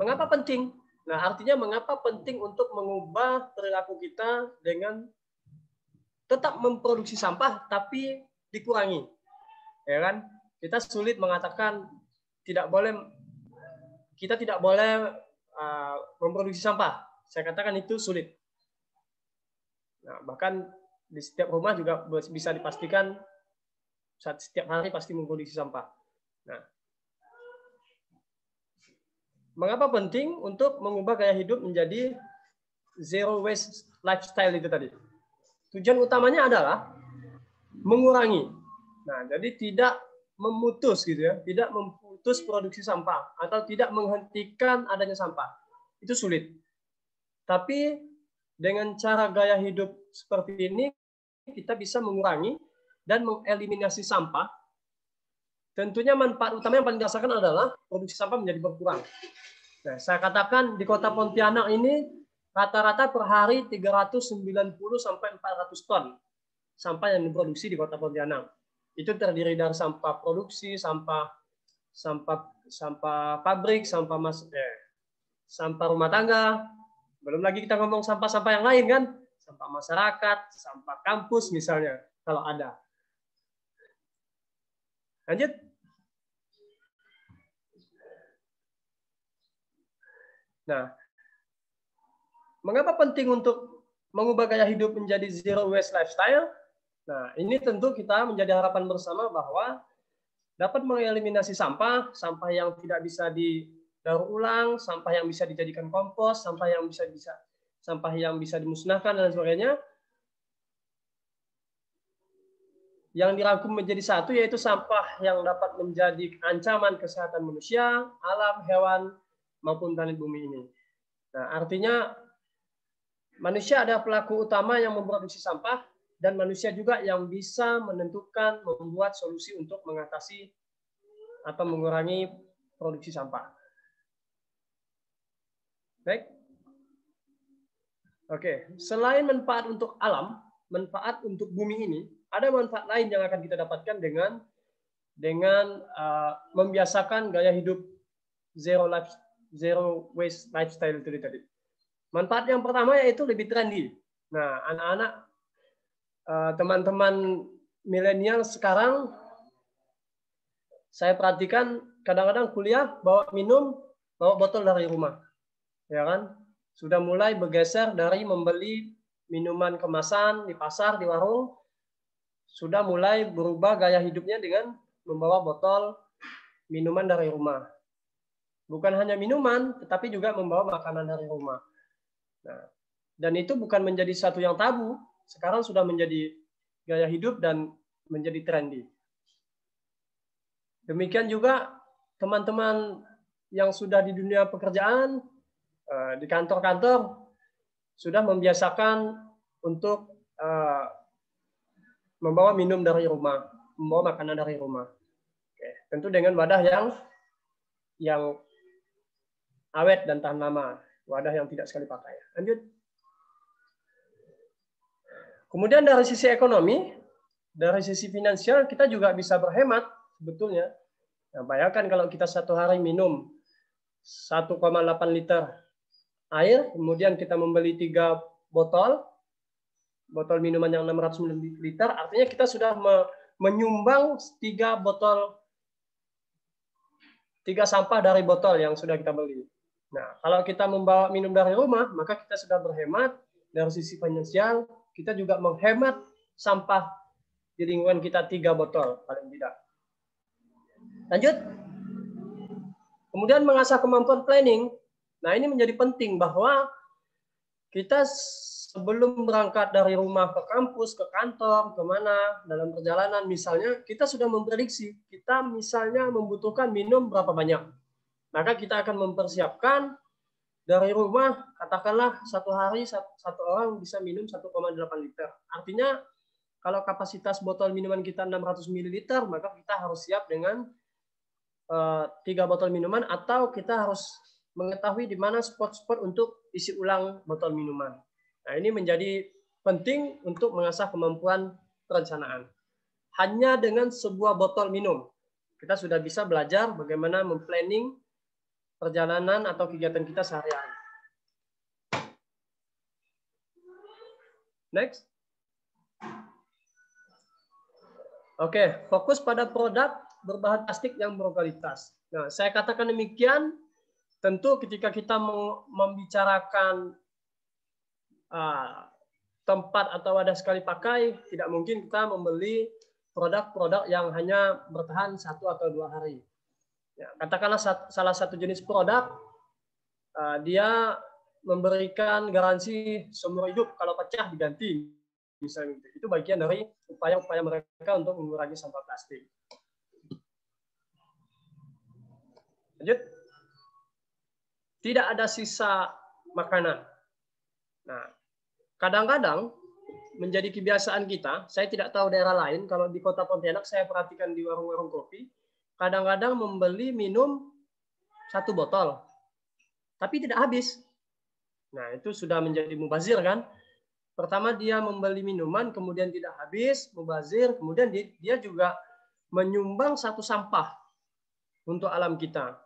J: Mengapa penting? Nah, artinya mengapa penting untuk mengubah perilaku kita dengan tetap memproduksi sampah tapi dikurangi. Ya kan? Kita sulit mengatakan tidak boleh kita tidak boleh uh, memproduksi sampah. Saya katakan itu sulit. Nah, bahkan di setiap rumah juga bisa dipastikan saat setiap hari pasti memproduksi sampah. Nah, mengapa penting untuk mengubah gaya hidup menjadi zero waste lifestyle itu tadi? Tujuan utamanya adalah mengurangi. Nah, jadi tidak memutus gitu ya, tidak memutus produksi sampah atau tidak menghentikan adanya sampah. Itu sulit. Tapi dengan cara gaya hidup seperti ini kita bisa mengurangi dan mengeliminasi sampah. Tentunya manfaat utama yang paling dirasakan adalah produksi sampah menjadi berkurang. Nah, saya katakan di kota Pontianak ini rata-rata per hari 390 sampai 400 ton sampah yang diproduksi di Kota Pontianak. Itu terdiri dari sampah produksi, sampah sampah sampah pabrik, sampah mas eh, sampah rumah tangga. Belum lagi kita ngomong sampah-sampah yang lain kan? Sampah masyarakat, sampah kampus misalnya kalau ada. Lanjut. Nah, mengapa penting untuk mengubah gaya hidup menjadi zero waste lifestyle? Nah, ini tentu kita menjadi harapan bersama bahwa dapat mengeliminasi sampah, sampah yang tidak bisa didaur ulang, sampah yang bisa dijadikan kompos, sampah yang bisa bisa sampah yang bisa dimusnahkan dan sebagainya. Yang dirangkum menjadi satu yaitu sampah yang dapat menjadi ancaman kesehatan manusia, alam, hewan maupun planet bumi ini. Nah, artinya manusia adalah pelaku utama yang memproduksi sampah dan manusia juga yang bisa menentukan membuat solusi untuk mengatasi atau mengurangi produksi sampah. Baik. Oke, selain manfaat untuk alam, manfaat untuk bumi ini, ada manfaat lain yang akan kita dapatkan dengan dengan uh, membiasakan gaya hidup zero life zero waste lifestyle itu tadi. Manfaat yang pertama yaitu lebih trendy. Nah, anak-anak teman-teman milenial sekarang saya perhatikan kadang-kadang kuliah bawa minum bawa botol dari rumah. Ya kan? Sudah mulai bergeser dari membeli minuman kemasan di pasar di warung sudah mulai berubah gaya hidupnya dengan membawa botol minuman dari rumah. Bukan hanya minuman tetapi juga membawa makanan dari rumah. Nah, dan itu bukan menjadi satu yang tabu sekarang sudah menjadi gaya hidup dan menjadi trendy. Demikian juga teman-teman yang sudah di dunia pekerjaan, eh, di kantor-kantor, sudah membiasakan untuk eh, membawa minum dari rumah, membawa makanan dari rumah. Tentu dengan wadah yang yang awet dan tahan lama, wadah yang tidak sekali pakai. Lanjut. Kemudian dari sisi ekonomi, dari sisi finansial kita juga bisa berhemat sebetulnya. Nah, bayangkan kalau kita satu hari minum 1,8 liter air, kemudian kita membeli tiga botol, botol minuman yang 600 ml, artinya kita sudah menyumbang tiga botol, tiga sampah dari botol yang sudah kita beli. Nah, kalau kita membawa minum dari rumah, maka kita sudah berhemat dari sisi finansial, kita juga menghemat sampah di lingkungan kita tiga botol paling tidak. Lanjut. Kemudian mengasah kemampuan planning. Nah ini menjadi penting bahwa kita sebelum berangkat dari rumah ke kampus, ke kantor, ke mana, dalam perjalanan misalnya, kita sudah memprediksi, kita misalnya membutuhkan minum berapa banyak. Maka kita akan mempersiapkan dari rumah katakanlah satu hari satu orang bisa minum 1,8 liter. Artinya kalau kapasitas botol minuman kita 600 ml, maka kita harus siap dengan uh, tiga botol minuman atau kita harus mengetahui di mana spot-spot untuk isi ulang botol minuman. Nah, ini menjadi penting untuk mengasah kemampuan perencanaan. Hanya dengan sebuah botol minum, kita sudah bisa belajar bagaimana memplanning perjalanan atau kegiatan kita sehari-hari. Next. Oke, fokus pada produk berbahan plastik yang berkualitas. Nah, saya katakan demikian, tentu ketika kita membicarakan uh, tempat atau wadah sekali pakai, tidak mungkin kita membeli produk-produk yang hanya bertahan satu atau dua hari. Ya, katakanlah salah satu jenis produk uh, dia memberikan garansi seumur hidup kalau pecah diganti misalnya itu bagian dari upaya-upaya mereka untuk mengurangi sampah plastik. Lanjut. Tidak ada sisa makanan. Nah, kadang-kadang menjadi kebiasaan kita, saya tidak tahu daerah lain, kalau di kota Pontianak saya perhatikan di warung-warung kopi, kadang-kadang membeli minum satu botol, tapi tidak habis. Nah, itu sudah menjadi mubazir kan? Pertama dia membeli minuman, kemudian tidak habis, mubazir, kemudian dia juga menyumbang satu sampah untuk alam kita.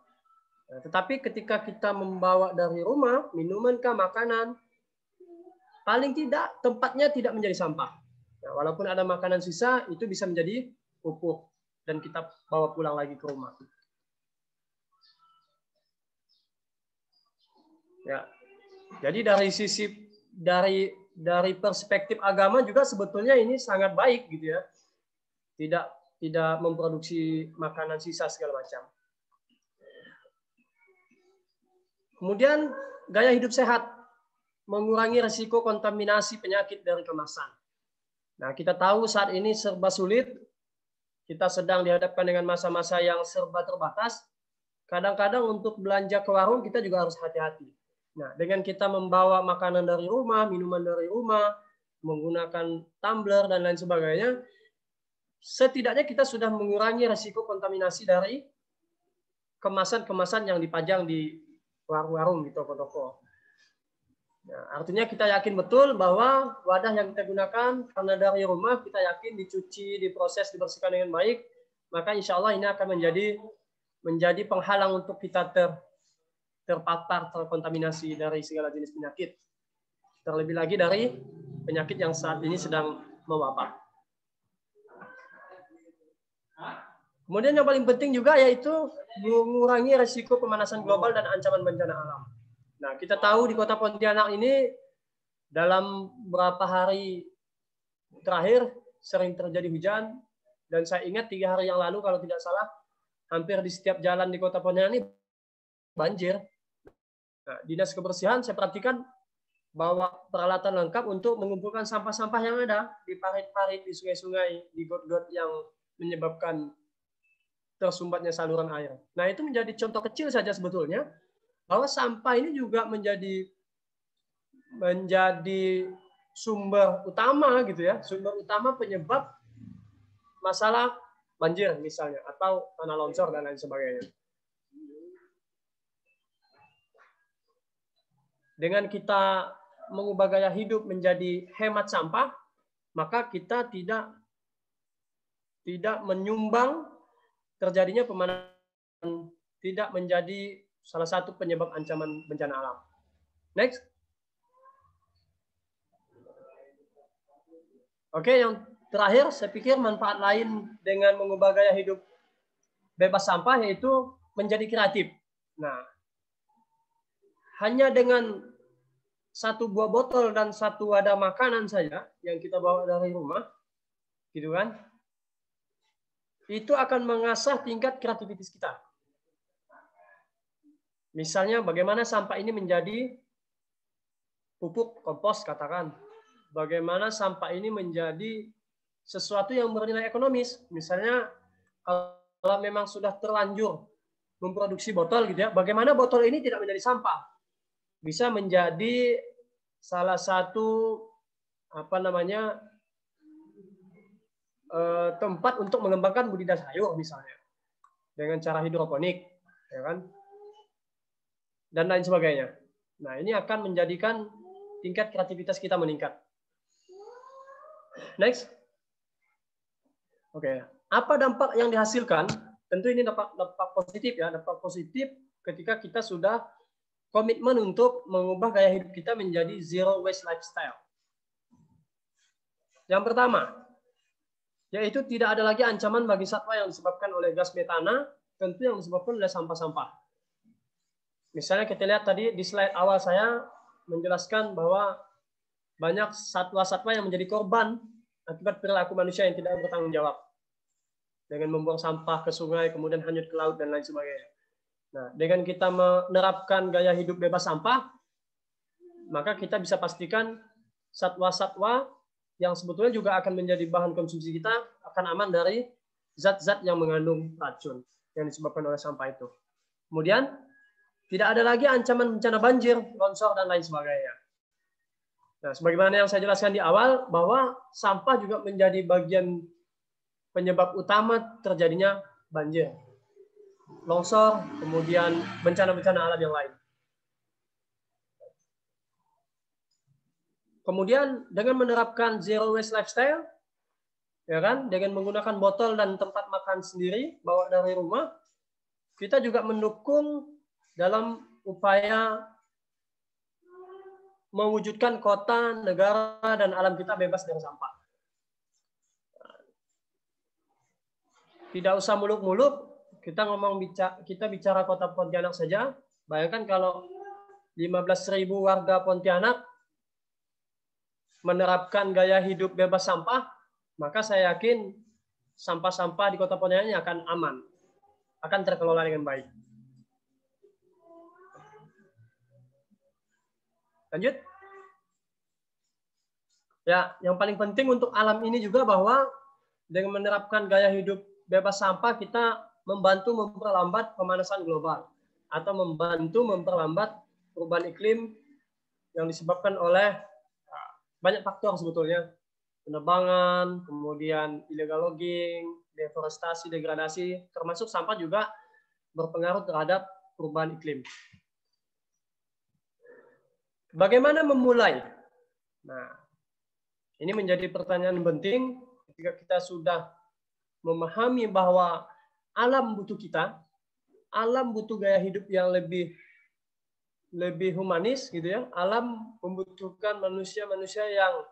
J: Nah, tetapi ketika kita membawa dari rumah, minuman kah, makanan, paling tidak tempatnya tidak menjadi sampah. Nah, walaupun ada makanan sisa, itu bisa menjadi pupuk dan kita bawa pulang lagi ke rumah. Ya. Jadi dari sisi dari dari perspektif agama juga sebetulnya ini sangat baik gitu ya. Tidak tidak memproduksi makanan sisa segala macam. Kemudian gaya hidup sehat mengurangi risiko kontaminasi penyakit dari kemasan. Nah, kita tahu saat ini serba sulit. Kita sedang dihadapkan dengan masa-masa yang serba terbatas. Kadang-kadang untuk belanja ke warung kita juga harus hati-hati Nah, dengan kita membawa makanan dari rumah, minuman dari rumah, menggunakan tumbler dan lain sebagainya, setidaknya kita sudah mengurangi resiko kontaminasi dari kemasan-kemasan yang dipajang di warung-warung di toko-toko. Nah, artinya kita yakin betul bahwa wadah yang kita gunakan karena dari rumah kita yakin dicuci, diproses, dibersihkan dengan baik, maka insya Allah ini akan menjadi menjadi penghalang untuk kita ter, terpapar, terkontaminasi dari segala jenis penyakit. Terlebih lagi dari penyakit yang saat ini sedang mewabah. Kemudian yang paling penting juga yaitu mengurangi resiko pemanasan global dan ancaman bencana alam. Nah, kita tahu di kota Pontianak ini dalam beberapa hari terakhir sering terjadi hujan dan saya ingat tiga hari yang lalu kalau tidak salah hampir di setiap jalan di kota Pontianak ini banjir. Nah, dinas kebersihan saya perhatikan bawa peralatan lengkap untuk mengumpulkan sampah-sampah yang ada di parit-parit, di sungai-sungai, di got-got yang menyebabkan tersumbatnya saluran air. Nah, itu menjadi contoh kecil saja sebetulnya bahwa sampah ini juga menjadi menjadi sumber utama gitu ya, sumber utama penyebab masalah banjir misalnya atau tanah longsor dan lain sebagainya. dengan kita mengubah gaya hidup menjadi hemat sampah, maka kita tidak tidak menyumbang terjadinya pemanasan tidak menjadi salah satu penyebab ancaman bencana alam. Next. Oke, yang terakhir saya pikir manfaat lain dengan mengubah gaya hidup bebas sampah yaitu menjadi kreatif. Nah, hanya dengan satu buah botol dan satu wadah makanan saja yang kita bawa dari rumah, gitu kan? Itu akan mengasah tingkat kreativitas kita. Misalnya bagaimana sampah ini menjadi pupuk kompos katakan. Bagaimana sampah ini menjadi sesuatu yang bernilai ekonomis. Misalnya kalau memang sudah terlanjur memproduksi botol gitu ya, bagaimana botol ini tidak menjadi sampah? bisa menjadi salah satu apa namanya eh, tempat untuk mengembangkan budidaya sayur misalnya dengan cara hidroponik ya kan dan lain sebagainya nah ini akan menjadikan tingkat kreativitas kita meningkat next oke okay. apa dampak yang dihasilkan tentu ini dampak dampak positif ya dampak positif ketika kita sudah komitmen untuk mengubah gaya hidup kita menjadi zero waste lifestyle. Yang pertama, yaitu tidak ada lagi ancaman bagi satwa yang disebabkan oleh gas metana, tentu yang disebabkan oleh sampah-sampah. Misalnya kita lihat tadi di slide awal saya menjelaskan bahwa banyak satwa-satwa yang menjadi korban akibat perilaku manusia yang tidak bertanggung jawab. Dengan membuang sampah ke sungai, kemudian hanyut ke laut, dan lain sebagainya. Nah, dengan kita menerapkan gaya hidup bebas sampah, maka kita bisa pastikan satwa-satwa yang sebetulnya juga akan menjadi bahan konsumsi kita akan aman dari zat-zat yang mengandung racun yang disebabkan oleh sampah itu. Kemudian, tidak ada lagi ancaman bencana banjir, longsor, dan lain sebagainya. Nah, sebagaimana yang saya jelaskan di awal, bahwa sampah juga menjadi bagian penyebab utama terjadinya banjir longsor, kemudian bencana-bencana alam yang lain. Kemudian dengan menerapkan zero waste lifestyle, ya kan, dengan menggunakan botol dan tempat makan sendiri bawa dari rumah, kita juga mendukung dalam upaya mewujudkan kota, negara, dan alam kita bebas dari sampah. Tidak usah muluk-muluk, kita ngomong bicara, kita bicara kota Pontianak saja. Bayangkan kalau 15.000 warga Pontianak menerapkan gaya hidup bebas sampah, maka saya yakin sampah-sampah di kota Pontianak akan aman, akan terkelola dengan baik. Lanjut. Ya, yang paling penting untuk alam ini juga bahwa dengan menerapkan gaya hidup bebas sampah kita membantu memperlambat pemanasan global atau membantu memperlambat perubahan iklim yang disebabkan oleh banyak faktor sebetulnya penebangan, kemudian illegal logging, deforestasi, degradasi, termasuk sampah juga berpengaruh terhadap perubahan iklim. Bagaimana memulai? Nah, ini menjadi pertanyaan penting ketika kita sudah memahami bahwa alam butuh kita, alam butuh gaya hidup yang lebih lebih humanis gitu ya. Alam membutuhkan manusia-manusia yang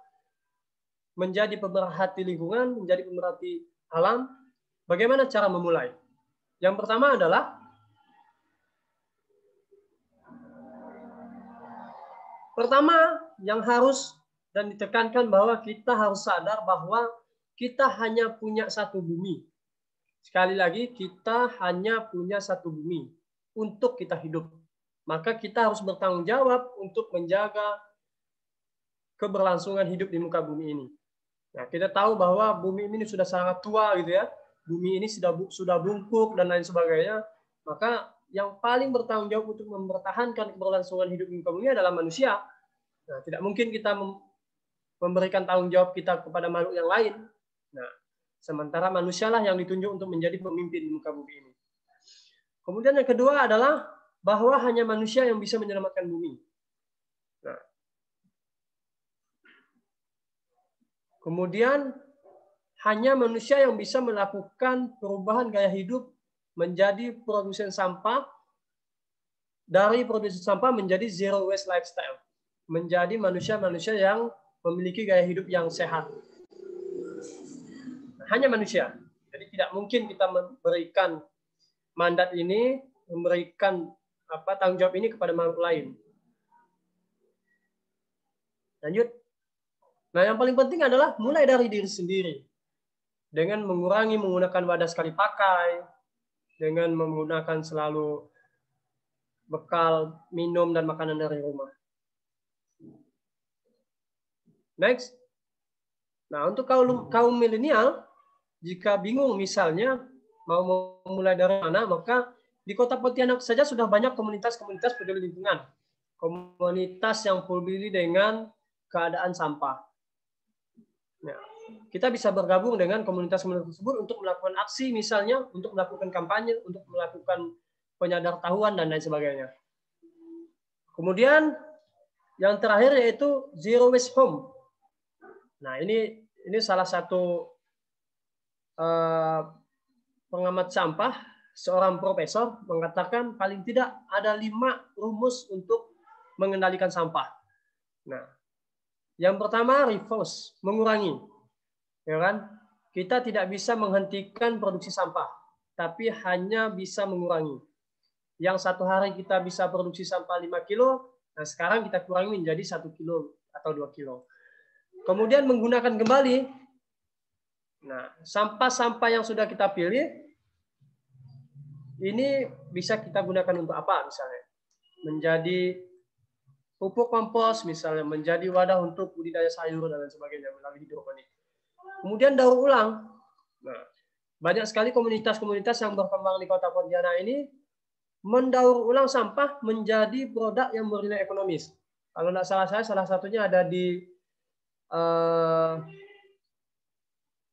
J: menjadi pemerhati lingkungan, menjadi pemerhati alam. Bagaimana cara memulai? Yang pertama adalah pertama yang harus dan ditekankan bahwa kita harus sadar bahwa kita hanya punya satu bumi. Sekali lagi, kita hanya punya satu bumi untuk kita hidup maka kita harus bertanggung jawab untuk menjaga keberlangsungan hidup di muka bumi ini. Nah, kita tahu bahwa bumi ini sudah sangat tua gitu ya. Bumi ini sudah sudah bungkuk dan lain sebagainya. Maka yang paling bertanggung jawab untuk mempertahankan keberlangsungan hidup muka bumi adalah manusia. Nah, tidak mungkin kita memberikan tanggung jawab kita kepada makhluk yang lain. Nah, sementara manusialah yang ditunjuk untuk menjadi pemimpin di muka bumi ini. Kemudian yang kedua adalah bahwa hanya manusia yang bisa menyelamatkan bumi. Nah. Kemudian hanya manusia yang bisa melakukan perubahan gaya hidup menjadi produsen sampah dari produsen sampah menjadi zero waste lifestyle, menjadi manusia-manusia yang memiliki gaya hidup yang sehat. Hanya manusia. Jadi tidak mungkin kita memberikan mandat ini, memberikan apa tanggung jawab ini kepada makhluk lain. Lanjut. Nah, yang paling penting adalah mulai dari diri sendiri. Dengan mengurangi menggunakan wadah sekali pakai, dengan menggunakan selalu bekal minum dan makanan dari rumah. Next. Nah, untuk kaum kaum milenial, jika bingung misalnya mau memulai dari mana, maka di kota Pontianak saja sudah banyak komunitas-komunitas peduli lingkungan. Komunitas yang peduli dengan keadaan sampah. Nah, kita bisa bergabung dengan komunitas-komunitas tersebut untuk melakukan aksi misalnya, untuk melakukan kampanye, untuk melakukan penyadar tahuan dan lain sebagainya. Kemudian yang terakhir yaitu zero waste home. Nah ini ini salah satu uh, pengamat sampah seorang profesor mengatakan paling tidak ada lima rumus untuk mengendalikan sampah. Nah, yang pertama reverse, mengurangi. Ya kan? Kita tidak bisa menghentikan produksi sampah, tapi hanya bisa mengurangi. Yang satu hari kita bisa produksi sampah 5 kilo, nah sekarang kita kurangi menjadi satu kilo atau dua kilo. Kemudian menggunakan kembali. Nah, sampah-sampah yang sudah kita pilih ini bisa kita gunakan untuk apa misalnya? Menjadi pupuk kompos misalnya, menjadi wadah untuk budidaya sayur dan lain sebagainya melalui hidroponik. Kemudian daur ulang. Nah, banyak sekali komunitas-komunitas yang berkembang di Kota Pontianak ini mendaur ulang sampah menjadi produk yang bernilai ekonomis. Kalau tidak salah saya, salah satunya ada di uh,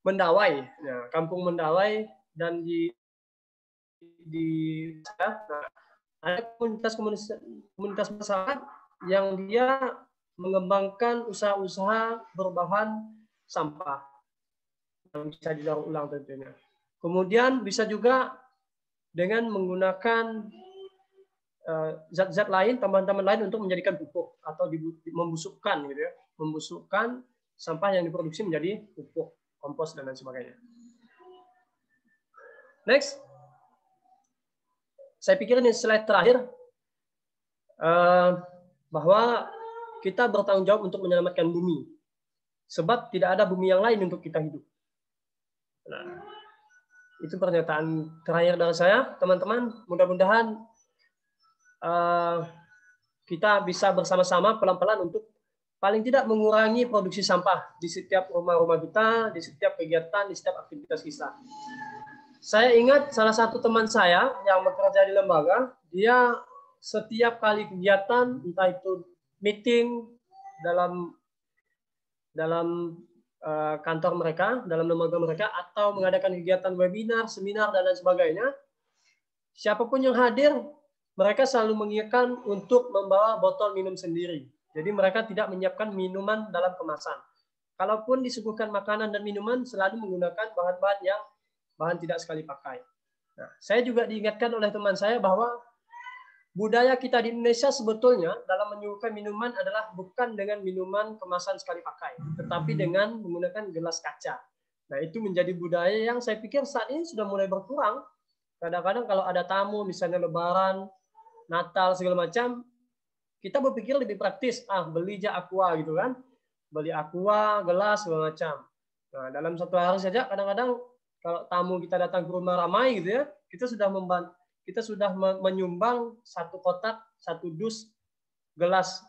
J: Mendawai, nah, Kampung Mendawai dan di di nah, ada komunitas komunitas komunitas masyarakat yang dia mengembangkan usaha-usaha berbahan sampah yang bisa didaur ulang tentunya. Kemudian bisa juga dengan menggunakan eh, zat-zat lain, tambahan-tambahan lain untuk menjadikan pupuk atau membusukkan gitu ya, membusukkan sampah yang diproduksi menjadi pupuk, kompos dan lain sebagainya. Next, saya pikir ini slide terakhir uh, bahwa kita bertanggung jawab untuk menyelamatkan bumi, sebab tidak ada bumi yang lain untuk kita hidup. Nah, itu pernyataan terakhir dari saya, teman-teman. Mudah-mudahan uh, kita bisa bersama-sama pelan-pelan untuk paling tidak mengurangi produksi sampah di setiap rumah-rumah kita, di setiap kegiatan, di setiap aktivitas kita. Saya ingat salah satu teman saya yang bekerja di lembaga, dia setiap kali kegiatan, entah itu meeting dalam dalam kantor mereka, dalam lembaga mereka, atau mengadakan kegiatan webinar, seminar, dan lain sebagainya, siapa pun yang hadir, mereka selalu mengingatkan untuk membawa botol minum sendiri. Jadi mereka tidak menyiapkan minuman dalam kemasan. Kalaupun disuguhkan makanan dan minuman, selalu menggunakan bahan-bahan yang bahan tidak sekali pakai. Nah, saya juga diingatkan oleh teman saya bahwa budaya kita di Indonesia sebetulnya dalam menyuguhkan minuman adalah bukan dengan minuman kemasan sekali pakai, tetapi dengan menggunakan gelas kaca. Nah, itu menjadi budaya yang saya pikir saat ini sudah mulai berkurang. Kadang-kadang kalau ada tamu, misalnya lebaran, Natal, segala macam, kita berpikir lebih praktis, ah beli aja aqua gitu kan. Beli aqua, gelas, segala macam. Nah, dalam satu hari saja kadang-kadang kalau tamu kita datang ke rumah ramai gitu ya, kita sudah kita sudah menyumbang satu kotak, satu dus gelas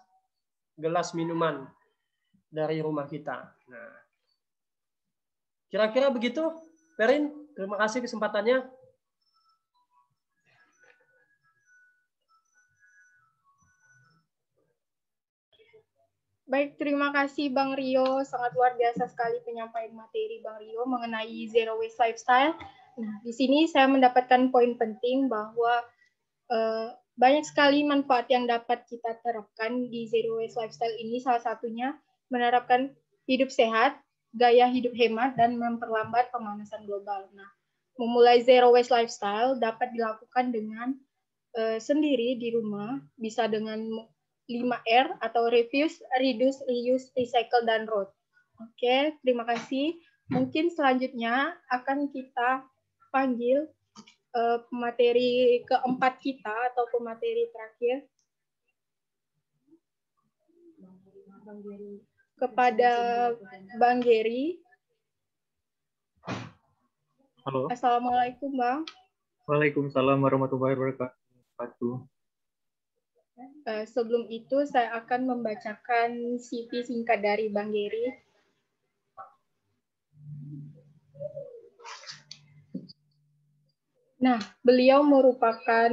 J: gelas minuman dari rumah kita. Nah, kira-kira begitu, Perin. Terima kasih kesempatannya.
C: Baik, terima kasih Bang Rio. Sangat luar biasa sekali penyampaian materi Bang Rio mengenai zero waste lifestyle. Nah, di sini saya mendapatkan poin penting bahwa uh, banyak sekali manfaat yang dapat kita terapkan di zero waste lifestyle ini. Salah satunya menerapkan hidup sehat, gaya hidup hemat, dan memperlambat pemanasan global. Nah, memulai zero waste lifestyle dapat dilakukan dengan uh, sendiri di rumah, bisa dengan 5R atau refuse, reduce, reuse, recycle, dan road. Oke, terima kasih. Mungkin selanjutnya akan kita panggil uh, pemateri keempat kita atau pemateri terakhir kepada Bang Geri.
K: Halo.
C: Assalamualaikum Bang.
K: Waalaikumsalam warahmatullahi wabarakatuh.
C: Uh, sebelum itu saya akan membacakan CV singkat dari Bang Geri. Nah, beliau merupakan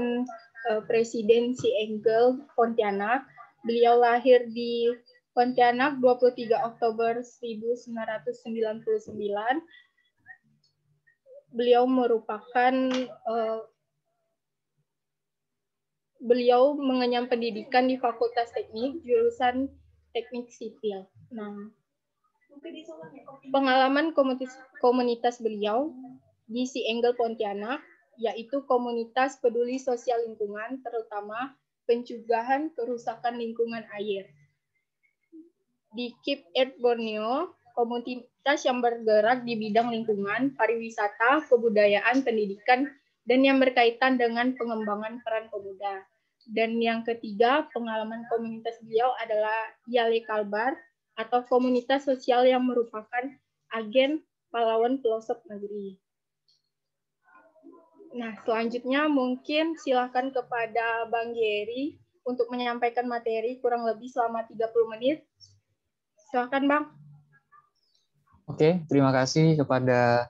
C: uh, Presiden Si Engel Pontianak. Beliau lahir di Pontianak 23 Oktober 1999. Beliau merupakan uh, beliau mengenyam pendidikan di Fakultas Teknik jurusan Teknik Sipil. Nah, pengalaman komunitas, beliau di Si Engel Pontianak yaitu komunitas peduli sosial lingkungan, terutama pencegahan kerusakan lingkungan air. Di Keep Earth Borneo, komunitas yang bergerak di bidang lingkungan, pariwisata, kebudayaan, pendidikan, dan yang berkaitan dengan pengembangan peran pemuda. Dan yang ketiga, pengalaman komunitas beliau adalah Yale Kalbar, atau komunitas sosial yang merupakan agen pahlawan pelosok negeri. Nah, selanjutnya mungkin silakan kepada Bang Geri untuk menyampaikan materi kurang lebih selama 30 menit. Silakan, Bang.
K: Oke, terima kasih kepada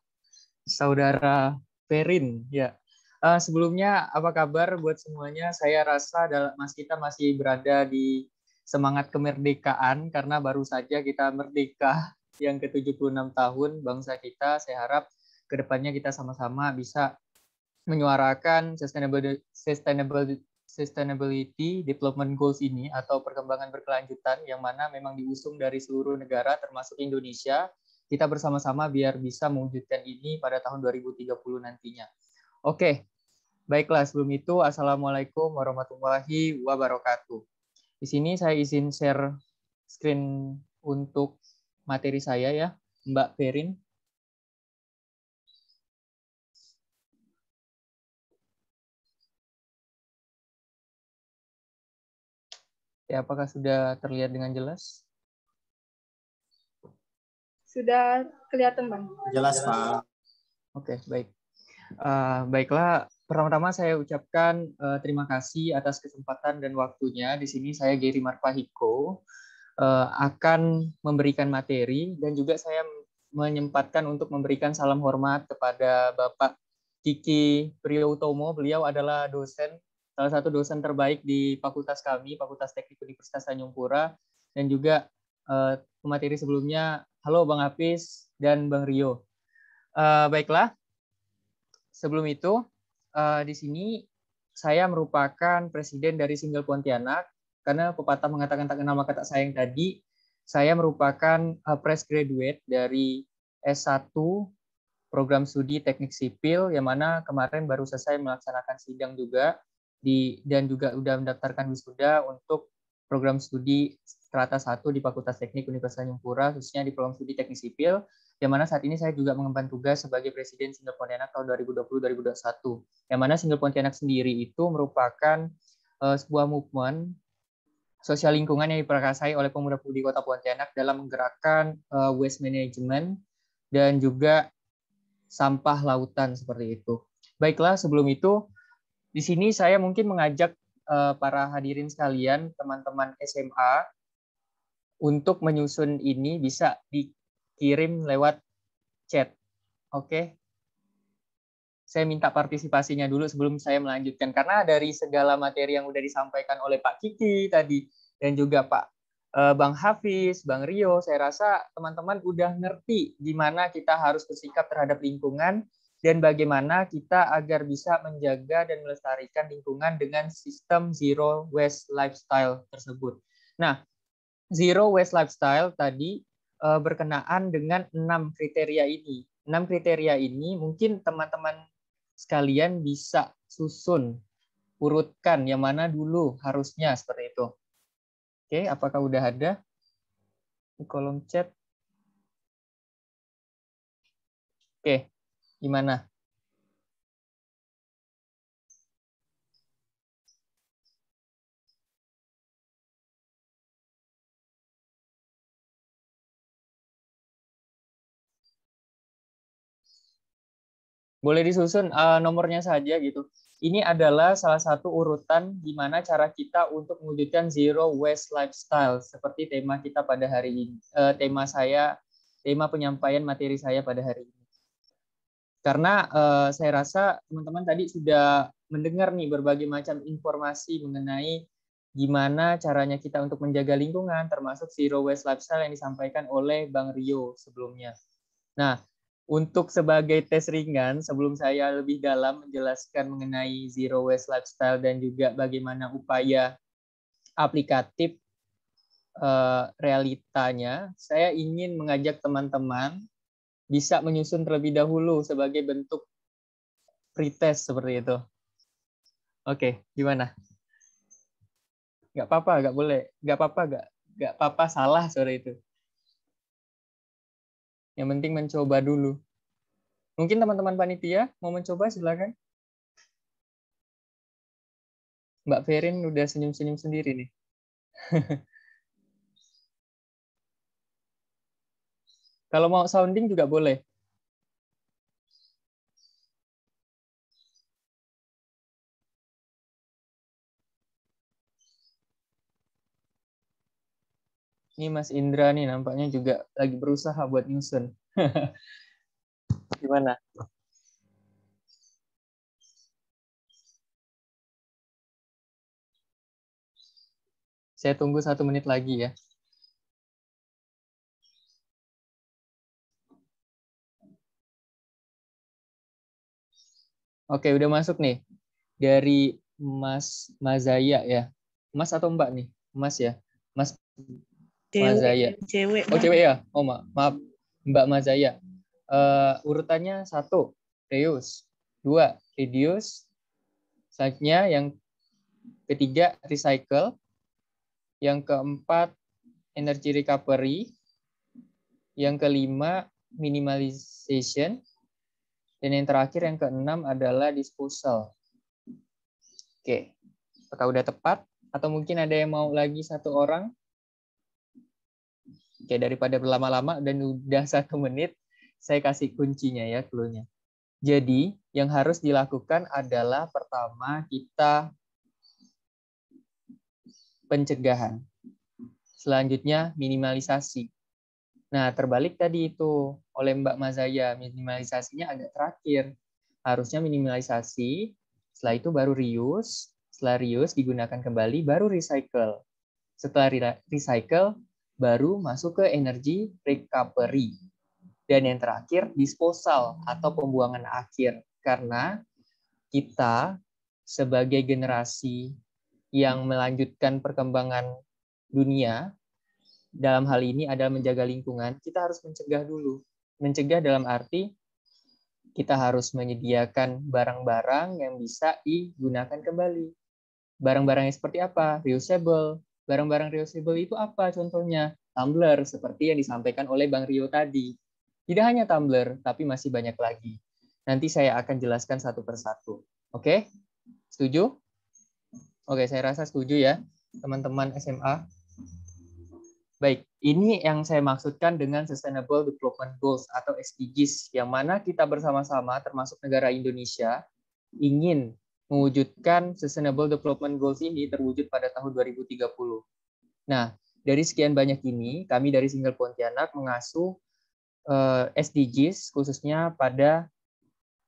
K: saudara Perin. Ya, uh, sebelumnya apa kabar buat semuanya? Saya rasa Mas kita masih berada di semangat kemerdekaan karena baru saja kita merdeka yang ke-76 tahun bangsa kita. Saya harap ke depannya kita sama-sama bisa menyuarakan sustainable sustainable Sustainability Development Goals ini atau perkembangan berkelanjutan yang mana memang diusung dari seluruh negara termasuk Indonesia. Kita bersama-sama biar bisa mewujudkan ini pada tahun 2030 nantinya. Oke, baiklah sebelum itu Assalamualaikum warahmatullahi wabarakatuh. Di sini saya izin share screen untuk materi saya ya, Mbak Perin. Ya, apakah sudah terlihat dengan jelas?
C: Sudah kelihatan, Bang.
E: Jelas, Pak.
K: Oke, baik. Uh, baiklah, pertama-tama saya ucapkan uh, terima kasih atas kesempatan dan waktunya. Di sini saya Geri Marpahiko uh, akan memberikan materi dan juga saya menyempatkan untuk memberikan salam hormat kepada Bapak Kiki Priyotomo. Beliau adalah dosen salah satu dosen terbaik di fakultas kami, Fakultas Teknik Universitas Tanjung Pura, dan juga uh, pemateri sebelumnya, halo Bang Hafiz dan Bang Rio. Uh, baiklah, sebelum itu, uh, di sini saya merupakan presiden dari Single Pontianak, karena pepatah mengatakan tak kenal maka tak sayang tadi, saya merupakan uh, fresh graduate dari S1 program studi teknik sipil, yang mana kemarin baru selesai melaksanakan sidang juga, di dan juga sudah mendaftarkan wisuda untuk program studi strata 1 di Fakultas Teknik Universitas Tanjung Pura, khususnya di program studi teknik sipil, yang mana saat ini saya juga mengemban tugas sebagai Presiden Single Pontianak tahun 2020-2021. Yang mana Single Pontianak sendiri itu merupakan uh, sebuah movement sosial lingkungan yang diperkasai oleh pemuda-pemudi Kota Pontianak dalam menggerakkan uh, waste management dan juga sampah lautan seperti itu. Baiklah, sebelum itu di sini saya mungkin mengajak uh, para hadirin sekalian, teman-teman SMA, untuk menyusun ini bisa dikirim lewat chat. Oke. Saya minta partisipasinya dulu sebelum saya melanjutkan. Karena dari segala materi yang sudah disampaikan oleh Pak Kiki tadi, dan juga Pak eh, Bang Hafiz, Bang Rio, saya rasa teman-teman udah ngerti gimana kita harus bersikap terhadap lingkungan dan bagaimana kita agar bisa menjaga dan melestarikan lingkungan dengan sistem zero waste lifestyle tersebut. Nah, zero waste lifestyle tadi uh, berkenaan dengan enam kriteria ini. Enam kriteria ini mungkin teman-teman sekalian bisa susun, urutkan yang mana dulu harusnya seperti itu. Oke, apakah udah ada di kolom chat? Oke, Gimana? Boleh disusun uh, nomornya saja gitu. Ini adalah salah satu urutan gimana cara kita untuk mewujudkan zero waste lifestyle seperti tema kita pada hari ini. Uh, tema saya, tema penyampaian materi saya pada hari ini. Karena uh, saya rasa teman-teman tadi sudah mendengar nih berbagai macam informasi mengenai gimana caranya kita untuk menjaga lingkungan, termasuk zero waste lifestyle yang disampaikan oleh Bang Rio sebelumnya. Nah, untuk sebagai tes ringan, sebelum saya lebih dalam menjelaskan mengenai zero waste lifestyle dan juga bagaimana upaya aplikatif uh, realitanya, saya ingin mengajak teman-teman bisa menyusun terlebih dahulu sebagai bentuk pretest seperti itu. Oke, gimana? Gak apa-apa, gak boleh. Gak apa-apa, gak, gak apa-apa salah sore itu. Yang penting mencoba dulu. Mungkin teman-teman panitia mau mencoba silakan. Mbak Ferin udah senyum-senyum sendiri nih. Kalau mau sounding juga boleh. Ini Mas Indra nih nampaknya juga lagi berusaha buat nyusun. Gimana? Saya tunggu satu menit lagi ya. Oke, udah masuk nih. Dari Mas Mazaya ya. Mas atau Mbak nih? Mas ya. Mas
F: Cewek,
K: Mazaya.
F: cewek,
K: Oh cewek ya. Oh ma maaf. Mbak Mazaya. Eh, urutannya satu reuse, dua reduce, selanjutnya yang ketiga recycle, yang keempat energy recovery, yang kelima minimalization, dan yang terakhir yang keenam adalah disposal. Oke, apakah udah tepat? Atau mungkin ada yang mau lagi satu orang? Oke, daripada berlama-lama dan udah satu menit, saya kasih kuncinya ya, clue-nya. Jadi, yang harus dilakukan adalah pertama kita pencegahan. Selanjutnya minimalisasi. Nah, terbalik tadi itu oleh Mbak Mazaya, minimalisasinya agak terakhir. Harusnya minimalisasi, setelah itu baru reuse, setelah reuse digunakan kembali, baru recycle. Setelah re- recycle, baru masuk ke energy recovery. Dan yang terakhir, disposal atau pembuangan akhir. Karena kita sebagai generasi yang melanjutkan perkembangan dunia, dalam hal ini adalah menjaga lingkungan, kita harus mencegah dulu. Mencegah dalam arti kita harus menyediakan barang-barang yang bisa digunakan kembali. Barang-barang yang seperti apa? Reusable. Barang-barang reusable itu apa contohnya? Tumbler, seperti yang disampaikan oleh Bang Rio tadi. Tidak hanya tumbler, tapi masih banyak lagi. Nanti saya akan jelaskan satu persatu. Oke? Setuju? Oke, saya rasa setuju ya, teman-teman SMA. Baik, ini yang saya maksudkan dengan Sustainable Development Goals atau SDGs, yang mana kita bersama-sama, termasuk negara Indonesia, ingin mewujudkan Sustainable Development Goals ini terwujud pada tahun 2030. Nah, dari sekian banyak ini, kami dari Single Pontianak mengasuh eh, SDGs khususnya pada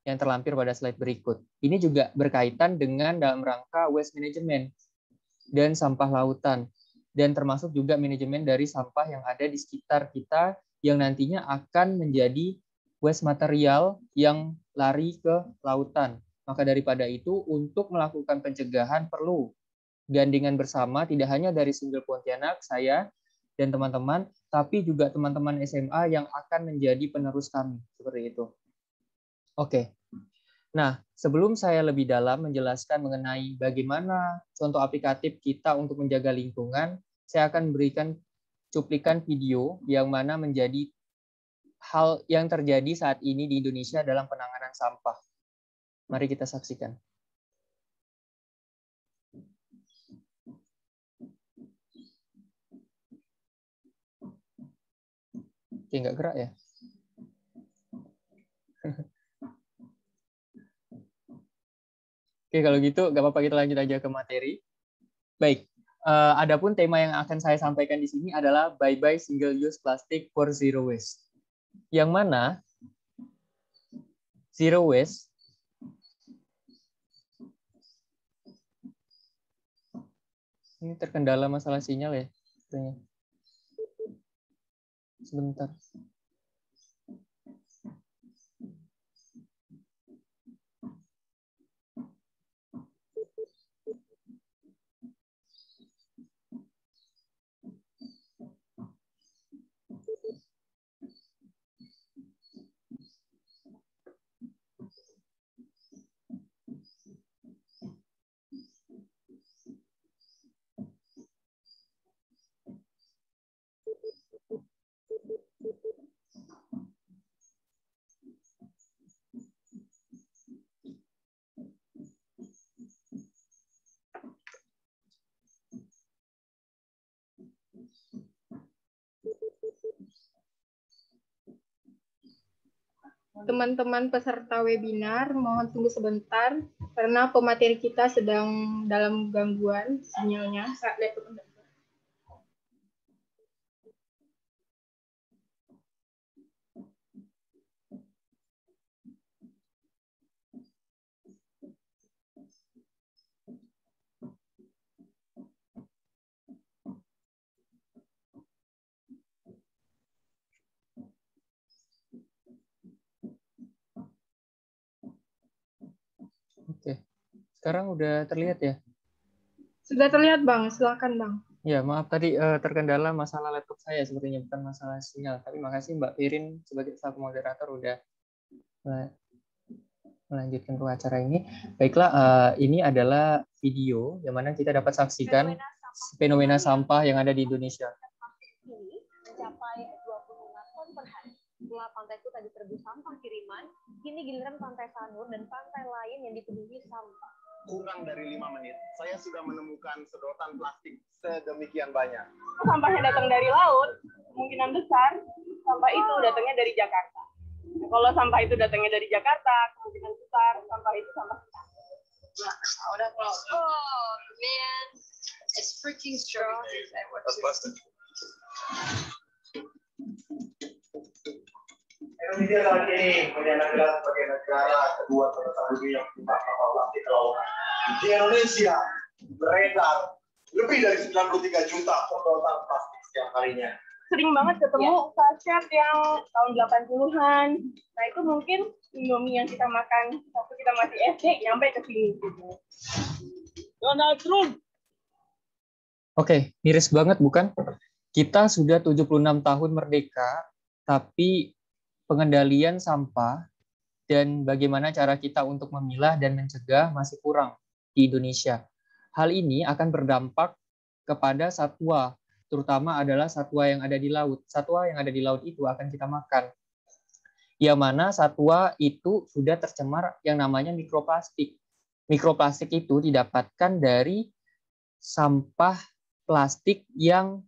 K: yang terlampir pada slide berikut. Ini juga berkaitan dengan dalam rangka waste management dan sampah lautan dan termasuk juga manajemen dari sampah yang ada di sekitar kita yang nantinya akan menjadi waste material yang lari ke lautan. Maka daripada itu untuk melakukan pencegahan perlu gandingan bersama tidak hanya dari Single Pontianak saya dan teman-teman tapi juga teman-teman SMA yang akan menjadi penerus kami seperti itu. Oke. Nah, sebelum saya lebih dalam menjelaskan mengenai bagaimana contoh aplikatif kita untuk menjaga lingkungan, saya akan memberikan cuplikan video yang mana menjadi hal yang terjadi saat ini di Indonesia dalam penanganan sampah. Mari kita saksikan. Oke, gerak ya? Oke, kalau gitu nggak apa-apa kita lanjut aja ke materi. Baik, uh, adapun tema yang akan saya sampaikan di sini adalah Bye Bye Single Use Plastic for Zero Waste. Yang mana Zero Waste ini terkendala masalah sinyal ya. Sebentar.
C: Teman-teman peserta webinar, mohon tunggu sebentar karena pemateri kita sedang dalam gangguan sinyalnya. Saat laptop
K: Sekarang udah terlihat ya?
C: Sudah terlihat Bang, silakan Bang.
K: Ya, maaf tadi uh, terkendala masalah laptop saya sepertinya bukan masalah sinyal. Tapi makasih Mbak Pirin sebagai satu moderator udah melanjutkan ke acara ini. Baiklah, uh, ini adalah video yang mana kita dapat saksikan fenomena sampah yang ada di Indonesia.
L: mencapai 25 ton per hari. Setelah pantai itu tadi terbuh sampah kiriman, kini giliran pantai Sanur dan pantai lain yang dipenuhi sampah
M: kurang dari lima menit, saya sudah menemukan sedotan plastik sedemikian banyak.
N: Sampahnya datang dari laut, kemungkinan besar sampah itu datangnya dari Jakarta. Nah, kalau sampah itu datangnya dari Jakarta, kemungkinan besar sampah itu sampah kita.
O: Oh man, it's freaking strong. That's
M: plastic.
P: Indonesia saat ini sebagai negara kedua terbesar dunia yang menyumbang sampah plastik ke lautan. Di Indonesia beredar lebih dari 93 juta sedotan plastik setiap harinya.
N: Sering banget ketemu ya. sachet yang tahun 80-an. Nah itu mungkin Indomie yang kita makan waktu kita masih SD nyampe ke sini.
P: Donald Trump.
K: Oke, miris banget bukan? Kita sudah 76 tahun merdeka, tapi pengendalian sampah dan bagaimana cara kita untuk memilah dan mencegah masih kurang di Indonesia. Hal ini akan berdampak kepada satwa, terutama adalah satwa yang ada di laut. Satwa yang ada di laut itu akan kita makan. Yang mana satwa itu sudah tercemar yang namanya mikroplastik. Mikroplastik itu didapatkan dari sampah plastik yang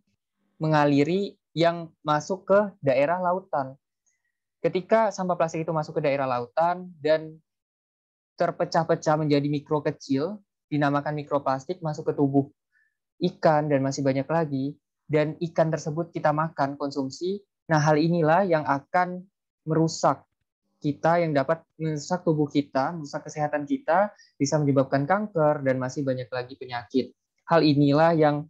K: mengaliri yang masuk ke daerah lautan. Ketika sampah plastik itu masuk ke daerah lautan dan terpecah-pecah menjadi mikro kecil, dinamakan mikroplastik masuk ke tubuh ikan dan masih banyak lagi, dan ikan tersebut kita makan, konsumsi, nah hal inilah yang akan merusak kita, yang dapat merusak tubuh kita, merusak kesehatan kita, bisa menyebabkan kanker, dan masih banyak lagi penyakit. Hal inilah yang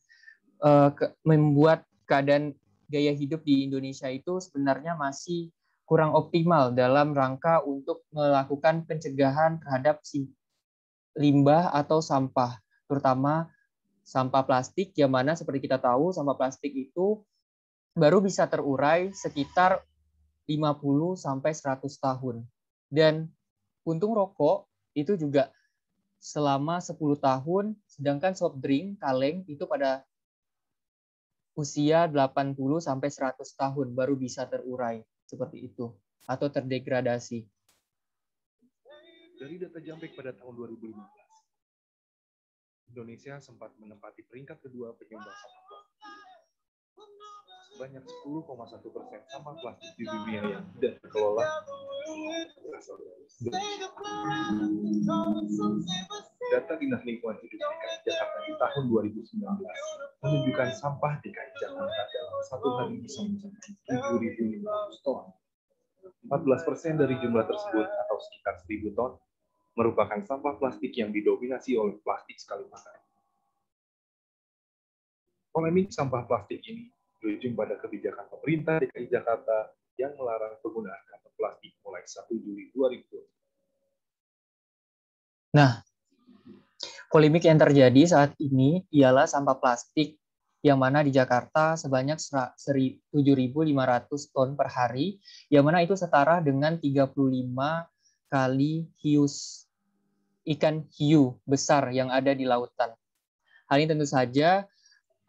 K: uh, membuat keadaan gaya hidup di Indonesia itu sebenarnya masih kurang optimal dalam rangka untuk melakukan pencegahan terhadap limbah atau sampah, terutama sampah plastik yang mana seperti kita tahu sampah plastik itu baru bisa terurai sekitar 50 sampai 100 tahun. Dan puntung rokok itu juga selama 10 tahun, sedangkan soft drink, kaleng itu pada usia 80 sampai 100 tahun baru bisa terurai seperti itu atau terdegradasi.
Q: Dari data Jampek pada tahun 2015, Indonesia sempat menempati peringkat kedua penyumbang sampah. Sebanyak 10,1 persen sampah plastik di dunia yang tidak dikelola Data Dinas Lingkungan Hidup DKI Jakarta di tahun 2019 menunjukkan sampah DKI Jakarta dalam satu hari bisa mencapai 7.500 ton. 14 persen dari jumlah tersebut atau sekitar 1.000 ton merupakan sampah plastik yang didominasi oleh plastik sekali pakai. Polemik sampah plastik ini berujung pada kebijakan pemerintah DKI Jakarta yang melarang penggunaan kantong plastik mulai 1 Juli 2020.
K: Nah, Polemik yang terjadi saat ini ialah sampah plastik yang mana di Jakarta sebanyak 7.500 ton per hari, yang mana itu setara dengan 35 kali hius ikan hiu besar yang ada di lautan. Hal ini tentu saja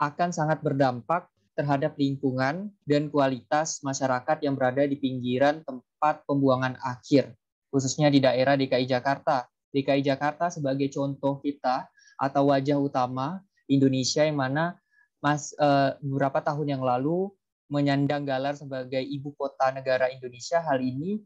K: akan sangat berdampak terhadap lingkungan dan kualitas masyarakat yang berada di pinggiran tempat pembuangan akhir, khususnya di daerah DKI Jakarta, DKI Jakarta sebagai contoh kita atau wajah utama Indonesia yang mana mas uh, beberapa tahun yang lalu menyandang galar sebagai ibu kota negara Indonesia hal ini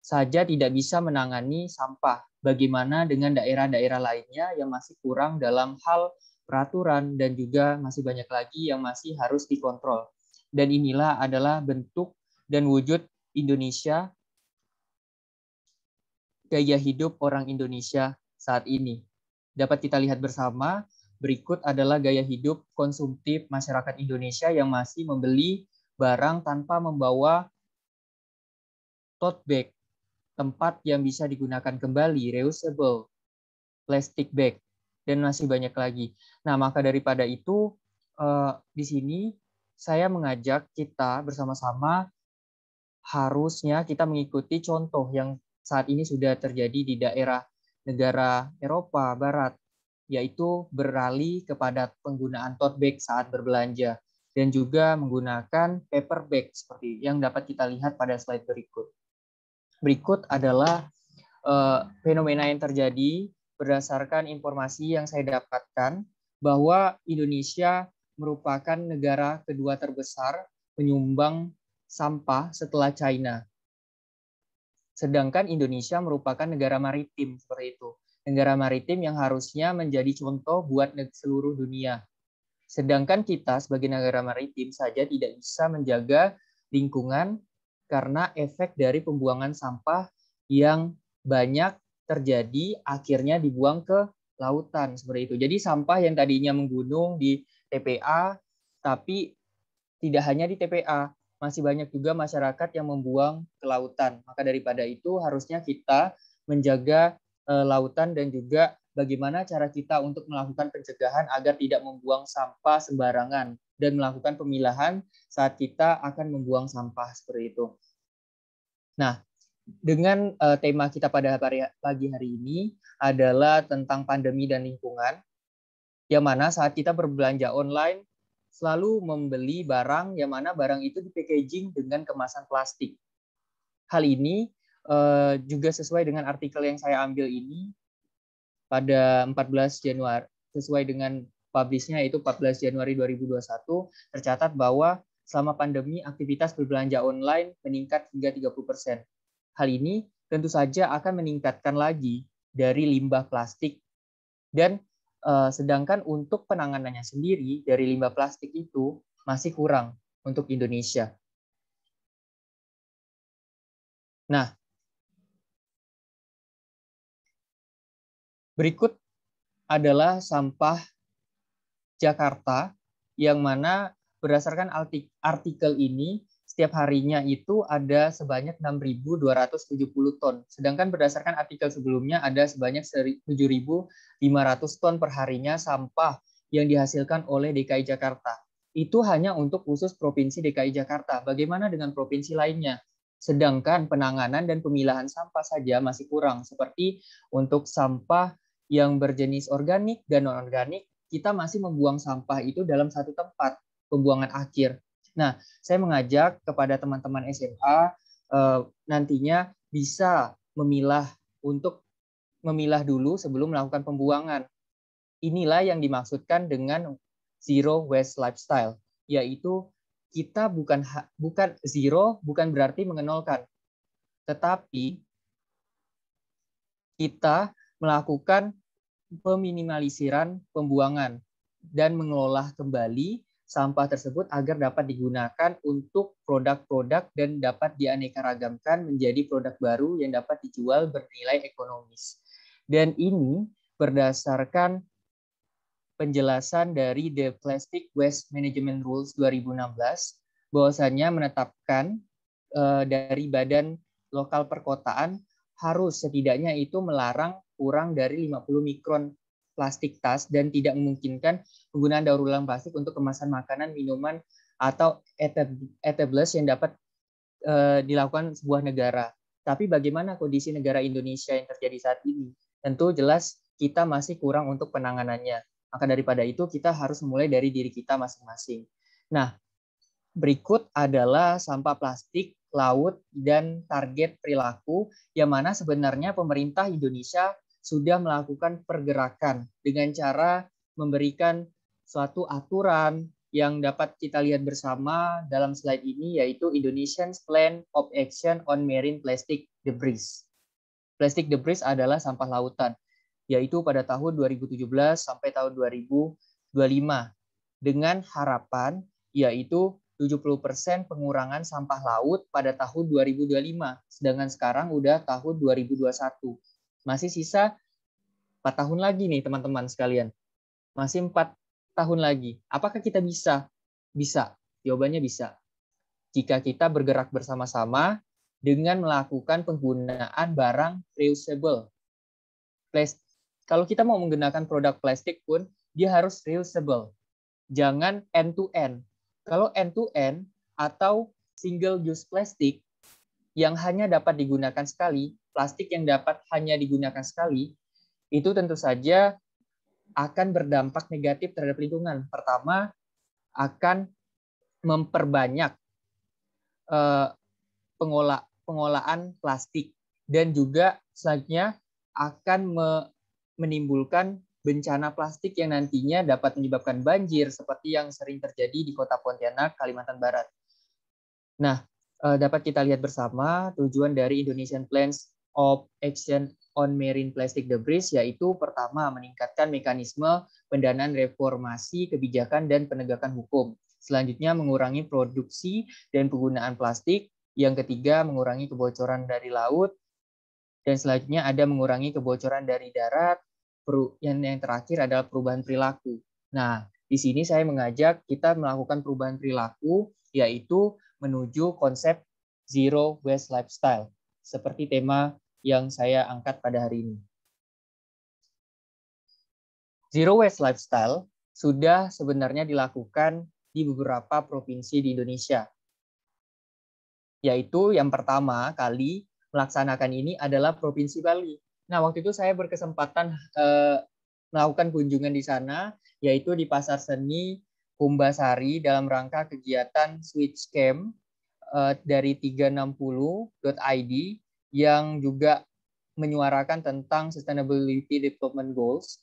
K: saja tidak bisa menangani sampah. Bagaimana dengan daerah-daerah lainnya yang masih kurang dalam hal peraturan dan juga masih banyak lagi yang masih harus dikontrol. Dan inilah adalah bentuk dan wujud Indonesia gaya hidup orang Indonesia saat ini. Dapat kita lihat bersama, berikut adalah gaya hidup konsumtif masyarakat Indonesia yang masih membeli barang tanpa membawa tote bag, tempat yang bisa digunakan kembali, reusable, plastic bag, dan masih banyak lagi. Nah, maka daripada itu, eh, di sini saya mengajak kita bersama-sama harusnya kita mengikuti contoh yang saat ini sudah terjadi di daerah negara Eropa Barat, yaitu beralih kepada penggunaan tote bag saat berbelanja dan juga menggunakan paper bag seperti yang dapat kita lihat pada slide berikut. Berikut adalah uh, fenomena yang terjadi berdasarkan informasi yang saya dapatkan bahwa Indonesia merupakan negara kedua terbesar penyumbang sampah setelah China. Sedangkan Indonesia merupakan negara maritim seperti itu. Negara maritim yang harusnya menjadi contoh buat seluruh dunia. Sedangkan kita sebagai negara maritim saja tidak bisa menjaga lingkungan karena efek dari pembuangan sampah yang banyak terjadi akhirnya dibuang ke lautan seperti itu. Jadi sampah yang tadinya menggunung di TPA tapi tidak hanya di TPA, masih banyak juga masyarakat yang membuang ke lautan. Maka daripada itu harusnya kita menjaga uh, lautan dan juga bagaimana cara kita untuk melakukan pencegahan agar tidak membuang sampah sembarangan dan melakukan pemilahan saat kita akan membuang sampah seperti itu. Nah, dengan uh, tema kita pada pagi hari ini adalah tentang pandemi dan lingkungan, yang mana saat kita berbelanja online selalu membeli barang yang mana barang itu di packaging dengan kemasan plastik. Hal ini uh, juga sesuai dengan artikel yang saya ambil ini pada 14 Januari sesuai dengan publishnya yaitu 14 Januari 2021 tercatat bahwa selama pandemi aktivitas berbelanja online meningkat hingga 30%. Hal ini tentu saja akan meningkatkan lagi dari limbah plastik dan Eh, sedangkan untuk penanganannya sendiri dari limbah plastik itu masih kurang untuk Indonesia. Nah, berikut adalah sampah Jakarta yang mana berdasarkan artikel ini setiap harinya itu ada sebanyak 6.270 ton. Sedangkan berdasarkan artikel sebelumnya ada sebanyak 7.500 ton per harinya sampah yang dihasilkan oleh DKI Jakarta. Itu hanya untuk khusus Provinsi DKI Jakarta. Bagaimana dengan provinsi lainnya? Sedangkan penanganan dan pemilahan sampah saja masih kurang. Seperti untuk sampah yang berjenis organik dan non-organik, kita masih membuang sampah itu dalam satu tempat pembuangan akhir Nah, saya mengajak kepada teman-teman SMA eh, nantinya bisa memilah untuk memilah dulu sebelum melakukan pembuangan. Inilah yang dimaksudkan dengan zero waste lifestyle, yaitu kita bukan bukan zero bukan berarti mengenolkan, tetapi kita melakukan peminimalisasiran pembuangan dan mengelola kembali sampah tersebut agar dapat digunakan untuk produk-produk dan dapat dianeka-ragamkan menjadi produk baru yang dapat dijual bernilai ekonomis. Dan ini berdasarkan penjelasan dari The Plastic Waste Management Rules 2016 bahwasannya menetapkan uh, dari badan lokal perkotaan harus setidaknya itu melarang kurang dari 50 mikron plastik tas dan tidak memungkinkan penggunaan daur ulang plastik untuk kemasan makanan, minuman, atau eatables yang dapat uh, dilakukan sebuah negara. Tapi bagaimana kondisi negara Indonesia yang terjadi saat ini? Tentu jelas kita masih kurang untuk penanganannya. Maka daripada itu kita harus mulai dari diri kita masing-masing. Nah, berikut adalah sampah plastik laut dan target perilaku yang mana sebenarnya pemerintah Indonesia sudah melakukan pergerakan dengan cara memberikan suatu aturan yang dapat kita lihat bersama dalam slide ini yaitu Indonesian's Plan of Action on Marine Plastic Debris. Plastic debris adalah sampah lautan, yaitu pada tahun 2017 sampai tahun 2025 dengan harapan yaitu 70% pengurangan sampah laut pada tahun 2025, sedangkan sekarang udah tahun 2021. Masih sisa empat tahun lagi nih teman-teman sekalian. Masih empat tahun lagi. Apakah kita bisa? Bisa. Jawabannya bisa. Jika kita bergerak bersama-sama dengan melakukan penggunaan barang reusable. kalau kita mau menggunakan produk plastik pun dia harus reusable. Jangan end to end. Kalau end to end atau single use plastik yang hanya dapat digunakan sekali, plastik yang dapat hanya digunakan sekali, itu tentu saja akan berdampak negatif terhadap lingkungan. Pertama, akan memperbanyak eh, pengolah pengolahan plastik dan juga selanjutnya akan me, menimbulkan bencana plastik yang nantinya dapat menyebabkan banjir seperti yang sering terjadi di Kota Pontianak, Kalimantan Barat. Nah, eh, dapat kita lihat bersama tujuan dari Indonesian Plans of Action on Marine Plastic Debris yaitu pertama meningkatkan mekanisme pendanaan reformasi kebijakan dan penegakan hukum. Selanjutnya mengurangi produksi dan penggunaan plastik. Yang ketiga mengurangi kebocoran dari laut dan selanjutnya ada mengurangi kebocoran dari darat. Yang yang terakhir adalah perubahan perilaku. Nah, di sini saya mengajak kita melakukan perubahan perilaku, yaitu menuju konsep zero waste lifestyle, seperti tema yang saya angkat pada hari ini. Zero waste lifestyle sudah sebenarnya dilakukan di beberapa provinsi di Indonesia. Yaitu yang pertama kali melaksanakan ini adalah Provinsi Bali. Nah, waktu itu saya berkesempatan eh, melakukan kunjungan di sana, yaitu di Pasar Seni Kumbasari dalam rangka kegiatan Switch Camp eh, dari 360.id yang juga menyuarakan tentang Sustainability Development Goals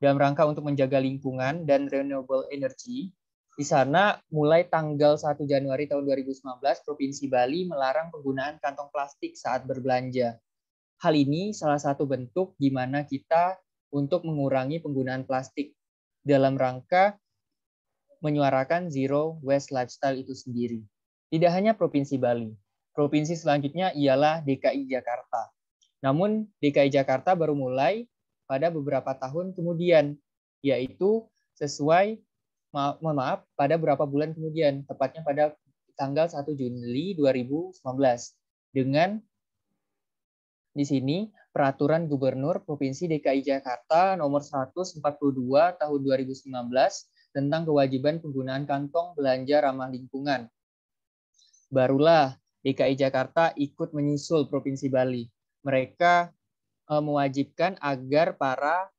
K: dalam rangka untuk menjaga lingkungan dan renewable energy. Di sana mulai tanggal 1 Januari tahun 2019 Provinsi Bali melarang penggunaan kantong plastik saat berbelanja. Hal ini salah satu bentuk di mana kita untuk mengurangi penggunaan plastik dalam rangka menyuarakan zero waste lifestyle itu sendiri. Tidak hanya Provinsi Bali, provinsi selanjutnya ialah DKI Jakarta. Namun DKI Jakarta baru mulai pada beberapa tahun kemudian, yaitu sesuai mohon maaf pada beberapa bulan kemudian, tepatnya pada tanggal 1 Juli 2019 dengan di sini peraturan Gubernur Provinsi DKI Jakarta nomor 142 tahun 2019 tentang kewajiban penggunaan kantong belanja ramah lingkungan. Barulah DKI Jakarta ikut menyusul Provinsi Bali. Mereka eh, mewajibkan agar para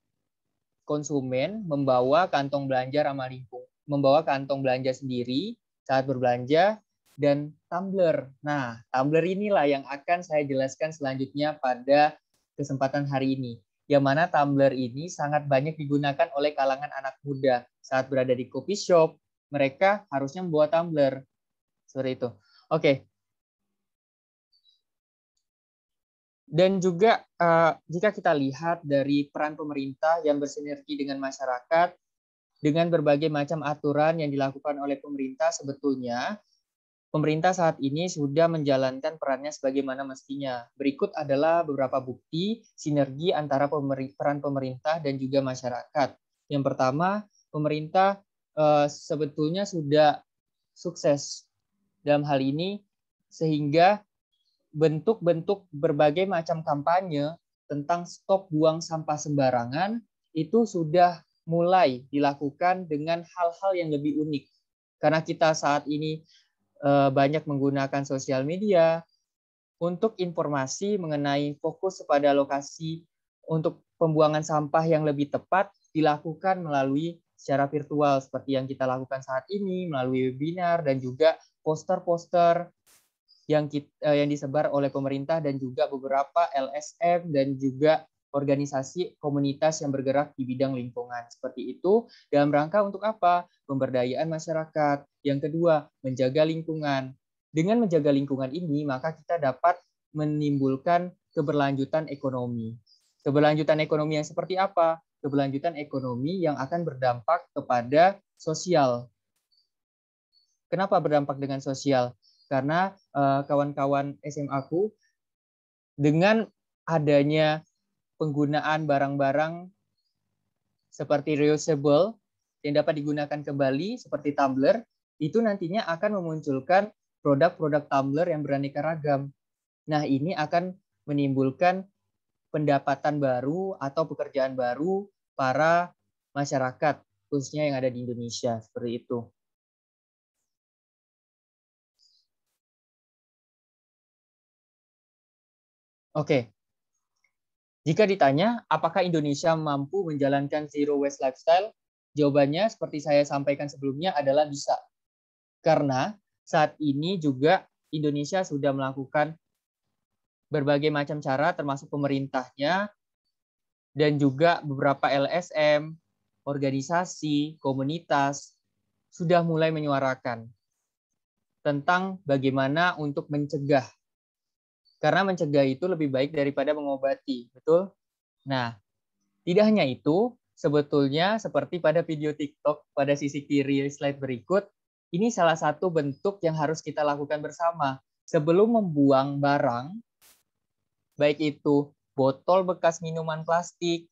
K: konsumen membawa kantong belanja ramah lingkungan membawa kantong belanja sendiri saat berbelanja dan tumbler. Nah, tumbler inilah yang akan saya jelaskan selanjutnya pada kesempatan hari ini. Yang mana tumbler ini sangat banyak digunakan oleh kalangan anak muda. Saat berada di coffee shop, mereka harusnya membawa tumbler. Seperti itu. Oke. Dan juga uh, jika kita lihat dari peran pemerintah yang bersinergi dengan masyarakat, dengan berbagai macam aturan yang dilakukan oleh pemerintah sebetulnya pemerintah saat ini sudah menjalankan perannya sebagaimana mestinya. Berikut adalah beberapa bukti sinergi antara peran pemerintah dan juga masyarakat. Yang pertama, pemerintah eh, sebetulnya sudah sukses dalam hal ini sehingga bentuk-bentuk berbagai macam kampanye tentang stop buang sampah sembarangan itu sudah mulai dilakukan dengan hal-hal yang lebih unik. Karena kita saat ini eh, banyak menggunakan sosial media untuk informasi mengenai fokus kepada lokasi untuk pembuangan sampah yang lebih tepat dilakukan melalui secara virtual seperti yang kita lakukan saat ini melalui webinar dan juga poster-poster yang kita, eh, yang disebar oleh pemerintah dan juga beberapa LSM dan juga organisasi komunitas yang bergerak di bidang lingkungan. Seperti itu dalam rangka untuk apa? Pemberdayaan masyarakat. Yang kedua, menjaga lingkungan. Dengan menjaga lingkungan ini, maka kita dapat menimbulkan keberlanjutan ekonomi. Keberlanjutan ekonomi yang seperti apa? Keberlanjutan ekonomi yang akan berdampak kepada sosial. Kenapa berdampak dengan sosial? Karena eh, kawan-kawan uh, SMA aku dengan adanya penggunaan barang-barang seperti reusable yang dapat digunakan kembali seperti tumbler itu nantinya akan memunculkan produk-produk tumbler yang beraneka ragam. Nah, ini akan menimbulkan pendapatan baru atau pekerjaan baru para masyarakat khususnya yang ada di Indonesia seperti itu. Oke. Jika ditanya apakah Indonesia mampu menjalankan zero waste lifestyle, jawabannya seperti saya sampaikan sebelumnya adalah bisa. Karena saat ini juga Indonesia sudah melakukan berbagai macam cara termasuk pemerintahnya dan juga beberapa LSM, organisasi, komunitas sudah mulai menyuarakan tentang bagaimana untuk mencegah. Karena mencegah itu lebih baik daripada mengobati, betul? Nah, tidak hanya itu, sebetulnya seperti pada video TikTok pada sisi kiri slide berikut, ini salah satu bentuk yang harus kita lakukan bersama. Sebelum membuang barang, baik itu botol bekas minuman plastik,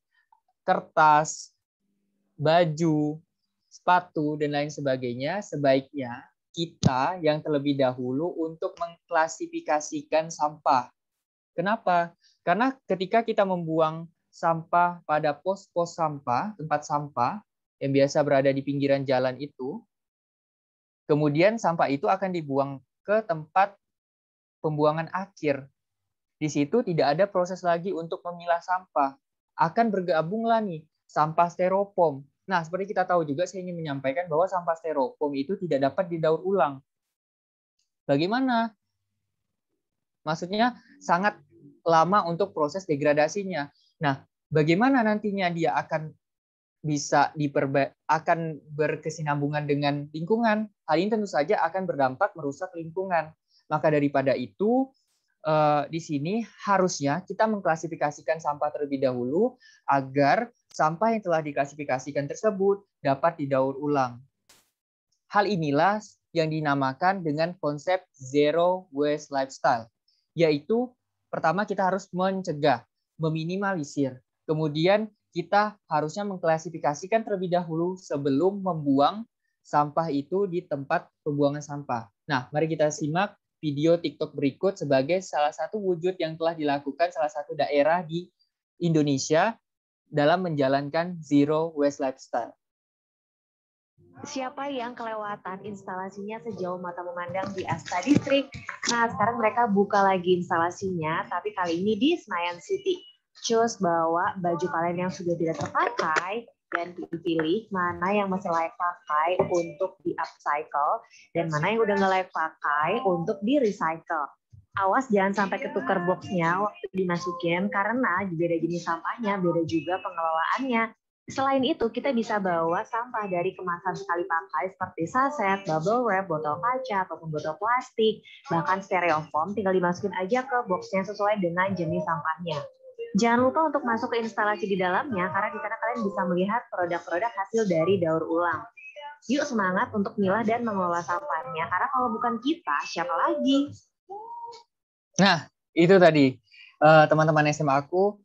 K: kertas, baju, sepatu, dan lain sebagainya, sebaiknya kita yang terlebih dahulu untuk mengklasifikasikan sampah. Kenapa? Karena ketika kita membuang sampah pada pos-pos sampah, tempat sampah yang biasa berada di pinggiran jalan itu, kemudian sampah itu akan dibuang ke tempat pembuangan akhir. Di situ tidak ada proses lagi untuk memilah sampah. Akan bergabunglah nih sampah styrofoam. Nah, seperti kita tahu juga saya ingin menyampaikan bahwa sampah styrofoam itu tidak dapat didaur ulang. Bagaimana? Maksudnya sangat lama untuk proses degradasinya. Nah, bagaimana nantinya dia akan bisa diperba akan berkesinambungan dengan lingkungan? Hal ini tentu saja akan berdampak merusak lingkungan. Maka daripada itu, Eh, di sini harusnya kita mengklasifikasikan sampah terlebih dahulu agar sampah yang telah diklasifikasikan tersebut dapat didaur ulang. Hal inilah yang dinamakan dengan konsep zero waste lifestyle, yaitu pertama kita harus mencegah, meminimalisir. Kemudian kita harusnya mengklasifikasikan terlebih dahulu sebelum membuang sampah itu di tempat pembuangan sampah. Nah, mari kita simak video TikTok berikut sebagai salah satu wujud yang telah dilakukan salah satu daerah di Indonesia dalam menjalankan zero waste lifestyle.
L: Siapa yang kelewatan instalasinya sejauh mata memandang di Asta District? Nah, sekarang mereka buka lagi instalasinya, tapi kali ini di Senayan City. Cus bawa baju kalian yang sudah tidak terpakai dan pilih mana yang masih layak pakai untuk di upcycle dan mana yang udah nggak layak pakai untuk di recycle. Awas jangan sampai ketukar boxnya waktu dimasukin karena beda jenis sampahnya, beda juga pengelolaannya. Selain itu, kita bisa bawa sampah dari kemasan sekali pakai seperti saset, bubble wrap, botol kaca, ataupun botol plastik, bahkan styrofoam, tinggal dimasukin aja ke boxnya sesuai dengan jenis sampahnya. Jangan lupa untuk masuk ke instalasi di dalamnya karena di sana kalian bisa melihat produk-produk hasil dari daur ulang. Yuk semangat untuk milah dan mengelola sampahnya karena kalau bukan kita siapa lagi?
K: Nah, itu tadi eh, teman-teman SMA aku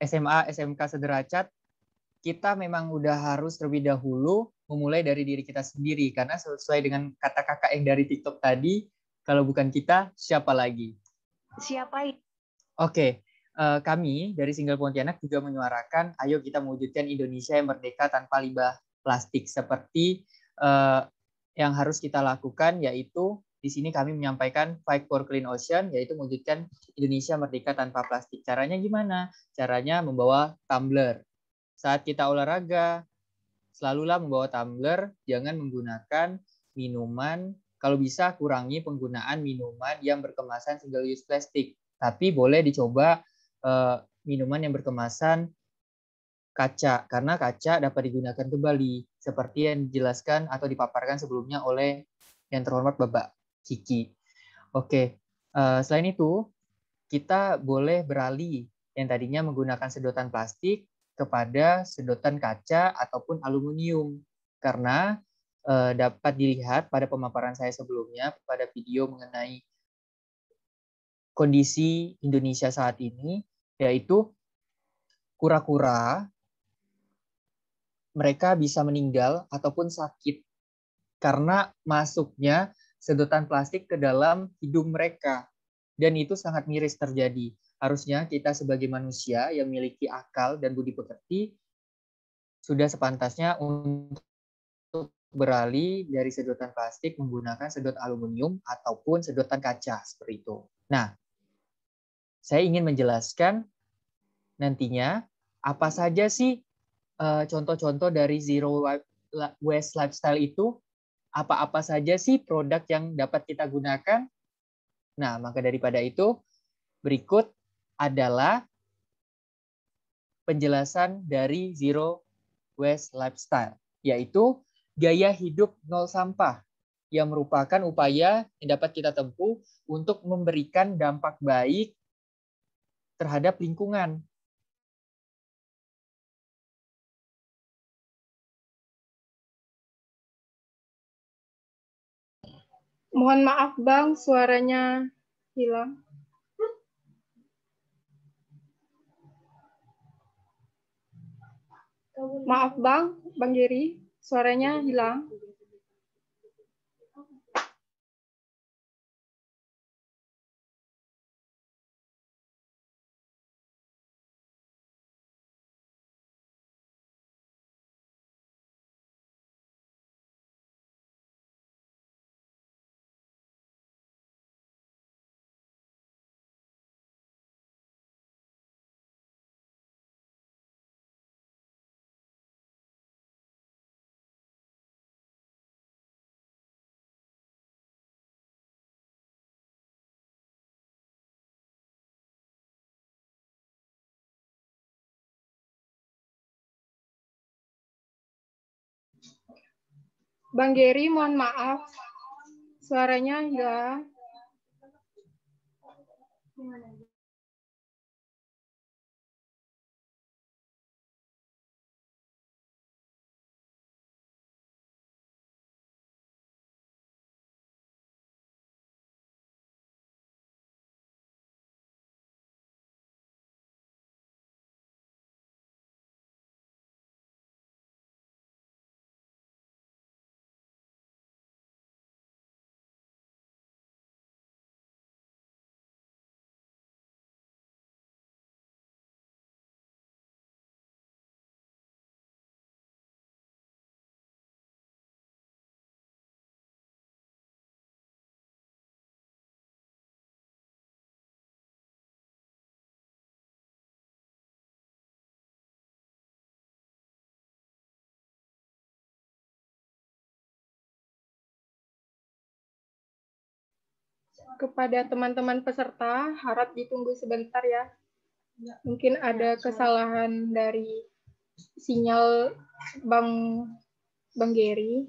K: SMA, SMK sederajat kita memang udah harus terlebih dahulu memulai dari diri kita sendiri karena sesuai dengan kata kakak yang dari TikTok tadi, kalau bukan kita siapa lagi?
L: Siapa? Oke,
K: okay uh, kami dari Single Pontianak juga menyuarakan, ayo kita mewujudkan Indonesia yang merdeka tanpa limbah plastik seperti uh, yang harus kita lakukan yaitu di sini kami menyampaikan Fight for Clean Ocean yaitu mewujudkan Indonesia merdeka tanpa plastik. Caranya gimana? Caranya membawa tumbler. Saat kita olahraga, selalulah membawa tumbler, jangan menggunakan minuman kalau bisa kurangi penggunaan minuman yang berkemasan single use plastik. Tapi boleh dicoba uh, minuman yang berkemasan kaca karena kaca dapat digunakan kembali seperti yang dijelaskan atau dipaparkan sebelumnya oleh yang terhormat Bapak Kiki. Oke, uh, selain itu kita boleh beralih yang tadinya menggunakan sedotan plastik kepada sedotan kaca ataupun aluminium karena uh, dapat dilihat pada pemaparan saya sebelumnya pada video mengenai kondisi Indonesia saat ini yaitu kura-kura mereka bisa meninggal ataupun sakit karena masuknya sedotan plastik ke dalam hidung mereka dan itu sangat miris terjadi. harusnya kita sebagai manusia yang memiliki akal dan budi pekerti sudah sepantasnya untuk beralih dari sedotan plastik menggunakan sedot aluminium ataupun sedotan kaca seperti itu. Nah, saya ingin menjelaskan nantinya apa saja sih eh, contoh-contoh dari zero waste lifestyle itu? Apa-apa saja sih produk yang dapat kita gunakan? Nah, maka daripada itu berikut adalah penjelasan dari zero waste lifestyle, yaitu gaya hidup nol sampah yang merupakan upaya yang dapat kita tempuh untuk memberikan dampak baik terhadap lingkungan.
C: Mohon maaf Bang, suaranya hilang. Maaf Bang, Bang Giri, suaranya hilang. Bang Geri, mohon maaf. Suaranya hilang. Kepada teman-teman peserta, harap ditunggu sebentar ya. Mungkin ada kesalahan dari sinyal Bang Bang Geri.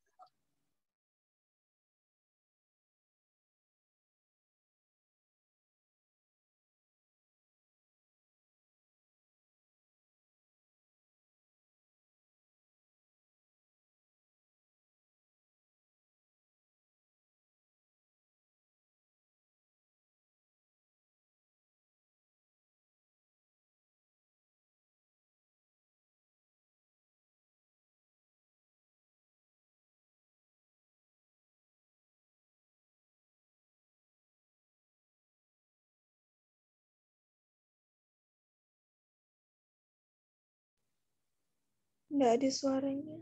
B: Nggak ada suaranya.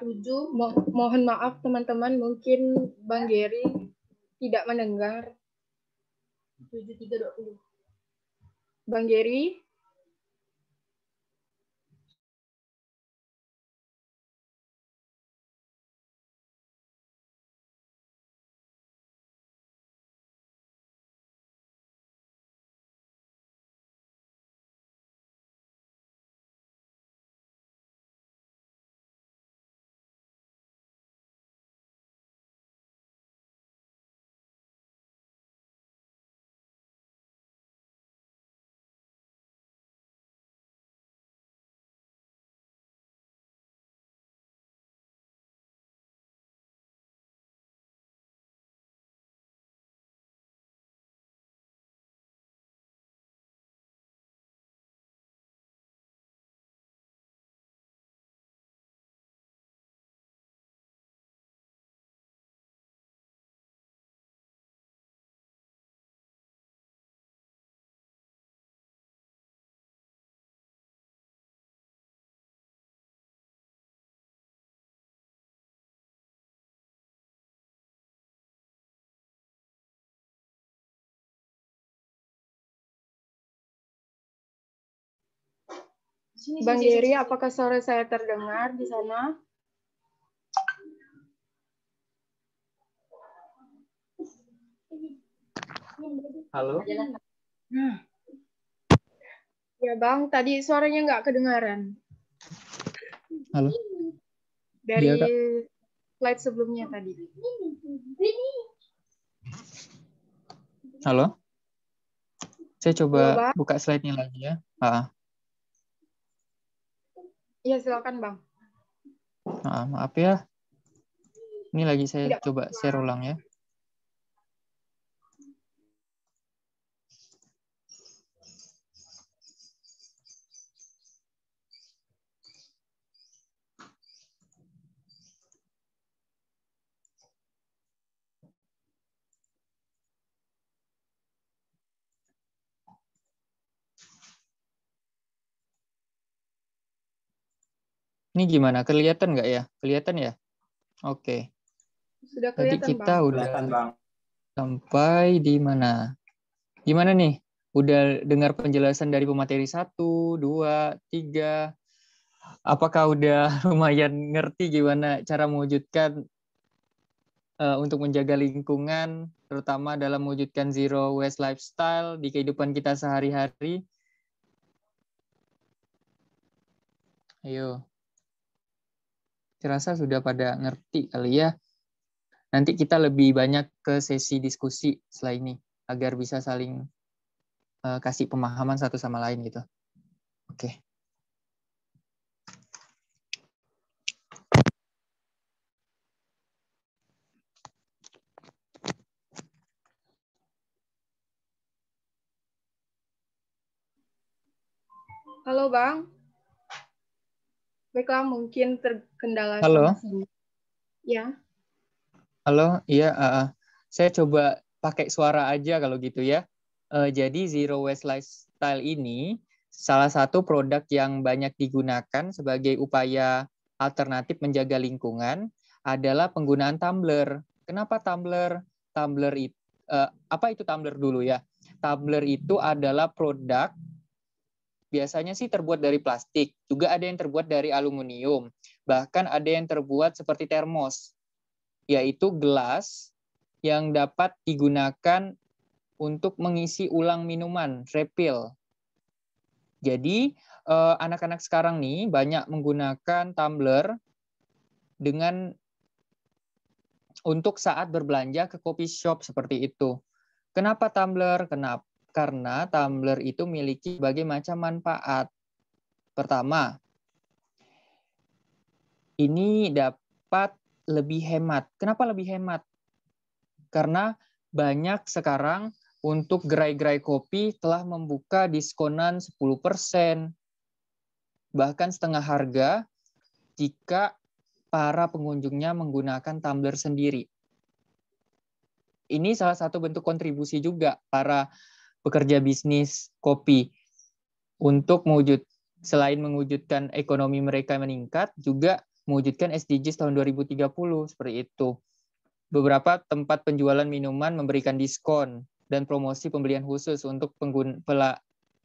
C: tujuh mo mohon maaf teman-teman mungkin Bang Geri tidak mendengar. 7320. Bang Geri? Bang Geri, apakah suara saya terdengar di sana?
K: Halo?
C: Ya Bang, tadi suaranya nggak kedengaran.
K: Halo?
C: Dari
K: Kak.
C: slide sebelumnya tadi.
K: Halo? Saya
C: Halo,
K: coba
C: Bang.
K: buka slide-nya lagi ya. Ah,
C: Iya, silakan Bang.
K: ah, maaf ya. Ini lagi saya
C: Tidak
K: coba share ulang ya. Ini gimana? Kelihatan nggak ya? Kelihatan ya? Oke.
C: Sudah
K: Tadi
C: kelihatan
K: kita
C: Bang.
K: udah sampai di mana? Gimana nih? Udah dengar penjelasan dari pemateri satu, dua, tiga. Apakah udah lumayan ngerti gimana cara mewujudkan eh, untuk menjaga lingkungan, terutama dalam mewujudkan zero waste lifestyle di kehidupan kita sehari-hari? Ayo. Saya rasa sudah pada ngerti kali ya. Nanti kita lebih banyak ke sesi diskusi setelah ini agar bisa saling eh, kasih pemahaman satu sama lain gitu. Oke.
C: Halo Bang. Baiklah, mungkin terkendala
K: Halo.
C: sama sinyal. Ya,
K: Halo, iya, ah. saya coba pakai suara aja kalau gitu ya. Eh, jadi zero waste lifestyle ini salah satu produk yang banyak digunakan sebagai upaya alternatif menjaga lingkungan adalah penggunaan tumbler. Kenapa tumbler? Tumbler itu apa itu tumbler dulu ya? Tumbler itu adalah produk biasanya sih terbuat dari plastik, juga ada yang terbuat dari aluminium, bahkan ada yang terbuat seperti termos, yaitu gelas yang dapat digunakan untuk mengisi ulang minuman, refill. Jadi eh, anak-anak sekarang nih banyak menggunakan tumbler dengan untuk saat berbelanja ke coffee shop seperti itu. Kenapa tumbler? Kenapa? Karena tumbler itu memiliki berbagai macam manfaat. Pertama, ini dapat lebih hemat. Kenapa lebih hemat? Karena banyak sekarang untuk gerai-gerai kopi telah membuka diskonan 10%, bahkan setengah harga jika para pengunjungnya menggunakan tumbler sendiri. Ini salah satu bentuk kontribusi juga para pekerja bisnis kopi untuk mewujud selain mewujudkan ekonomi mereka meningkat juga mewujudkan SDGs tahun 2030 seperti itu. Beberapa tempat penjualan minuman memberikan diskon dan promosi pembelian khusus untuk pengguna,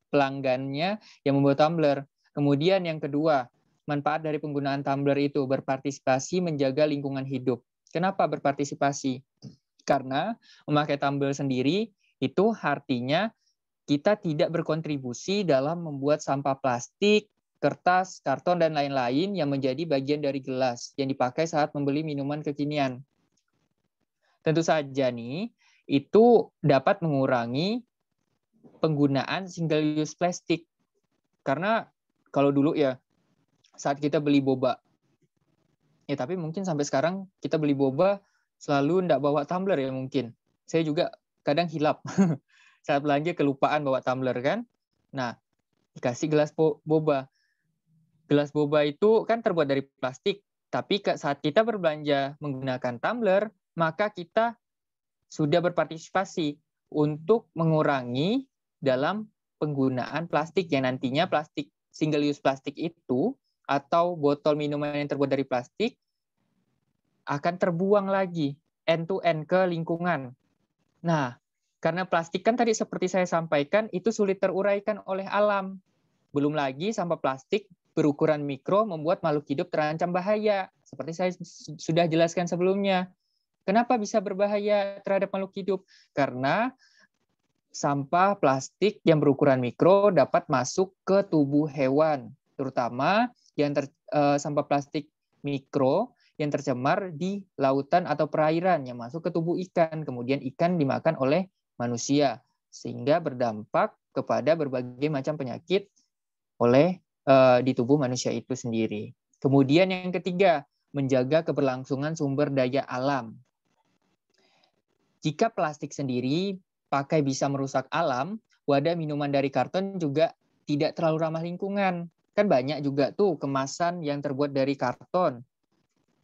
K: pelanggannya yang membawa tumbler. Kemudian yang kedua, manfaat dari penggunaan tumbler itu berpartisipasi menjaga lingkungan hidup. Kenapa berpartisipasi? Karena memakai tumbler sendiri itu artinya kita tidak berkontribusi dalam membuat sampah plastik, kertas, karton, dan lain-lain yang menjadi bagian dari gelas yang dipakai saat membeli minuman kekinian. Tentu saja nih, itu dapat mengurangi penggunaan single use plastik. Karena kalau dulu ya, saat kita beli boba, ya tapi mungkin sampai sekarang kita beli boba selalu ndak bawa tumbler ya mungkin. Saya juga kadang hilap saat belanja kelupaan bawa tumbler kan. Nah, dikasih gelas boba. Gelas boba itu kan terbuat dari plastik, tapi saat kita berbelanja menggunakan tumbler, maka kita sudah berpartisipasi untuk mengurangi dalam penggunaan plastik yang nantinya plastik single use plastik itu atau botol minuman yang terbuat dari plastik akan terbuang lagi end to end ke lingkungan. Nah, karena plastik kan tadi seperti saya sampaikan itu sulit teruraikan oleh alam. Belum lagi sampah plastik berukuran mikro membuat makhluk hidup terancam bahaya. Seperti saya sudah jelaskan sebelumnya. Kenapa bisa berbahaya terhadap makhluk hidup? Karena sampah plastik yang berukuran mikro dapat masuk ke tubuh hewan, terutama yang ter, uh, sampah plastik mikro yang tercemar di lautan atau perairan yang masuk ke tubuh ikan, kemudian ikan dimakan oleh manusia sehingga berdampak kepada berbagai macam penyakit oleh uh, di tubuh manusia itu sendiri. Kemudian yang ketiga, menjaga keberlangsungan sumber daya alam. Jika plastik sendiri pakai bisa merusak alam, wadah minuman dari karton juga tidak terlalu ramah lingkungan. Kan banyak juga tuh kemasan yang terbuat dari karton.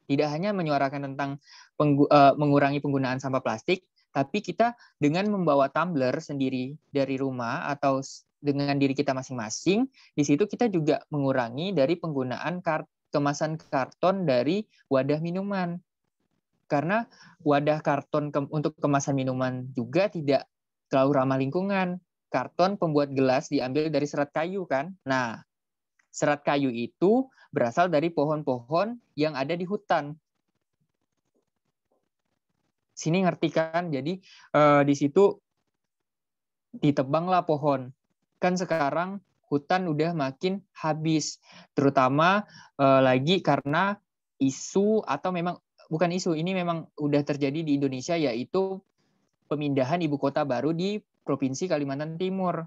K: Tidak hanya menyuarakan tentang penggu, uh, mengurangi penggunaan sampah plastik, tapi kita dengan membawa tumbler sendiri dari rumah atau dengan diri kita masing-masing, di situ kita juga mengurangi dari penggunaan kart kemasan karton dari wadah minuman. Karena wadah karton ke untuk kemasan minuman juga tidak terlalu ramah lingkungan. Karton pembuat gelas diambil dari serat kayu kan. Nah, serat kayu itu berasal dari pohon-pohon yang ada di hutan. Sini ngerti kan? Jadi uh, di situ ditebanglah pohon. Kan sekarang hutan udah makin habis terutama uh, lagi karena isu atau memang bukan isu ini memang udah terjadi di Indonesia yaitu pemindahan ibu kota baru di provinsi Kalimantan Timur.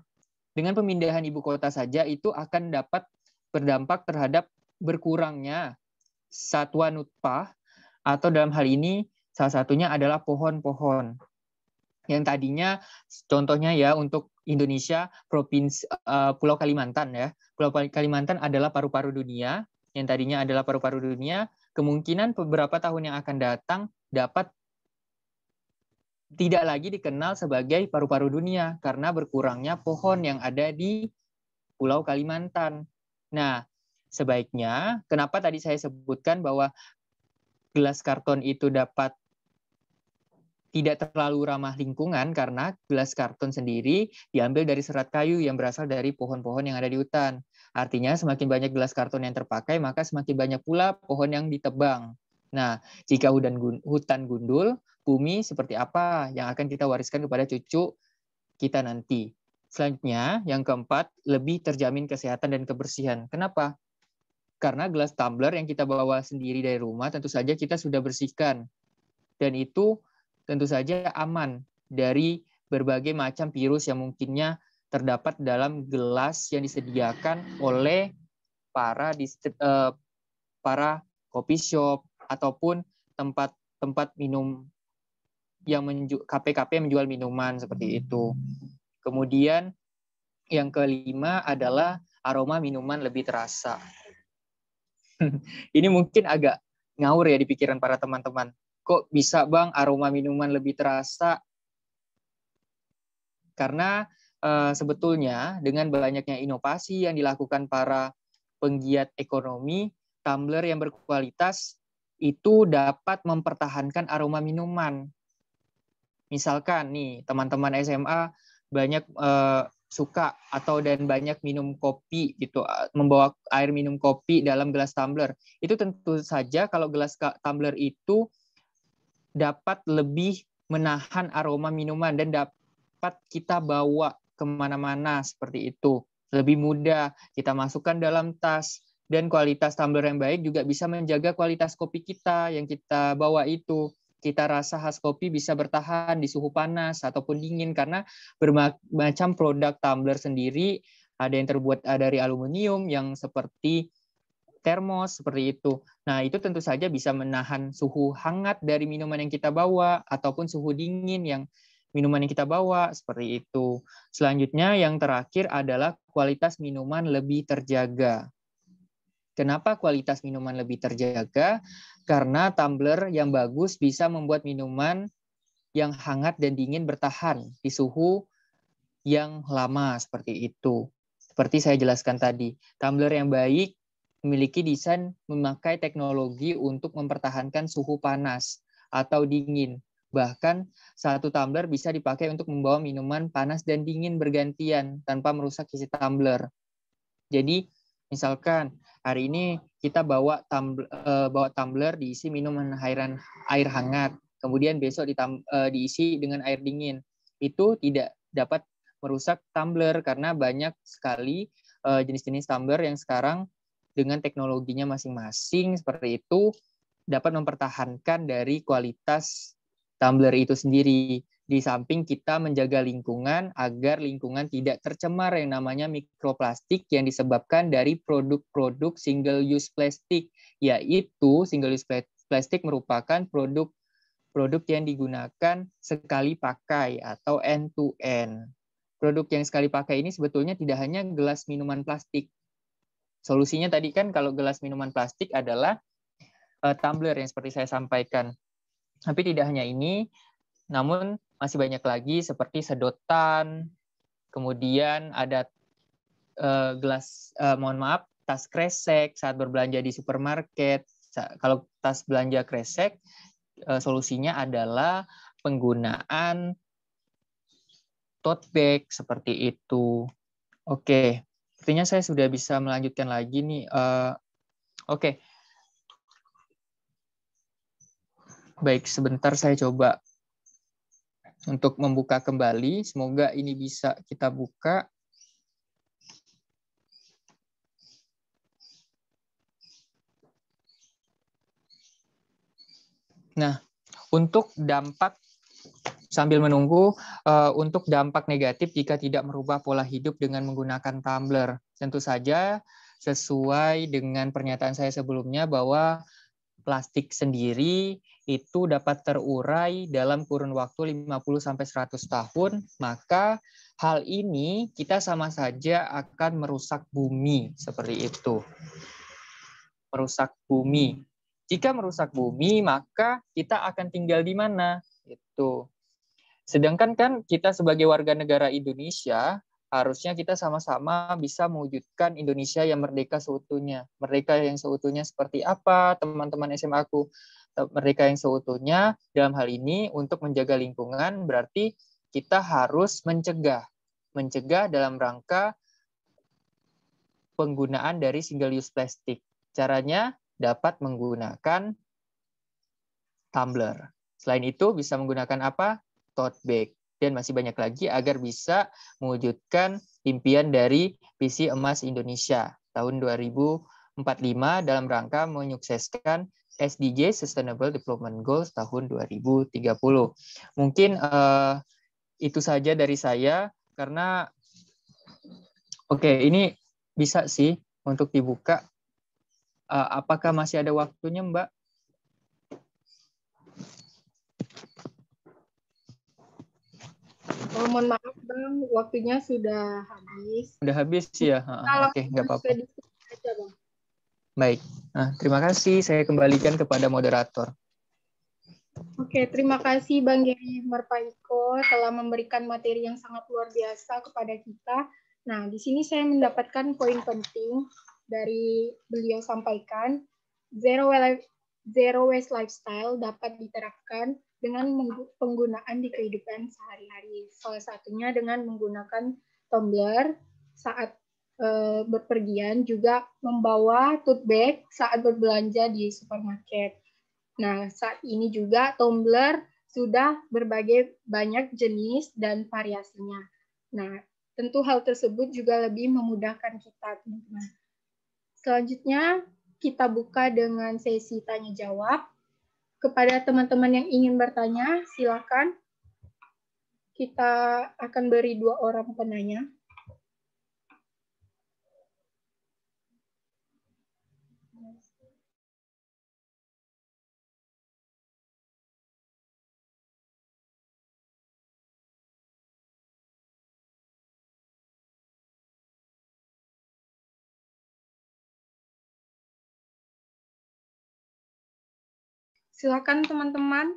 K: Dengan pemindahan ibu kota saja itu akan dapat berdampak terhadap berkurangnya satuan nutpah atau dalam hal ini Salah satunya adalah pohon-pohon. Yang tadinya contohnya ya untuk Indonesia provinsi uh, Pulau Kalimantan ya. Pulau Kalimantan adalah paru-paru dunia, yang tadinya adalah paru-paru dunia, kemungkinan beberapa tahun yang akan datang dapat tidak lagi dikenal sebagai paru-paru dunia karena berkurangnya pohon yang ada di Pulau Kalimantan. Nah, sebaiknya kenapa tadi saya sebutkan bahwa gelas karton itu dapat tidak terlalu ramah lingkungan karena gelas karton sendiri diambil dari serat kayu yang berasal dari pohon-pohon yang ada di hutan. Artinya semakin banyak gelas karton yang terpakai, maka semakin banyak pula pohon yang ditebang. Nah, jika hutan hutan gundul, bumi seperti apa yang akan kita wariskan kepada cucu kita nanti. Selanjutnya, yang keempat, lebih terjamin kesehatan dan kebersihan. Kenapa? Karena gelas tumbler yang kita bawa sendiri dari rumah tentu saja kita sudah bersihkan. Dan itu tentu saja aman dari berbagai macam virus yang mungkinnya terdapat dalam gelas yang disediakan oleh para uh, para kopi shop ataupun tempat-tempat minum yang KP-KP menjual minuman seperti itu. Kemudian yang kelima adalah aroma minuman lebih terasa. Ini mungkin agak ngawur ya di pikiran para teman-teman kok bisa bang aroma minuman lebih terasa? Karena uh, sebetulnya dengan banyaknya inovasi yang dilakukan para penggiat ekonomi, tumbler yang berkualitas itu dapat mempertahankan aroma minuman. Misalkan nih teman-teman SMA banyak uh, suka atau dan banyak minum kopi gitu membawa air minum kopi dalam gelas tumbler. Itu tentu saja kalau gelas tumbler itu dapat lebih menahan aroma minuman dan dapat kita bawa ke mana-mana seperti itu. Lebih mudah kita masukkan dalam tas dan kualitas tumbler yang baik juga bisa menjaga kualitas kopi kita yang kita bawa itu kita rasa khas kopi bisa bertahan di suhu panas ataupun dingin karena bermacam produk tumbler sendiri ada yang terbuat eh, dari aluminium yang seperti termos seperti itu. Nah, itu tentu saja bisa menahan suhu hangat dari minuman yang kita bawa ataupun suhu dingin yang minuman yang kita bawa seperti itu. Selanjutnya yang terakhir adalah kualitas minuman lebih terjaga. Kenapa kualitas minuman lebih terjaga? Karena tumbler yang bagus bisa membuat minuman yang hangat dan dingin bertahan di suhu yang lama seperti itu. Seperti saya jelaskan tadi, tumbler yang baik memiliki desain memakai teknologi untuk mempertahankan suhu panas atau dingin. Bahkan satu tumbler bisa dipakai untuk membawa minuman panas dan dingin bergantian tanpa merusak isi tumbler. Jadi misalkan hari ini kita bawa tumbler, uh, bawa tumbler diisi minuman airan air hangat, kemudian besok ditam, uh, diisi dengan air dingin. Itu tidak dapat merusak tumbler karena banyak sekali uh, jenis-jenis tumbler yang sekarang dengan teknologinya masing-masing seperti itu dapat mempertahankan dari kualitas tumbler itu sendiri. Di samping kita menjaga lingkungan agar lingkungan tidak tercemar yang namanya mikroplastik yang disebabkan dari produk-produk single use plastik, yaitu single use plastik merupakan produk produk yang digunakan sekali pakai atau end to end. Produk yang sekali pakai ini sebetulnya tidak hanya gelas minuman plastik. Solusinya tadi kan kalau gelas minuman plastik adalah uh, tumbler yang seperti saya sampaikan. Tapi tidak hanya ini, namun masih banyak lagi seperti sedotan, kemudian ada uh, gelas, uh, mohon maaf, tas kresek saat berbelanja di supermarket. Kalau tas belanja kresek, uh, solusinya adalah penggunaan tote bag seperti itu. Oke, sepertinya saya sudah bisa melanjutkan lagi nih. Uh, Oke. Baik, sebentar saya coba untuk membuka kembali. Semoga ini bisa kita buka. Nah, untuk dampak sambil menunggu uh, untuk dampak negatif jika tidak merubah pola hidup dengan menggunakan tumbler. Tentu saja sesuai dengan pernyataan saya sebelumnya bahwa plastik sendiri itu dapat terurai dalam kurun waktu 50 sampai 100 tahun, maka hal ini kita sama saja akan merusak bumi seperti itu. Merusak bumi. Jika merusak bumi, maka kita akan tinggal di mana? Itu. Sedangkan kan kita sebagai warga negara Indonesia harusnya kita sama-sama bisa mewujudkan Indonesia yang merdeka seutuhnya. Merdeka yang seutuhnya seperti apa, teman-teman SMA aku? Merdeka yang seutuhnya dalam hal ini untuk menjaga lingkungan berarti kita harus mencegah. Mencegah dalam rangka penggunaan dari single use plastik. Caranya dapat menggunakan tumbler. Selain itu bisa menggunakan apa? Tote bag dan masih banyak lagi agar bisa mewujudkan impian dari visi emas Indonesia tahun 2045 dalam rangka menyukseskan SDG Sustainable Development Goals tahun 2030. Mungkin uh, itu saja dari saya karena oke okay, ini bisa sih untuk dibuka. Uh, apakah masih ada waktunya, Mbak?
C: Oh, mohon maaf Bang, waktunya sudah habis.
K: Sudah habis ya? Oke, okay, nggak apa-apa. Baik, nah, terima kasih. Saya kembalikan kepada moderator.
C: Oke, terima kasih Bang Geri Merpaiko telah memberikan materi yang sangat luar biasa kepada kita. Nah, di sini saya mendapatkan poin penting dari beliau sampaikan. zero zero waste lifestyle dapat diterapkan dengan penggunaan di kehidupan sehari-hari. Salah satunya dengan menggunakan tumbler saat e, berpergian, juga membawa tote bag saat berbelanja di supermarket. Nah, saat ini juga tumbler sudah berbagai banyak jenis dan variasinya. Nah, tentu hal tersebut juga lebih memudahkan kita, teman-teman. Selanjutnya, kita buka dengan sesi tanya jawab. Kepada teman-teman yang ingin bertanya, silakan. Kita akan beri dua orang penanya. Silakan teman-teman.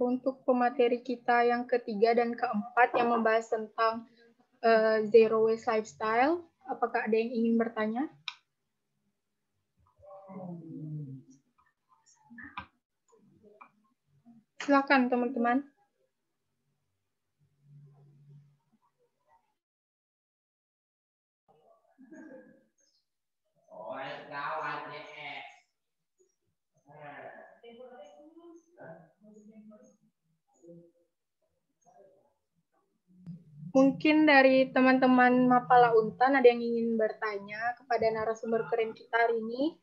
C: Untuk pemateri kita yang ketiga dan keempat yang membahas tentang uh, zero waste lifestyle, apakah ada yang ingin bertanya? Silakan teman-teman. Mungkin dari teman-teman Mapala Untan ada yang ingin bertanya kepada narasumber keren kita hari ini.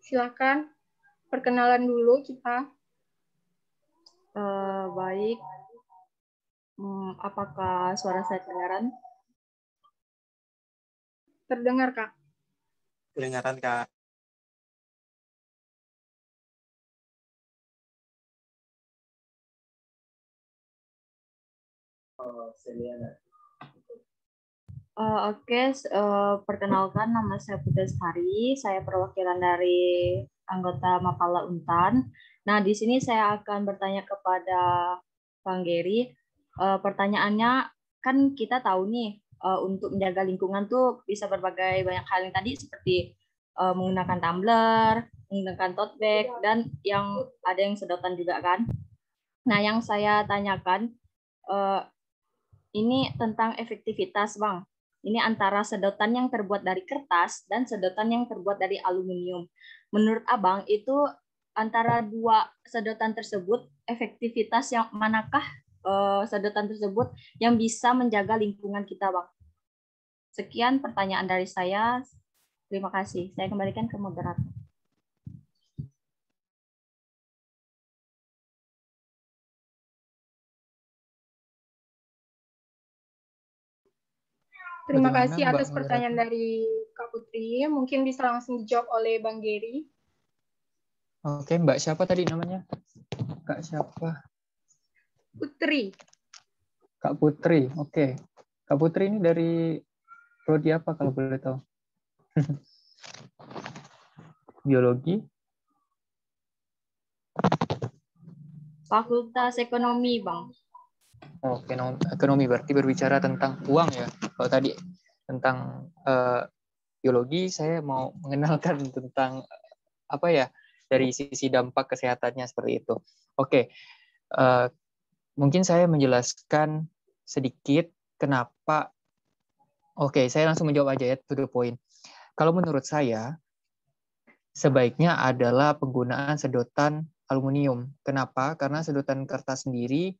C: Silakan perkenalan dulu kita.
R: Uh, baik. Hmm, apakah suara saya kedengaran?
C: Terdengar, Kak.
E: Kedengaran, Kak.
R: Uh, Oke, okay. uh, perkenalkan nama saya Putri Sari. Saya perwakilan dari anggota Mapala Untan. Nah, di sini saya akan bertanya kepada Bang Geri. Uh, pertanyaannya, kan kita tahu nih, uh, untuk menjaga lingkungan tuh bisa berbagai banyak hal yang tadi seperti uh, menggunakan tumbler, menggunakan tote bag, dan yang ada yang sedotan juga kan. Nah, yang saya tanyakan, uh, ini tentang efektivitas, Bang. Ini antara sedotan yang terbuat dari kertas dan sedotan yang terbuat dari aluminium. Menurut Abang, itu antara dua sedotan tersebut, efektivitas yang manakah uh, sedotan tersebut yang bisa menjaga lingkungan kita, Bang? Sekian pertanyaan dari saya. Terima kasih. Saya kembalikan ke moderator.
C: Terima Bagaimana kasih atas Mbak pertanyaan dari Kak Putri. Mungkin bisa langsung dijawab oleh Bang Geri.
K: Oke, Mbak siapa tadi namanya? Kak siapa?
C: Putri.
K: Kak Putri, oke. Kak Putri ini dari prodi apa kalau boleh tahu? Biologi?
R: Fakultas Ekonomi, Bang.
K: Oh, ekonomi berarti berbicara tentang uang ya. Kalau tadi tentang uh, biologi, saya mau mengenalkan tentang apa ya dari sisi dampak kesehatannya seperti itu. Oke, uh, mungkin saya menjelaskan sedikit kenapa. Oke, saya langsung menjawab aja ya to the point. Kalau menurut saya, sebaiknya adalah penggunaan sedotan aluminium. Kenapa? Karena sedotan kertas sendiri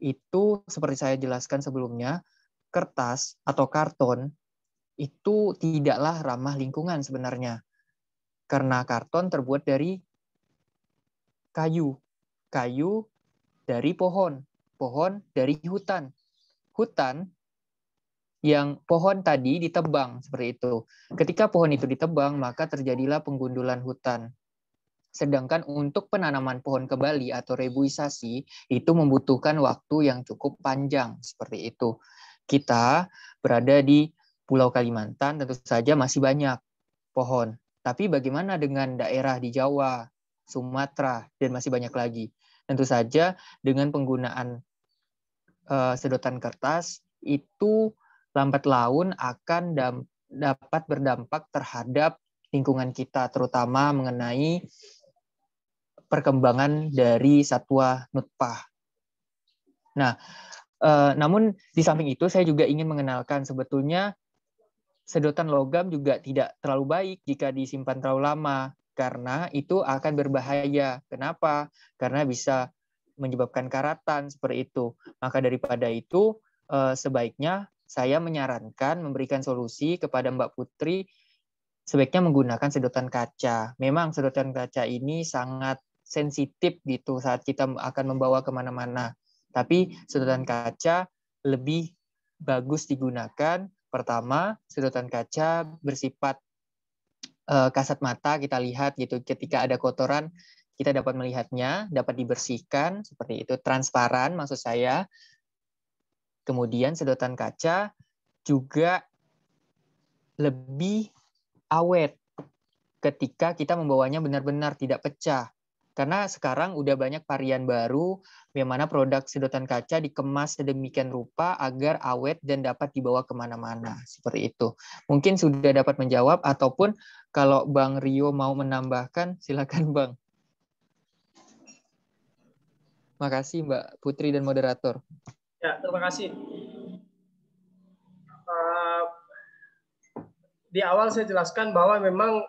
K: itu seperti saya jelaskan sebelumnya, kertas atau karton itu tidaklah ramah lingkungan sebenarnya. Karena karton terbuat dari kayu. Kayu dari pohon. Pohon dari hutan. Hutan yang pohon tadi ditebang seperti itu. Ketika pohon itu ditebang, maka terjadilah penggundulan hutan. Sedangkan untuk penanaman pohon kembali atau rebuisasi itu membutuhkan waktu yang cukup panjang seperti itu. Kita berada di Pulau Kalimantan tentu saja masih banyak pohon. Tapi bagaimana dengan daerah di Jawa, Sumatera dan masih banyak lagi? Tentu saja dengan penggunaan uh, sedotan kertas itu lambat laun akan dapat berdampak terhadap lingkungan kita, terutama mengenai perkembangan dari satwa nutpah. Nah, eh, namun di samping itu saya juga ingin mengenalkan sebetulnya sedotan logam juga tidak terlalu baik jika disimpan terlalu lama karena itu akan berbahaya. Kenapa? Karena bisa menyebabkan karatan seperti itu. Maka daripada itu eh, sebaiknya saya menyarankan memberikan solusi kepada Mbak Putri sebaiknya menggunakan sedotan kaca. Memang sedotan kaca ini sangat sensitif gitu saat kita akan membawa ke mana-mana. Tapi sedotan kaca lebih bagus digunakan. Pertama, sedotan kaca bersifat uh, kasat mata kita lihat gitu. Ketika ada kotoran kita dapat melihatnya, dapat dibersihkan seperti itu, transparan maksud saya. Kemudian sedotan kaca juga lebih awet ketika kita membawanya benar-benar tidak pecah. Karena sekarang udah banyak varian baru yang mana produk sedotan kaca dikemas sedemikian rupa agar awet dan dapat dibawa ke mana-mana. Seperti itu. Mungkin sudah dapat menjawab ataupun kalau Bang Rio mau menambahkan, silakan Bang. Makasih Mbak Putri dan moderator.
J: Ya, terima kasih. Uh, di awal saya jelaskan bahwa memang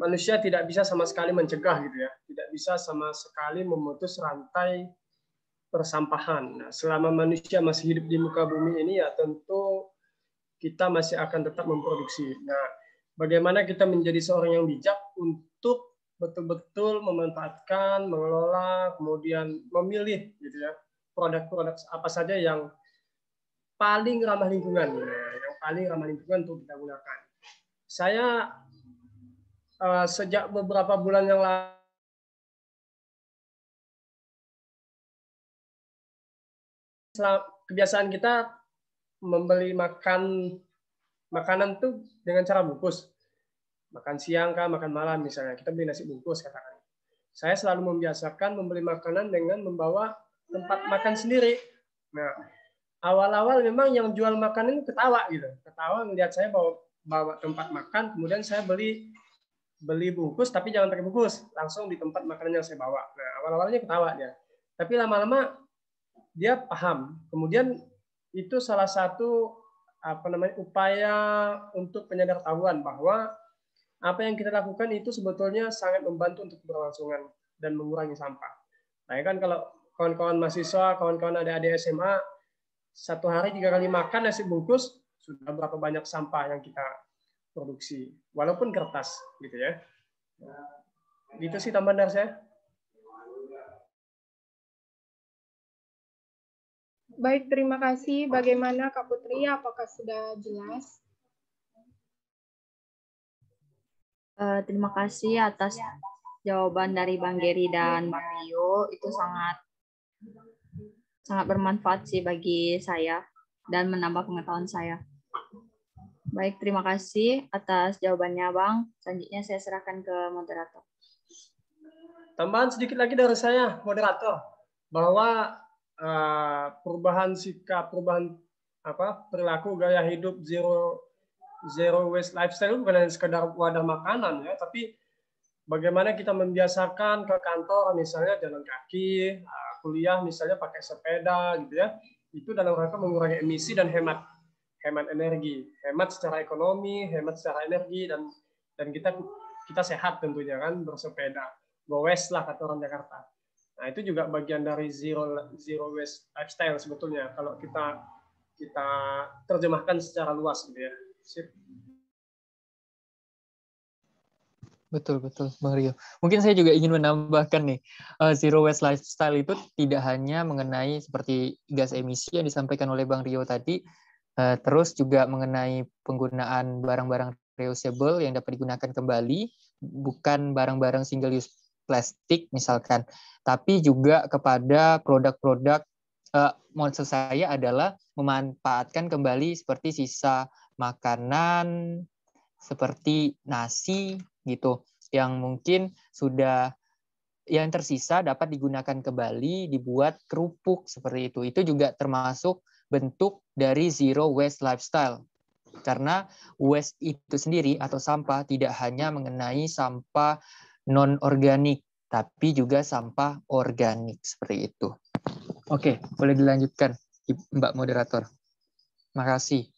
J: manusia tidak bisa sama sekali mencegah gitu ya, tidak bisa sama sekali memutus rantai persampahan. Nah, selama manusia masih hidup di muka bumi ini ya tentu kita masih akan tetap memproduksi. Nah, bagaimana kita menjadi seorang yang bijak untuk betul-betul memanfaatkan, mengelola, kemudian memilih gitu ya produk-produk apa saja yang paling ramah lingkungan, nah, yang paling ramah lingkungan untuk kita gunakan saya uh, sejak beberapa bulan yang lalu kebiasaan kita membeli makan makanan tuh dengan cara bungkus. Makan siang kah, makan malam misalnya. Kita beli nasi bungkus katakan. Saya selalu membiasakan membeli makanan dengan membawa tempat makan sendiri. Nah, awal-awal memang yang jual makanan ketawa gitu. Ketawa melihat saya bawa bawa tempat makan, kemudian saya beli beli bungkus tapi jangan pakai bungkus, langsung di tempat makanan yang saya bawa. Nah, awal-awalnya ketawa dia. Tapi lama-lama dia paham. Kemudian itu salah satu apa namanya upaya untuk tahuan bahwa apa yang kita lakukan itu sebetulnya sangat membantu untuk keberlangsungan dan mengurangi sampah. Nah, kan kalau kawan-kawan mahasiswa, kawan-kawan adik-adik SMA, satu hari tiga kali makan nasi bungkus, sudah berapa banyak sampah yang kita produksi, walaupun kertas, gitu ya. Gitu sih tambahan dari saya.
C: Baik, terima kasih. Bagaimana Kak Putri? Apakah sudah jelas?
R: Uh, terima kasih atas jawaban dari Bang Geri dan Bang Rio. Itu sangat sangat bermanfaat sih bagi saya dan menambah pengetahuan saya. Baik, terima kasih atas jawabannya, Bang. Selanjutnya saya serahkan ke moderator.
J: Tambahan sedikit lagi dari saya, moderator, bahwa uh, perubahan sikap, perubahan apa perilaku gaya hidup zero zero waste lifestyle bukan hanya sekedar wadah makanan ya, tapi bagaimana kita membiasakan ke kantor misalnya jalan kaki, uh, kuliah misalnya pakai sepeda gitu ya, itu dalam rangka mengurangi emisi dan hemat hemat energi, hemat secara ekonomi, hemat secara energi dan dan kita kita sehat tentunya kan bersepeda, go west lah kata orang Jakarta. Nah itu juga bagian dari zero zero waste lifestyle sebetulnya kalau kita kita terjemahkan secara luas gitu ya.
K: Betul betul, Bang Rio. Mungkin saya juga ingin menambahkan nih, uh, zero waste lifestyle itu tidak hanya mengenai seperti gas emisi yang disampaikan oleh Bang Rio tadi, Eh, terus juga mengenai penggunaan barang-barang reusable yang dapat digunakan kembali, bukan barang-barang single use plastik misalkan, tapi juga kepada produk-produk uh, maksud saya adalah memanfaatkan kembali seperti sisa makanan seperti nasi gitu yang mungkin sudah yang tersisa dapat digunakan kembali dibuat kerupuk seperti itu. Itu juga termasuk bentuk dari zero waste lifestyle. Karena waste itu sendiri atau sampah tidak hanya mengenai sampah non-organik, tapi juga sampah organik seperti itu. Oke, boleh dilanjutkan, Mbak Moderator. Makasih.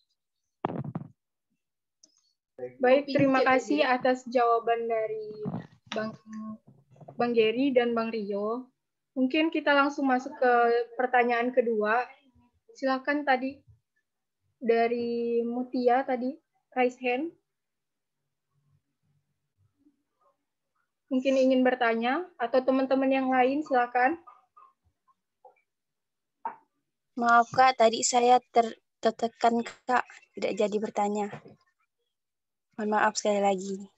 C: Baik, terima kasih atas jawaban dari Bang Bang Geri dan Bang Rio. Mungkin kita langsung masuk ke pertanyaan kedua. Silakan tadi dari Mutia tadi raise hand. Mungkin ingin bertanya atau teman-teman yang lain silakan.
S: Maaf Kak, tadi saya ter tertekan Kak, tidak jadi bertanya. Mohon maaf sekali lagi.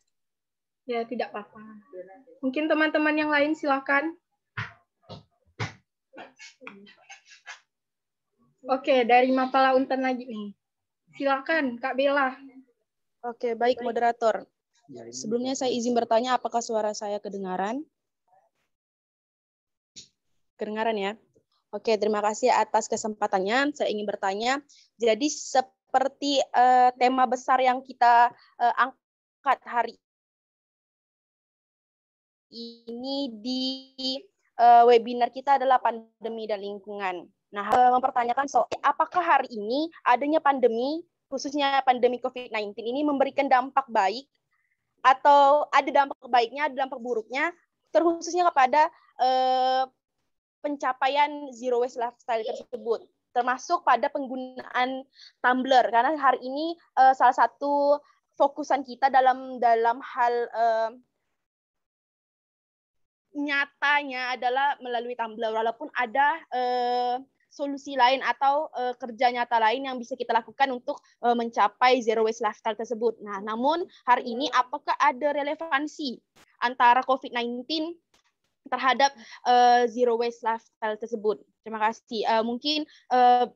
C: Ya, tidak apa-apa. Mungkin teman-teman yang lain silakan. Oke, dari Mapala Untan lagi nih. Silakan, Kak Bella.
T: Oke, baik moderator. Sebelumnya saya izin bertanya apakah suara saya kedengaran? Kedengaran ya? Oke, terima kasih atas kesempatannya. Saya ingin bertanya, jadi seperti uh, tema besar yang kita uh, angkat hari ini di uh, webinar kita adalah pandemi dan lingkungan. Nah, mempertanyakan soal apakah hari ini adanya pandemi, khususnya pandemi COVID-19 ini memberikan dampak baik atau ada dampak baiknya, ada dampak buruknya, terkhususnya kepada eh, pencapaian zero waste lifestyle tersebut, termasuk pada penggunaan tumbler karena hari ini eh, salah satu fokusan kita dalam dalam hal eh, nyatanya adalah melalui tumbler walaupun ada eh, solusi lain atau uh, kerja nyata lain yang bisa kita lakukan untuk uh, mencapai zero waste lifestyle tersebut. Nah, namun hari ini apakah ada relevansi antara COVID-19 terhadap uh, zero waste lifestyle tersebut? Terima kasih. Uh, mungkin uh,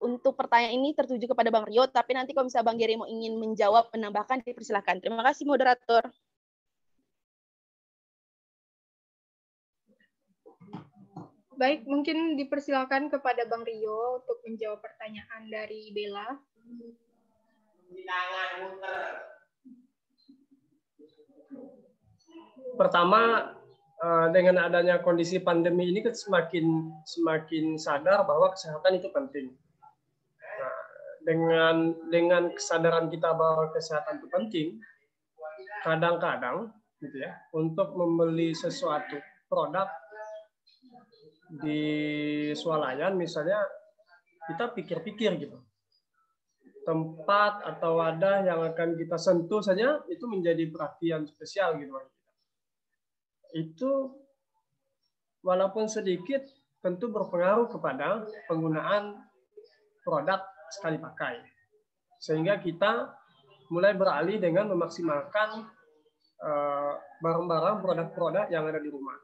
T: untuk pertanyaan ini tertuju kepada Bang Rio, tapi nanti kalau misalnya Bang Geri mau ingin menjawab, menambahkan, dipersilakan. Terima kasih, moderator.
C: Baik, mungkin dipersilakan kepada Bang Rio untuk menjawab pertanyaan dari Bella.
J: Pertama, dengan adanya kondisi pandemi ini kan semakin semakin sadar bahwa kesehatan itu penting. Nah, dengan dengan kesadaran kita bahwa kesehatan itu penting, kadang-kadang gitu ya, untuk membeli sesuatu produk di swalayan misalnya kita pikir-pikir gitu tempat atau wadah yang akan kita sentuh saja itu menjadi perhatian spesial gitu itu walaupun sedikit tentu berpengaruh kepada penggunaan produk sekali pakai sehingga kita mulai beralih dengan memaksimalkan eh, barang-barang produk-produk yang ada di rumah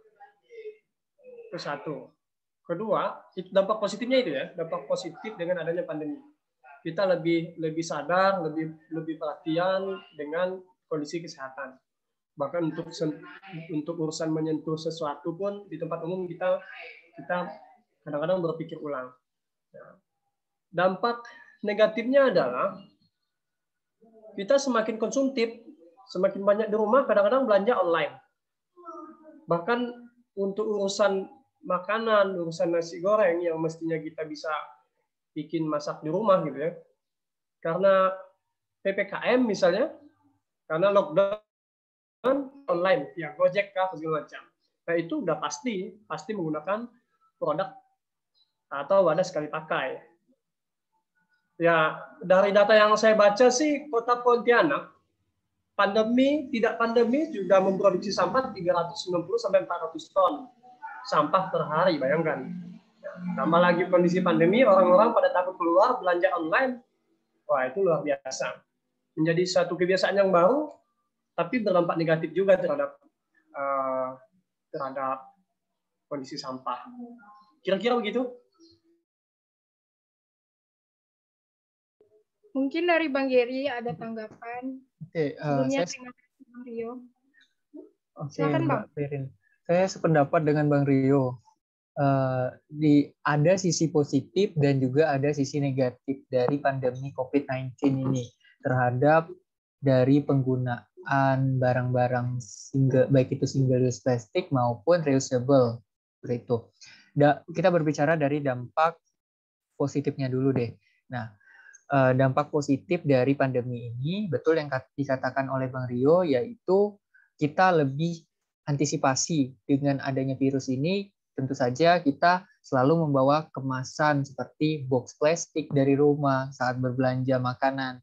J: itu satu Kedua, dampak positifnya itu ya, dampak positif dengan adanya pandemi. Kita lebih lebih sadar, lebih lebih perhatian dengan kondisi kesehatan. Bahkan untuk untuk urusan menyentuh sesuatu pun di tempat umum kita kita kadang-kadang berpikir ulang. Ya. Dampak negatifnya adalah kita semakin konsumtif, semakin banyak di rumah, kadang-kadang belanja online. Bahkan untuk urusan makanan, urusan nasi goreng yang mestinya kita bisa bikin masak di rumah gitu ya. Karena PPKM misalnya, karena lockdown online, ya Gojek kah, segala macam. Nah itu udah pasti, pasti menggunakan produk atau wadah sekali pakai. Ya, dari data yang saya baca sih, kota Pontianak, pandemi, tidak pandemi, juga memproduksi sampah 390 sampai 400 ton sampah per hari, bayangkan. Tambah lagi kondisi pandemi, orang-orang pada takut keluar, belanja online. Wah, itu luar biasa. Menjadi satu kebiasaan yang baru, tapi berdampak negatif juga terhadap uh, terhadap kondisi sampah. Kira-kira begitu?
C: Mungkin dari Bang Geri ada tanggapan.
K: Oke, uh, saya...
C: terima kasih Bang Rio.
K: Oke, Silakan, Bang. Saya sependapat dengan Bang Rio. uh, di ada sisi positif dan juga ada sisi negatif dari pandemi COVID-19 ini terhadap dari penggunaan barang-barang single baik itu single use plastik maupun reusable seperti. Da, kita berbicara dari dampak positifnya dulu deh. Nah, uh, dampak positif dari pandemi ini betul yang dikatakan oleh Bang Rio yaitu kita lebih antisipasi dengan adanya virus ini tentu saja kita selalu membawa kemasan seperti box plastik dari rumah saat berbelanja makanan.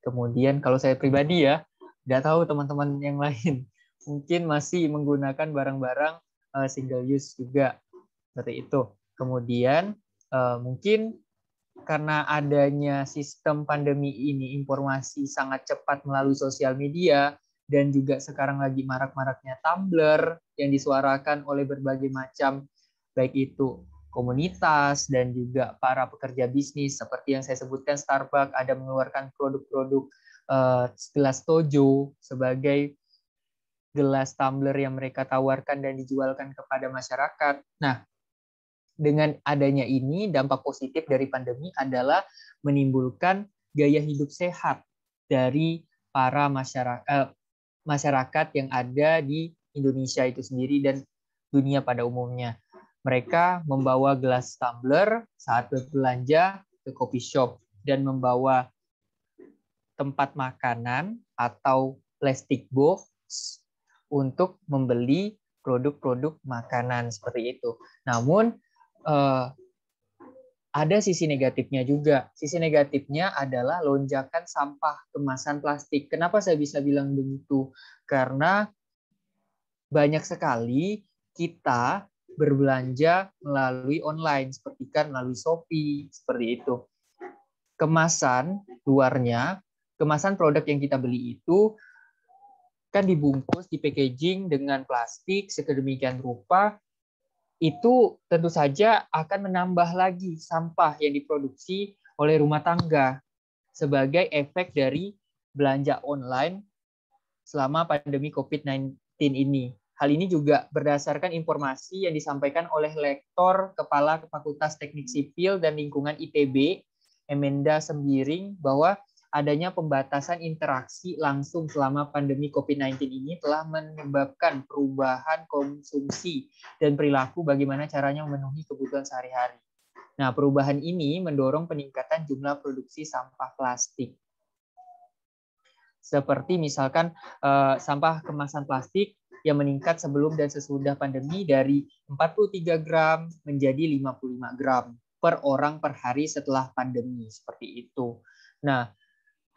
K: Kemudian kalau saya pribadi ya, tidak tahu teman-teman yang lain. Mungkin masih menggunakan barang-barang uh, single use juga. Seperti itu. Kemudian uh, mungkin karena adanya sistem pandemi ini informasi sangat cepat melalui sosial media dan juga sekarang lagi marak-maraknya Tumblr yang disuarakan oleh berbagai macam baik itu komunitas dan juga para pekerja bisnis. Seperti yang saya sebutkan Starbucks ada mengeluarkan produk-produk uh, gelas Tojo sebagai gelas tumbler yang mereka tawarkan dan dijualkan kepada masyarakat. Nah, dengan adanya ini dampak positif dari pandemi adalah menimbulkan gaya hidup sehat dari para masyarakat eh, masyarakat yang ada di Indonesia itu sendiri dan dunia pada umumnya. Mereka membawa gelas tumbler saat berbelanja ke coffee shop dan membawa tempat makanan atau plastik box untuk membeli produk-produk makanan seperti itu. Namun uh, ada sisi negatifnya juga. Sisi negatifnya adalah lonjakan sampah kemasan plastik. Kenapa saya bisa bilang begitu? Karena banyak sekali kita berbelanja melalui online, seperti kan melalui Shopee, seperti itu. Kemasan luarnya, kemasan produk yang kita beli itu kan dibungkus, di packaging dengan plastik sedemikian rupa itu tentu saja akan menambah lagi sampah yang diproduksi oleh rumah tangga sebagai efek dari belanja online selama pandemi COVID-19 ini. Hal ini juga berdasarkan informasi yang disampaikan oleh Lektor Kepala Fakultas Teknik Sipil dan Lingkungan ITB, Emenda Sembiring, bahwa adanya pembatasan interaksi langsung selama pandemi COVID-19 ini telah menyebabkan perubahan konsumsi dan perilaku bagaimana caranya memenuhi kebutuhan sehari-hari. Nah, perubahan ini mendorong peningkatan jumlah produksi sampah plastik. Seperti misalkan eh, sampah kemasan plastik yang meningkat sebelum dan sesudah pandemi dari 43 gram menjadi 55 gram per orang per hari setelah pandemi seperti itu. Nah,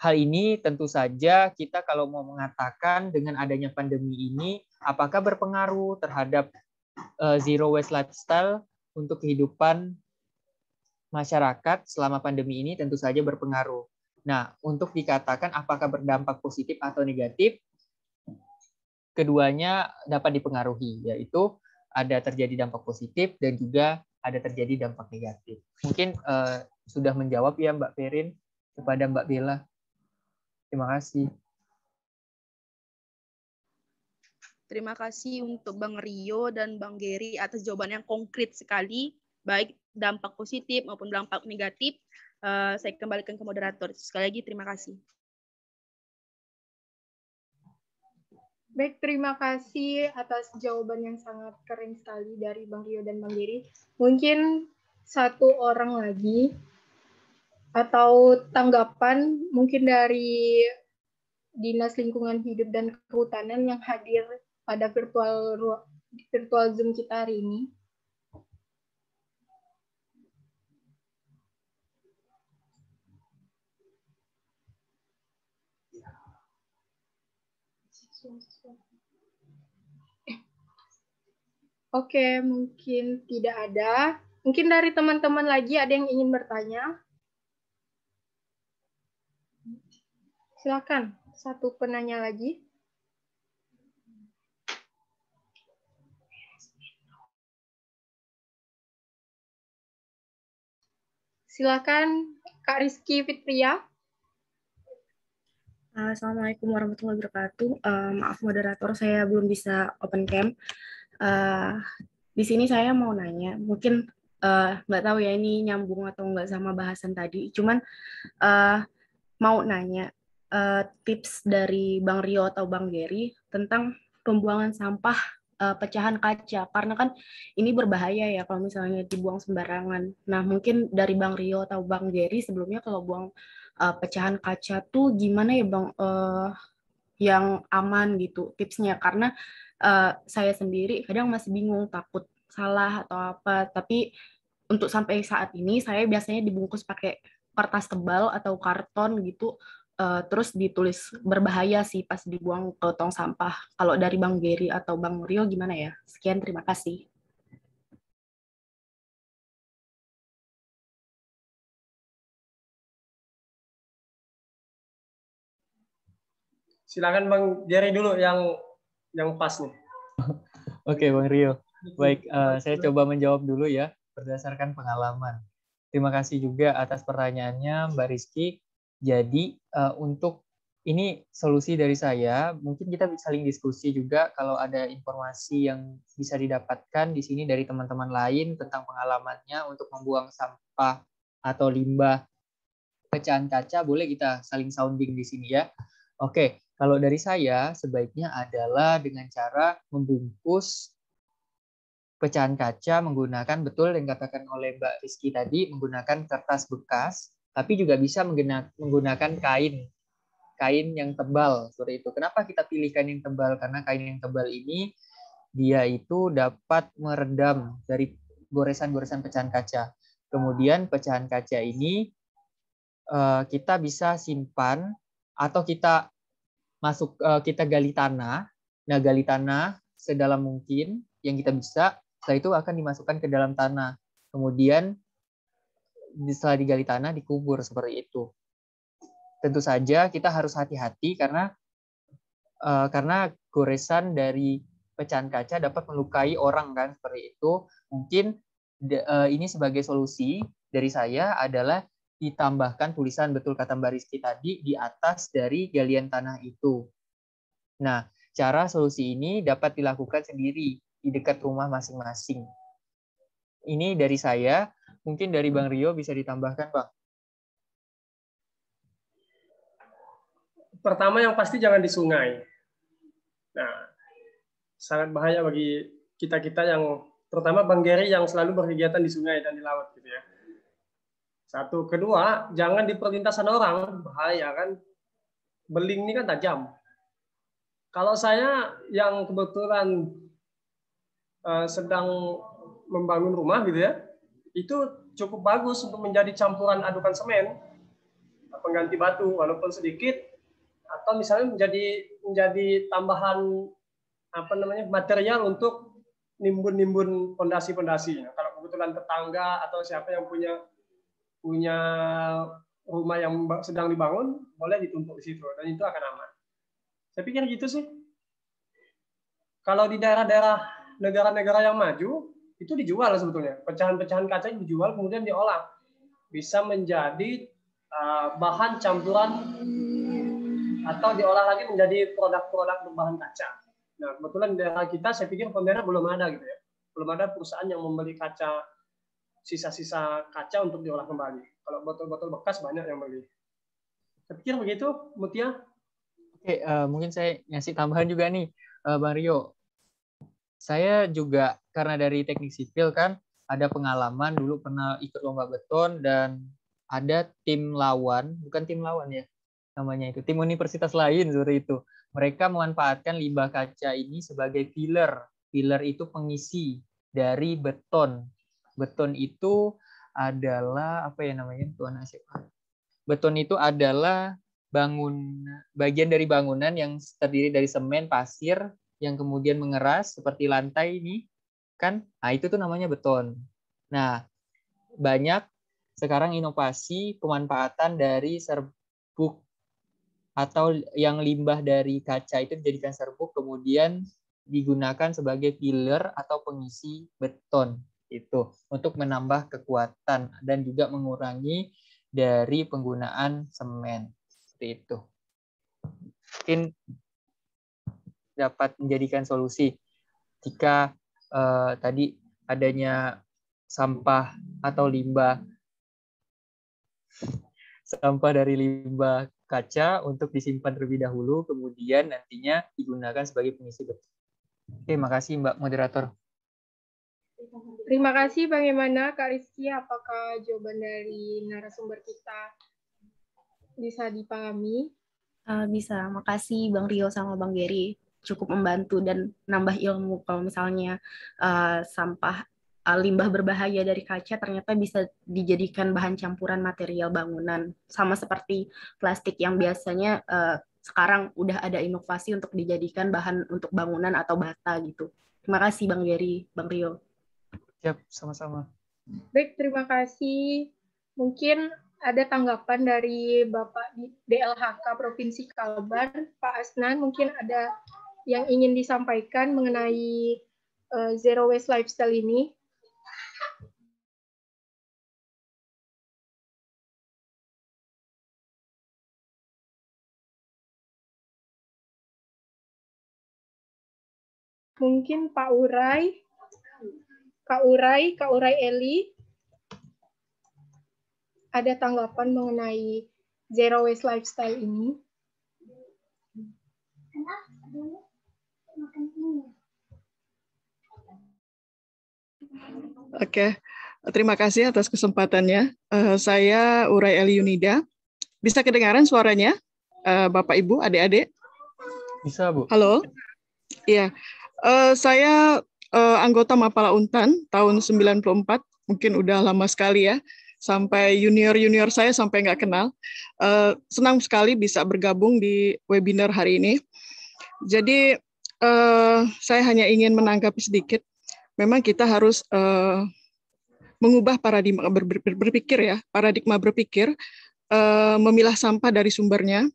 K: Hal ini tentu saja kita kalau mau mengatakan dengan adanya pandemi ini apakah berpengaruh terhadap uh, zero waste lifestyle untuk kehidupan masyarakat selama pandemi ini tentu saja berpengaruh. Nah, untuk dikatakan apakah berdampak positif atau negatif, keduanya dapat dipengaruhi, yaitu ada terjadi dampak positif dan juga ada terjadi dampak negatif. Mungkin uh, sudah menjawab ya Mbak Perin kepada Mbak Bella. Terima kasih.
T: Terima kasih untuk Bang Rio dan Bang Geri atas jawaban yang konkret sekali, baik dampak positif maupun dampak negatif. Uh, saya kembalikan ke moderator. Sekali lagi terima kasih.
C: Baik, terima kasih atas jawaban yang sangat keren sekali dari Bang Rio dan Bang Giri. Mungkin satu orang lagi atau tanggapan mungkin dari Dinas Lingkungan Hidup dan Kehutanan yang hadir pada virtual virtual Zoom kita hari ini. Oke, mungkin tidak ada. Mungkin dari teman-teman lagi ada yang ingin bertanya. Silakan, satu penanya lagi. Silakan Kak Rizky Fitria.
U: Assalamualaikum warahmatullahi wabarakatuh. Uh, maaf moderator, saya belum bisa open cam. Uh,
B: di sini saya mau nanya, mungkin uh, nggak tahu ya ini nyambung atau nggak sama bahasan tadi. Cuman uh, mau nanya uh, tips dari Bang Rio atau Bang Gary tentang pembuangan sampah uh, pecahan kaca. Karena kan ini berbahaya ya kalau misalnya dibuang sembarangan. Nah mungkin dari Bang Rio atau Bang Gary sebelumnya kalau buang uh, pecahan kaca tuh gimana ya Bang? Uh, yang aman gitu tipsnya. Karena uh, saya sendiri kadang masih bingung takut salah atau apa. Tapi untuk sampai saat ini saya biasanya dibungkus pakai kertas tebal atau karton gitu uh, terus ditulis berbahaya sih pas dibuang ke tong sampah kalau dari Bang Gary atau Bang Rio gimana ya sekian terima kasih
J: Silakan Bang Jerry dulu yang yang pas nih.
K: Oke, Bang Rio. Baik, uh, saya coba menjawab dulu ya berdasarkan pengalaman. Terima kasih juga atas pertanyaannya Mbak Rizky. Jadi uh, untuk ini solusi dari saya, mungkin kita bisa saling diskusi juga kalau ada informasi yang bisa didapatkan di sini dari teman-teman lain tentang pengalamannya untuk membuang sampah atau limbah pecahan kaca, boleh kita saling sounding di sini ya. Oke, kalau dari saya, sebaiknya adalah dengan cara membungkus pecahan kaca menggunakan betul yang dikatakan oleh Mbak Rizky tadi, menggunakan kertas bekas, tapi juga bisa menggunakan kain, kain yang tebal seperti itu. Kenapa kita pilih kain yang tebal? Karena kain yang tebal ini dia itu dapat meredam dari goresan-goresan pecahan kaca. Kemudian pecahan kaca ini eh, kita bisa simpan atau kita masuk uh, kita gali tanah. Nah, gali tanah sedalam mungkin yang kita bisa, setelah itu akan dimasukkan ke dalam tanah. Kemudian setelah digali tanah dikubur seperti itu. Tentu saja kita harus hati-hati karena uh, karena goresan dari pecahan kaca dapat melukai orang kan seperti itu. Mungkin uh, ini sebagai solusi dari saya adalah ditambahkan tulisan betul kata Mbak Rizky tadi di atas dari galian tanah itu. Nah, cara solusi ini dapat dilakukan sendiri di dekat rumah masing-masing. Ini dari saya, mungkin dari Bang Rio bisa ditambahkan, Bang.
J: Pertama yang pasti jangan di sungai. Nah, sangat bahaya bagi kita-kita yang terutama Bang Gary yang selalu berkegiatan di sungai dan di laut gitu ya satu, kedua, jangan di perlintasan orang, bahaya kan. Beling ini kan tajam. Kalau saya yang kebetulan uh, sedang membangun rumah gitu ya, itu cukup bagus untuk menjadi campuran adukan semen, pengganti batu walaupun sedikit, atau misalnya menjadi menjadi tambahan apa namanya material untuk nimbun-nimbun pondasi-pondasi. Nah, kalau kebetulan tetangga atau siapa yang punya punya rumah yang sedang dibangun, boleh ditumpuk di situ dan itu akan aman. Saya pikir gitu sih. Kalau di daerah-daerah negara-negara yang maju, itu dijual sebetulnya. Pecahan-pecahan kaca dijual kemudian diolah. Bisa menjadi uh, bahan campuran atau diolah lagi menjadi produk-produk berbahan kaca. Nah, kebetulan di daerah kita saya pikir pemerintah belum ada gitu ya. Belum ada perusahaan yang membeli kaca sisa-sisa kaca untuk diolah kembali. Kalau botol-botol bekas banyak yang beli. Saya pikir begitu, Mutia.
K: Oke, uh, mungkin saya ngasih tambahan juga nih, uh, Bang Rio. Saya juga karena dari teknik sipil kan ada pengalaman dulu pernah ikut lomba beton dan ada tim lawan, bukan tim lawan ya namanya itu, tim universitas lain seperti itu. Mereka memanfaatkan limbah kaca ini sebagai filler. Filler itu pengisi dari beton Beton itu adalah apa ya namanya tuan SMA. Beton itu adalah bangun bagian dari bangunan yang terdiri dari semen, pasir yang kemudian mengeras seperti lantai ini kan. Nah, itu tuh namanya beton. Nah, banyak sekarang inovasi pemanfaatan dari serbuk atau yang limbah dari kaca itu dijadikan serbuk kemudian digunakan sebagai filler atau pengisi beton itu untuk menambah kekuatan dan juga mengurangi dari penggunaan semen seperti itu mungkin dapat menjadikan solusi jika uh, tadi adanya sampah atau limbah sampah dari limbah kaca untuk disimpan terlebih dahulu, kemudian nantinya digunakan sebagai pengisi beton. Oke, makasih Mbak Moderator.
C: Terima kasih bagaimana Kak Rizky, apakah jawaban dari narasumber kita bisa dipahami?
B: Uh, bisa, makasih Bang Rio sama Bang Geri cukup membantu dan nambah ilmu kalau misalnya uh, sampah uh, limbah berbahaya dari kaca ternyata bisa dijadikan bahan campuran material bangunan sama seperti plastik yang biasanya uh, sekarang udah ada inovasi untuk dijadikan bahan untuk bangunan atau bata gitu. Terima kasih Bang Geri, Bang Rio.
K: Siap, sama-sama.
C: Baik, terima kasih. Mungkin ada tanggapan dari Bapak DLHK Provinsi Kalbar, Pak Asnan, mungkin ada yang ingin disampaikan mengenai uh, zero waste lifestyle ini. Mungkin Pak Urai, Kak Urai, Kak Urai Eli, ada tanggapan mengenai zero waste lifestyle ini?
U: Oke, terima kasih atas kesempatannya. Uh, saya Urai Eli Yunida. Bisa kedengaran suaranya, uh, Bapak Ibu, adik-adik?
K: Bisa, Bu.
U: Halo. Iya, Uh, saya uh, anggota Mapala Untan tahun 94, mungkin udah lama sekali ya, sampai junior-junior saya sampai nggak kenal. Uh, senang sekali bisa bergabung di webinar hari ini. Jadi uh, saya hanya ingin menanggapi sedikit. Memang kita harus uh, mengubah paradigma ber, ber, berpikir ya, paradigma berpikir, uh, memilah sampah dari sumbernya,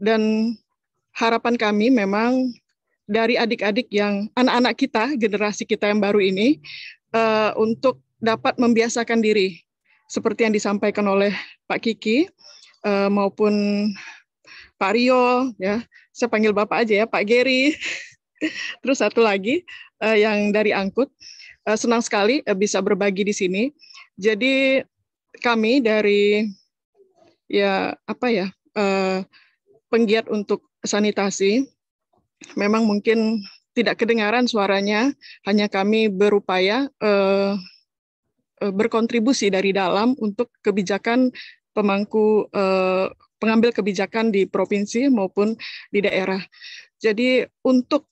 U: dan harapan kami memang dari adik-adik yang anak-anak kita, generasi kita yang baru ini, uh, untuk dapat membiasakan diri, seperti yang disampaikan oleh Pak Kiki uh, maupun Pak Rio, ya, saya panggil Bapak aja ya, Pak Geri. Terus satu lagi uh, yang dari Angkut, uh, senang sekali uh, bisa berbagi di sini. Jadi kami dari ya apa ya uh, penggiat untuk sanitasi memang mungkin tidak kedengaran suaranya, hanya kami berupaya eh, berkontribusi dari dalam untuk kebijakan pemangku eh, pengambil kebijakan di provinsi maupun di daerah. Jadi untuk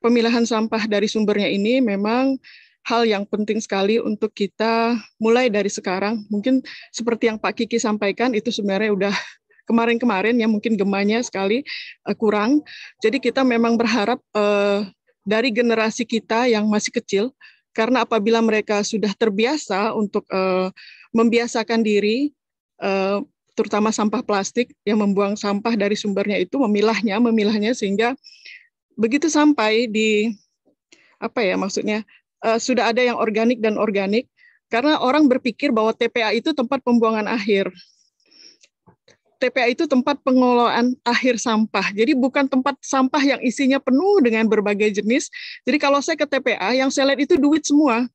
U: pemilahan sampah dari sumbernya ini memang hal yang penting sekali untuk kita mulai dari sekarang. Mungkin seperti yang Pak Kiki sampaikan itu sebenarnya udah kemarin-kemarin yang mungkin gemanya sekali uh, kurang. Jadi kita memang berharap uh, dari generasi kita yang masih kecil, karena apabila mereka sudah terbiasa untuk uh, membiasakan diri, uh, terutama sampah plastik yang membuang sampah dari sumbernya itu, memilahnya, memilahnya sehingga begitu sampai di apa ya maksudnya uh, sudah ada yang organik dan organik karena orang berpikir bahwa TPA itu tempat pembuangan akhir. TPA itu tempat pengelolaan akhir sampah. Jadi bukan tempat sampah yang isinya penuh dengan berbagai jenis. Jadi kalau saya ke TPA, yang saya lihat itu duit semua.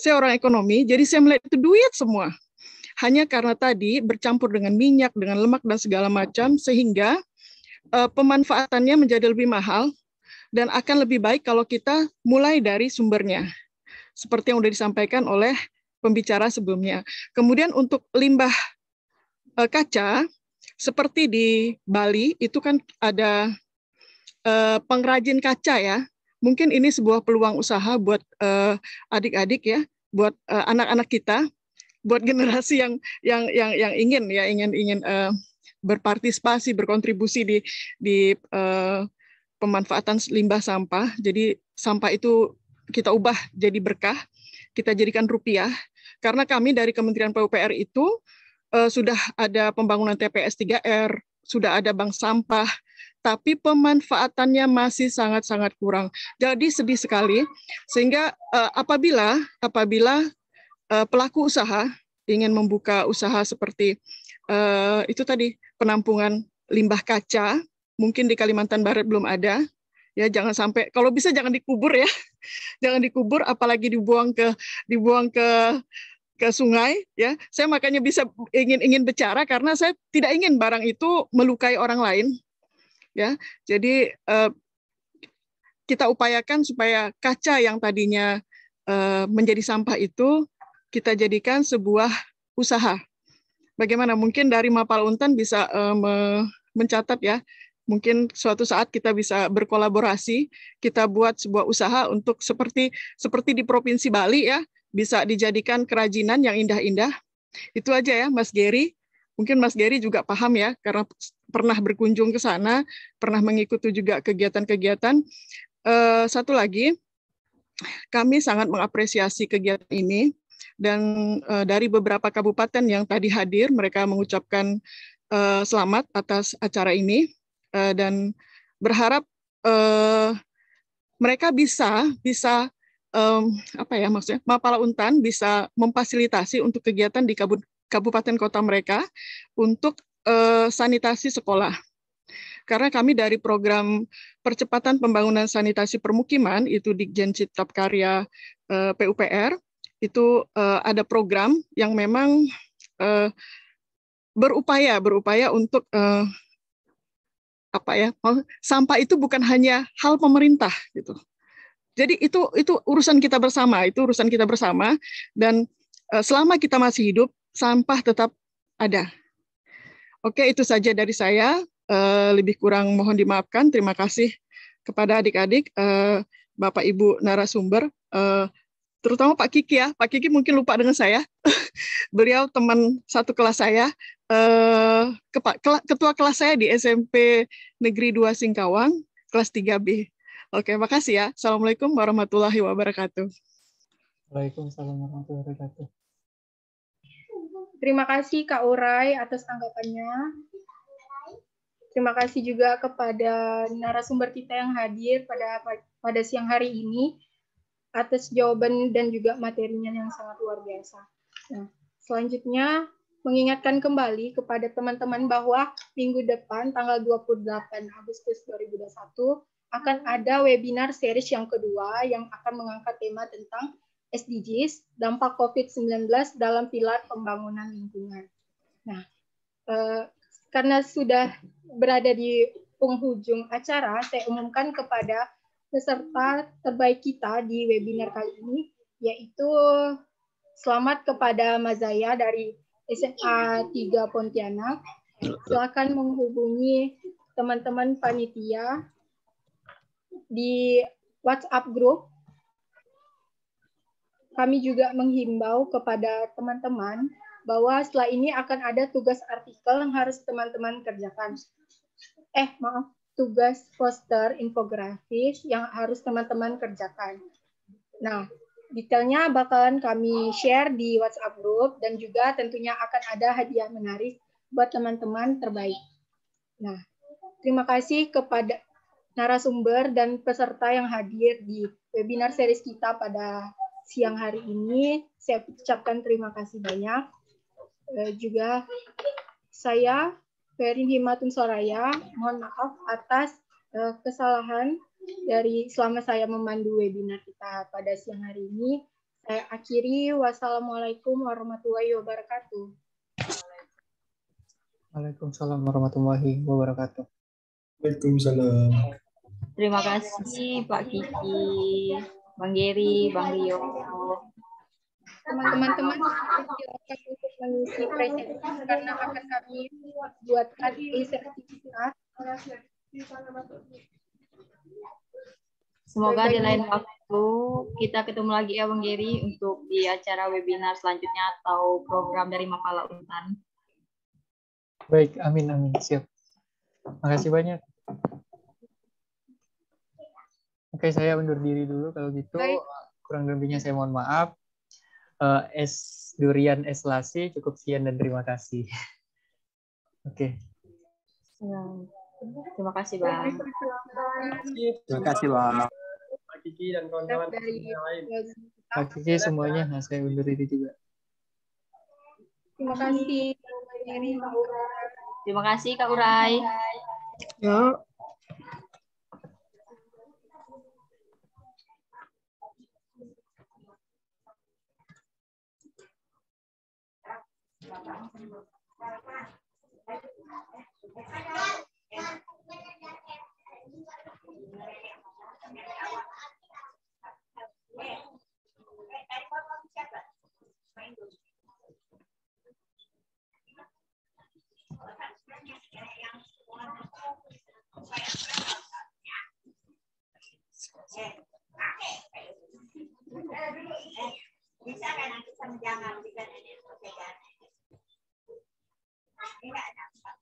U: Saya orang ekonomi, jadi saya melihat itu duit semua. Hanya karena tadi bercampur dengan minyak, dengan lemak dan segala macam, sehingga uh, pemanfaatannya menjadi lebih mahal dan akan lebih baik kalau kita mulai dari sumbernya. Seperti yang sudah disampaikan oleh pembicara sebelumnya. Kemudian untuk limbah uh, kaca, seperti di Bali itu kan ada uh, pengrajin kaca ya. Mungkin ini sebuah peluang usaha buat uh, adik-adik ya, buat anak-anak kita, buat generasi yang yang yang yang ingin ya ingin ingin berpartisipasi berkontribusi di di pemanfaatan limbah sampah. Jadi sampah itu kita ubah jadi berkah, kita jadikan rupiah. Karena kami dari Kementerian PUPR itu uh, sudah ada pembangunan TPS 3R, sudah ada bank sampah, tapi pemanfaatannya masih sangat-sangat kurang. Jadi sedih sekali sehingga uh, apabila apabila uh, pelaku usaha ingin membuka usaha seperti uh, itu tadi penampungan limbah kaca, mungkin di Kalimantan Barat belum ada, Ya, jangan sampai kalau bisa jangan dikubur ya. Jangan dikubur apalagi dibuang ke dibuang ke ke sungai ya. Saya makanya bisa ingin ingin bicara karena saya tidak ingin barang itu melukai orang lain. Ya. Jadi eh, kita upayakan supaya kaca yang tadinya eh, menjadi sampah itu kita jadikan sebuah usaha. Bagaimana mungkin dari Mapal Untan bisa eh, mencatat ya mungkin suatu saat kita bisa berkolaborasi, kita buat sebuah usaha untuk seperti seperti di Provinsi Bali ya, bisa dijadikan kerajinan yang indah-indah. Itu aja ya Mas Gary. Mungkin Mas Gary juga paham ya karena pernah berkunjung ke sana, pernah mengikuti juga kegiatan-kegiatan. Uh, satu lagi, kami sangat mengapresiasi kegiatan ini dan uh, dari beberapa kabupaten yang tadi hadir, mereka mengucapkan uh, selamat atas acara ini uh, dan berharap uh, mereka bisa bisa um, apa ya maksudnya Mapala Untan bisa memfasilitasi untuk kegiatan di kabupaten kota mereka untuk uh, sanitasi sekolah. Karena kami dari program percepatan pembangunan sanitasi permukiman itu di Gen Cipta Karya uh, PUPR itu uh, ada program yang memang uh, berupaya berupaya untuk uh, apa ya sampah itu bukan hanya hal pemerintah gitu. Jadi itu itu urusan kita bersama itu urusan kita bersama dan uh, selama kita masih hidup sampah tetap ada. Oke itu saja dari saya. Uh, lebih kurang mohon dimaafkan. Terima kasih kepada adik-adik uh, bapak ibu narasumber. Terutama Pak Kiki ya. Pak Kiki mungkin lupa dengan saya. Beliau teman satu kelas saya, eh, ketua kelas saya di SMP Negeri 2 Singkawang, kelas 3B. Oke, makasih ya. Assalamualaikum warahmatullahi wabarakatuh.
K: Waalaikumsalam warahmatullahi wabarakatuh.
C: Terima kasih Kak Urai atas tanggapannya. Terima kasih juga kepada narasumber kita yang hadir pada pada siang hari ini atas jawaban dan juga materinya yang sangat luar biasa. Nah, selanjutnya mengingatkan kembali kepada teman-teman bahwa minggu depan tanggal 28 Agustus 2021 akan ada webinar series yang kedua yang akan mengangkat tema tentang SDGs, dampak COVID-19 dalam pilar pembangunan lingkungan. Nah, eh, karena sudah berada di penghujung acara, saya umumkan kepada peserta terbaik kita di webinar kali ini, yaitu selamat kepada Mazaya dari SMA 3 Pontianak. Silakan menghubungi teman-teman panitia di WhatsApp group. Kami juga menghimbau kepada teman-teman bahwa setelah ini akan ada tugas artikel yang harus teman-teman kerjakan. Eh, maaf, tugas poster infografis yang harus teman-teman kerjakan. Nah, detailnya bakalan kami share di WhatsApp group dan juga tentunya akan ada hadiah menarik buat teman-teman terbaik. Nah, terima kasih kepada narasumber dan peserta yang hadir di webinar series kita pada siang hari ini. Saya ucapkan terima kasih banyak. Eh, juga saya Ferin Himatun Soraya, mohon maaf atas uh, kesalahan dari selama saya memandu webinar kita pada siang hari ini. Saya akhiri. Wassalamualaikum warahmatullahi wabarakatuh.
K: Waalaikumsalam warahmatullahi wabarakatuh.
Q: Waalaikumsalam.
R: Terima kasih Pak Kiki, Bang Geri, Bang Rio.
C: Teman-teman silakan untuk mengisi presentasi karena akan kami buatkan e-sertifikat.
R: Semoga di lain waktu kita ketemu lagi ya Bang Geri untuk di acara webinar selanjutnya atau program dari Mapala Untan.
K: Baik, amin amin siap. Makasih banyak. Oke, saya undur diri dulu kalau gitu. Baik. Kurang lebihnya saya mohon maaf. Uh, es durian es lasi cukup sekian dan terima kasih. Oke.
R: Okay. Terima kasih Bang.
E: Terima kasih Bang.
J: Pak Kiki dan kawan-kawan yang lain.
K: Pak Kiki semuanya nah, saya undur diri juga.
C: Terima kasih.
R: Terima kasih Kak Urai.
U: Ya.
V: Thank you. Bisa kan bisa nanti bisa Kamu nggak sakit, problem sana.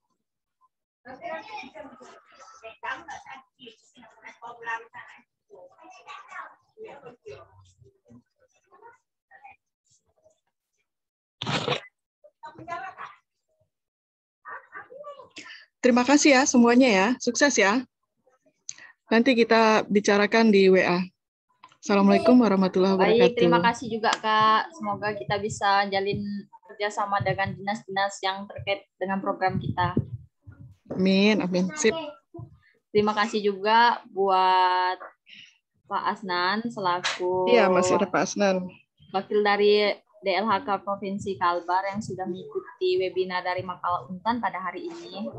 U: Terima kasih ya semuanya ya. Sukses ya. Nanti kita bicarakan di WA. Assalamualaikum warahmatullahi wabarakatuh.
R: Baik, terima kasih juga Kak. Semoga kita bisa jalin kerjasama dengan dinas-dinas yang terkait dengan program kita.
U: Amin, amin. Sip.
R: Terima kasih juga buat Pak Asnan selaku
U: Iya, masih ada Pak Asnan.
R: wakil dari DLHK Provinsi Kalbar yang sudah mengikuti webinar dari Makalah Untan pada hari ini.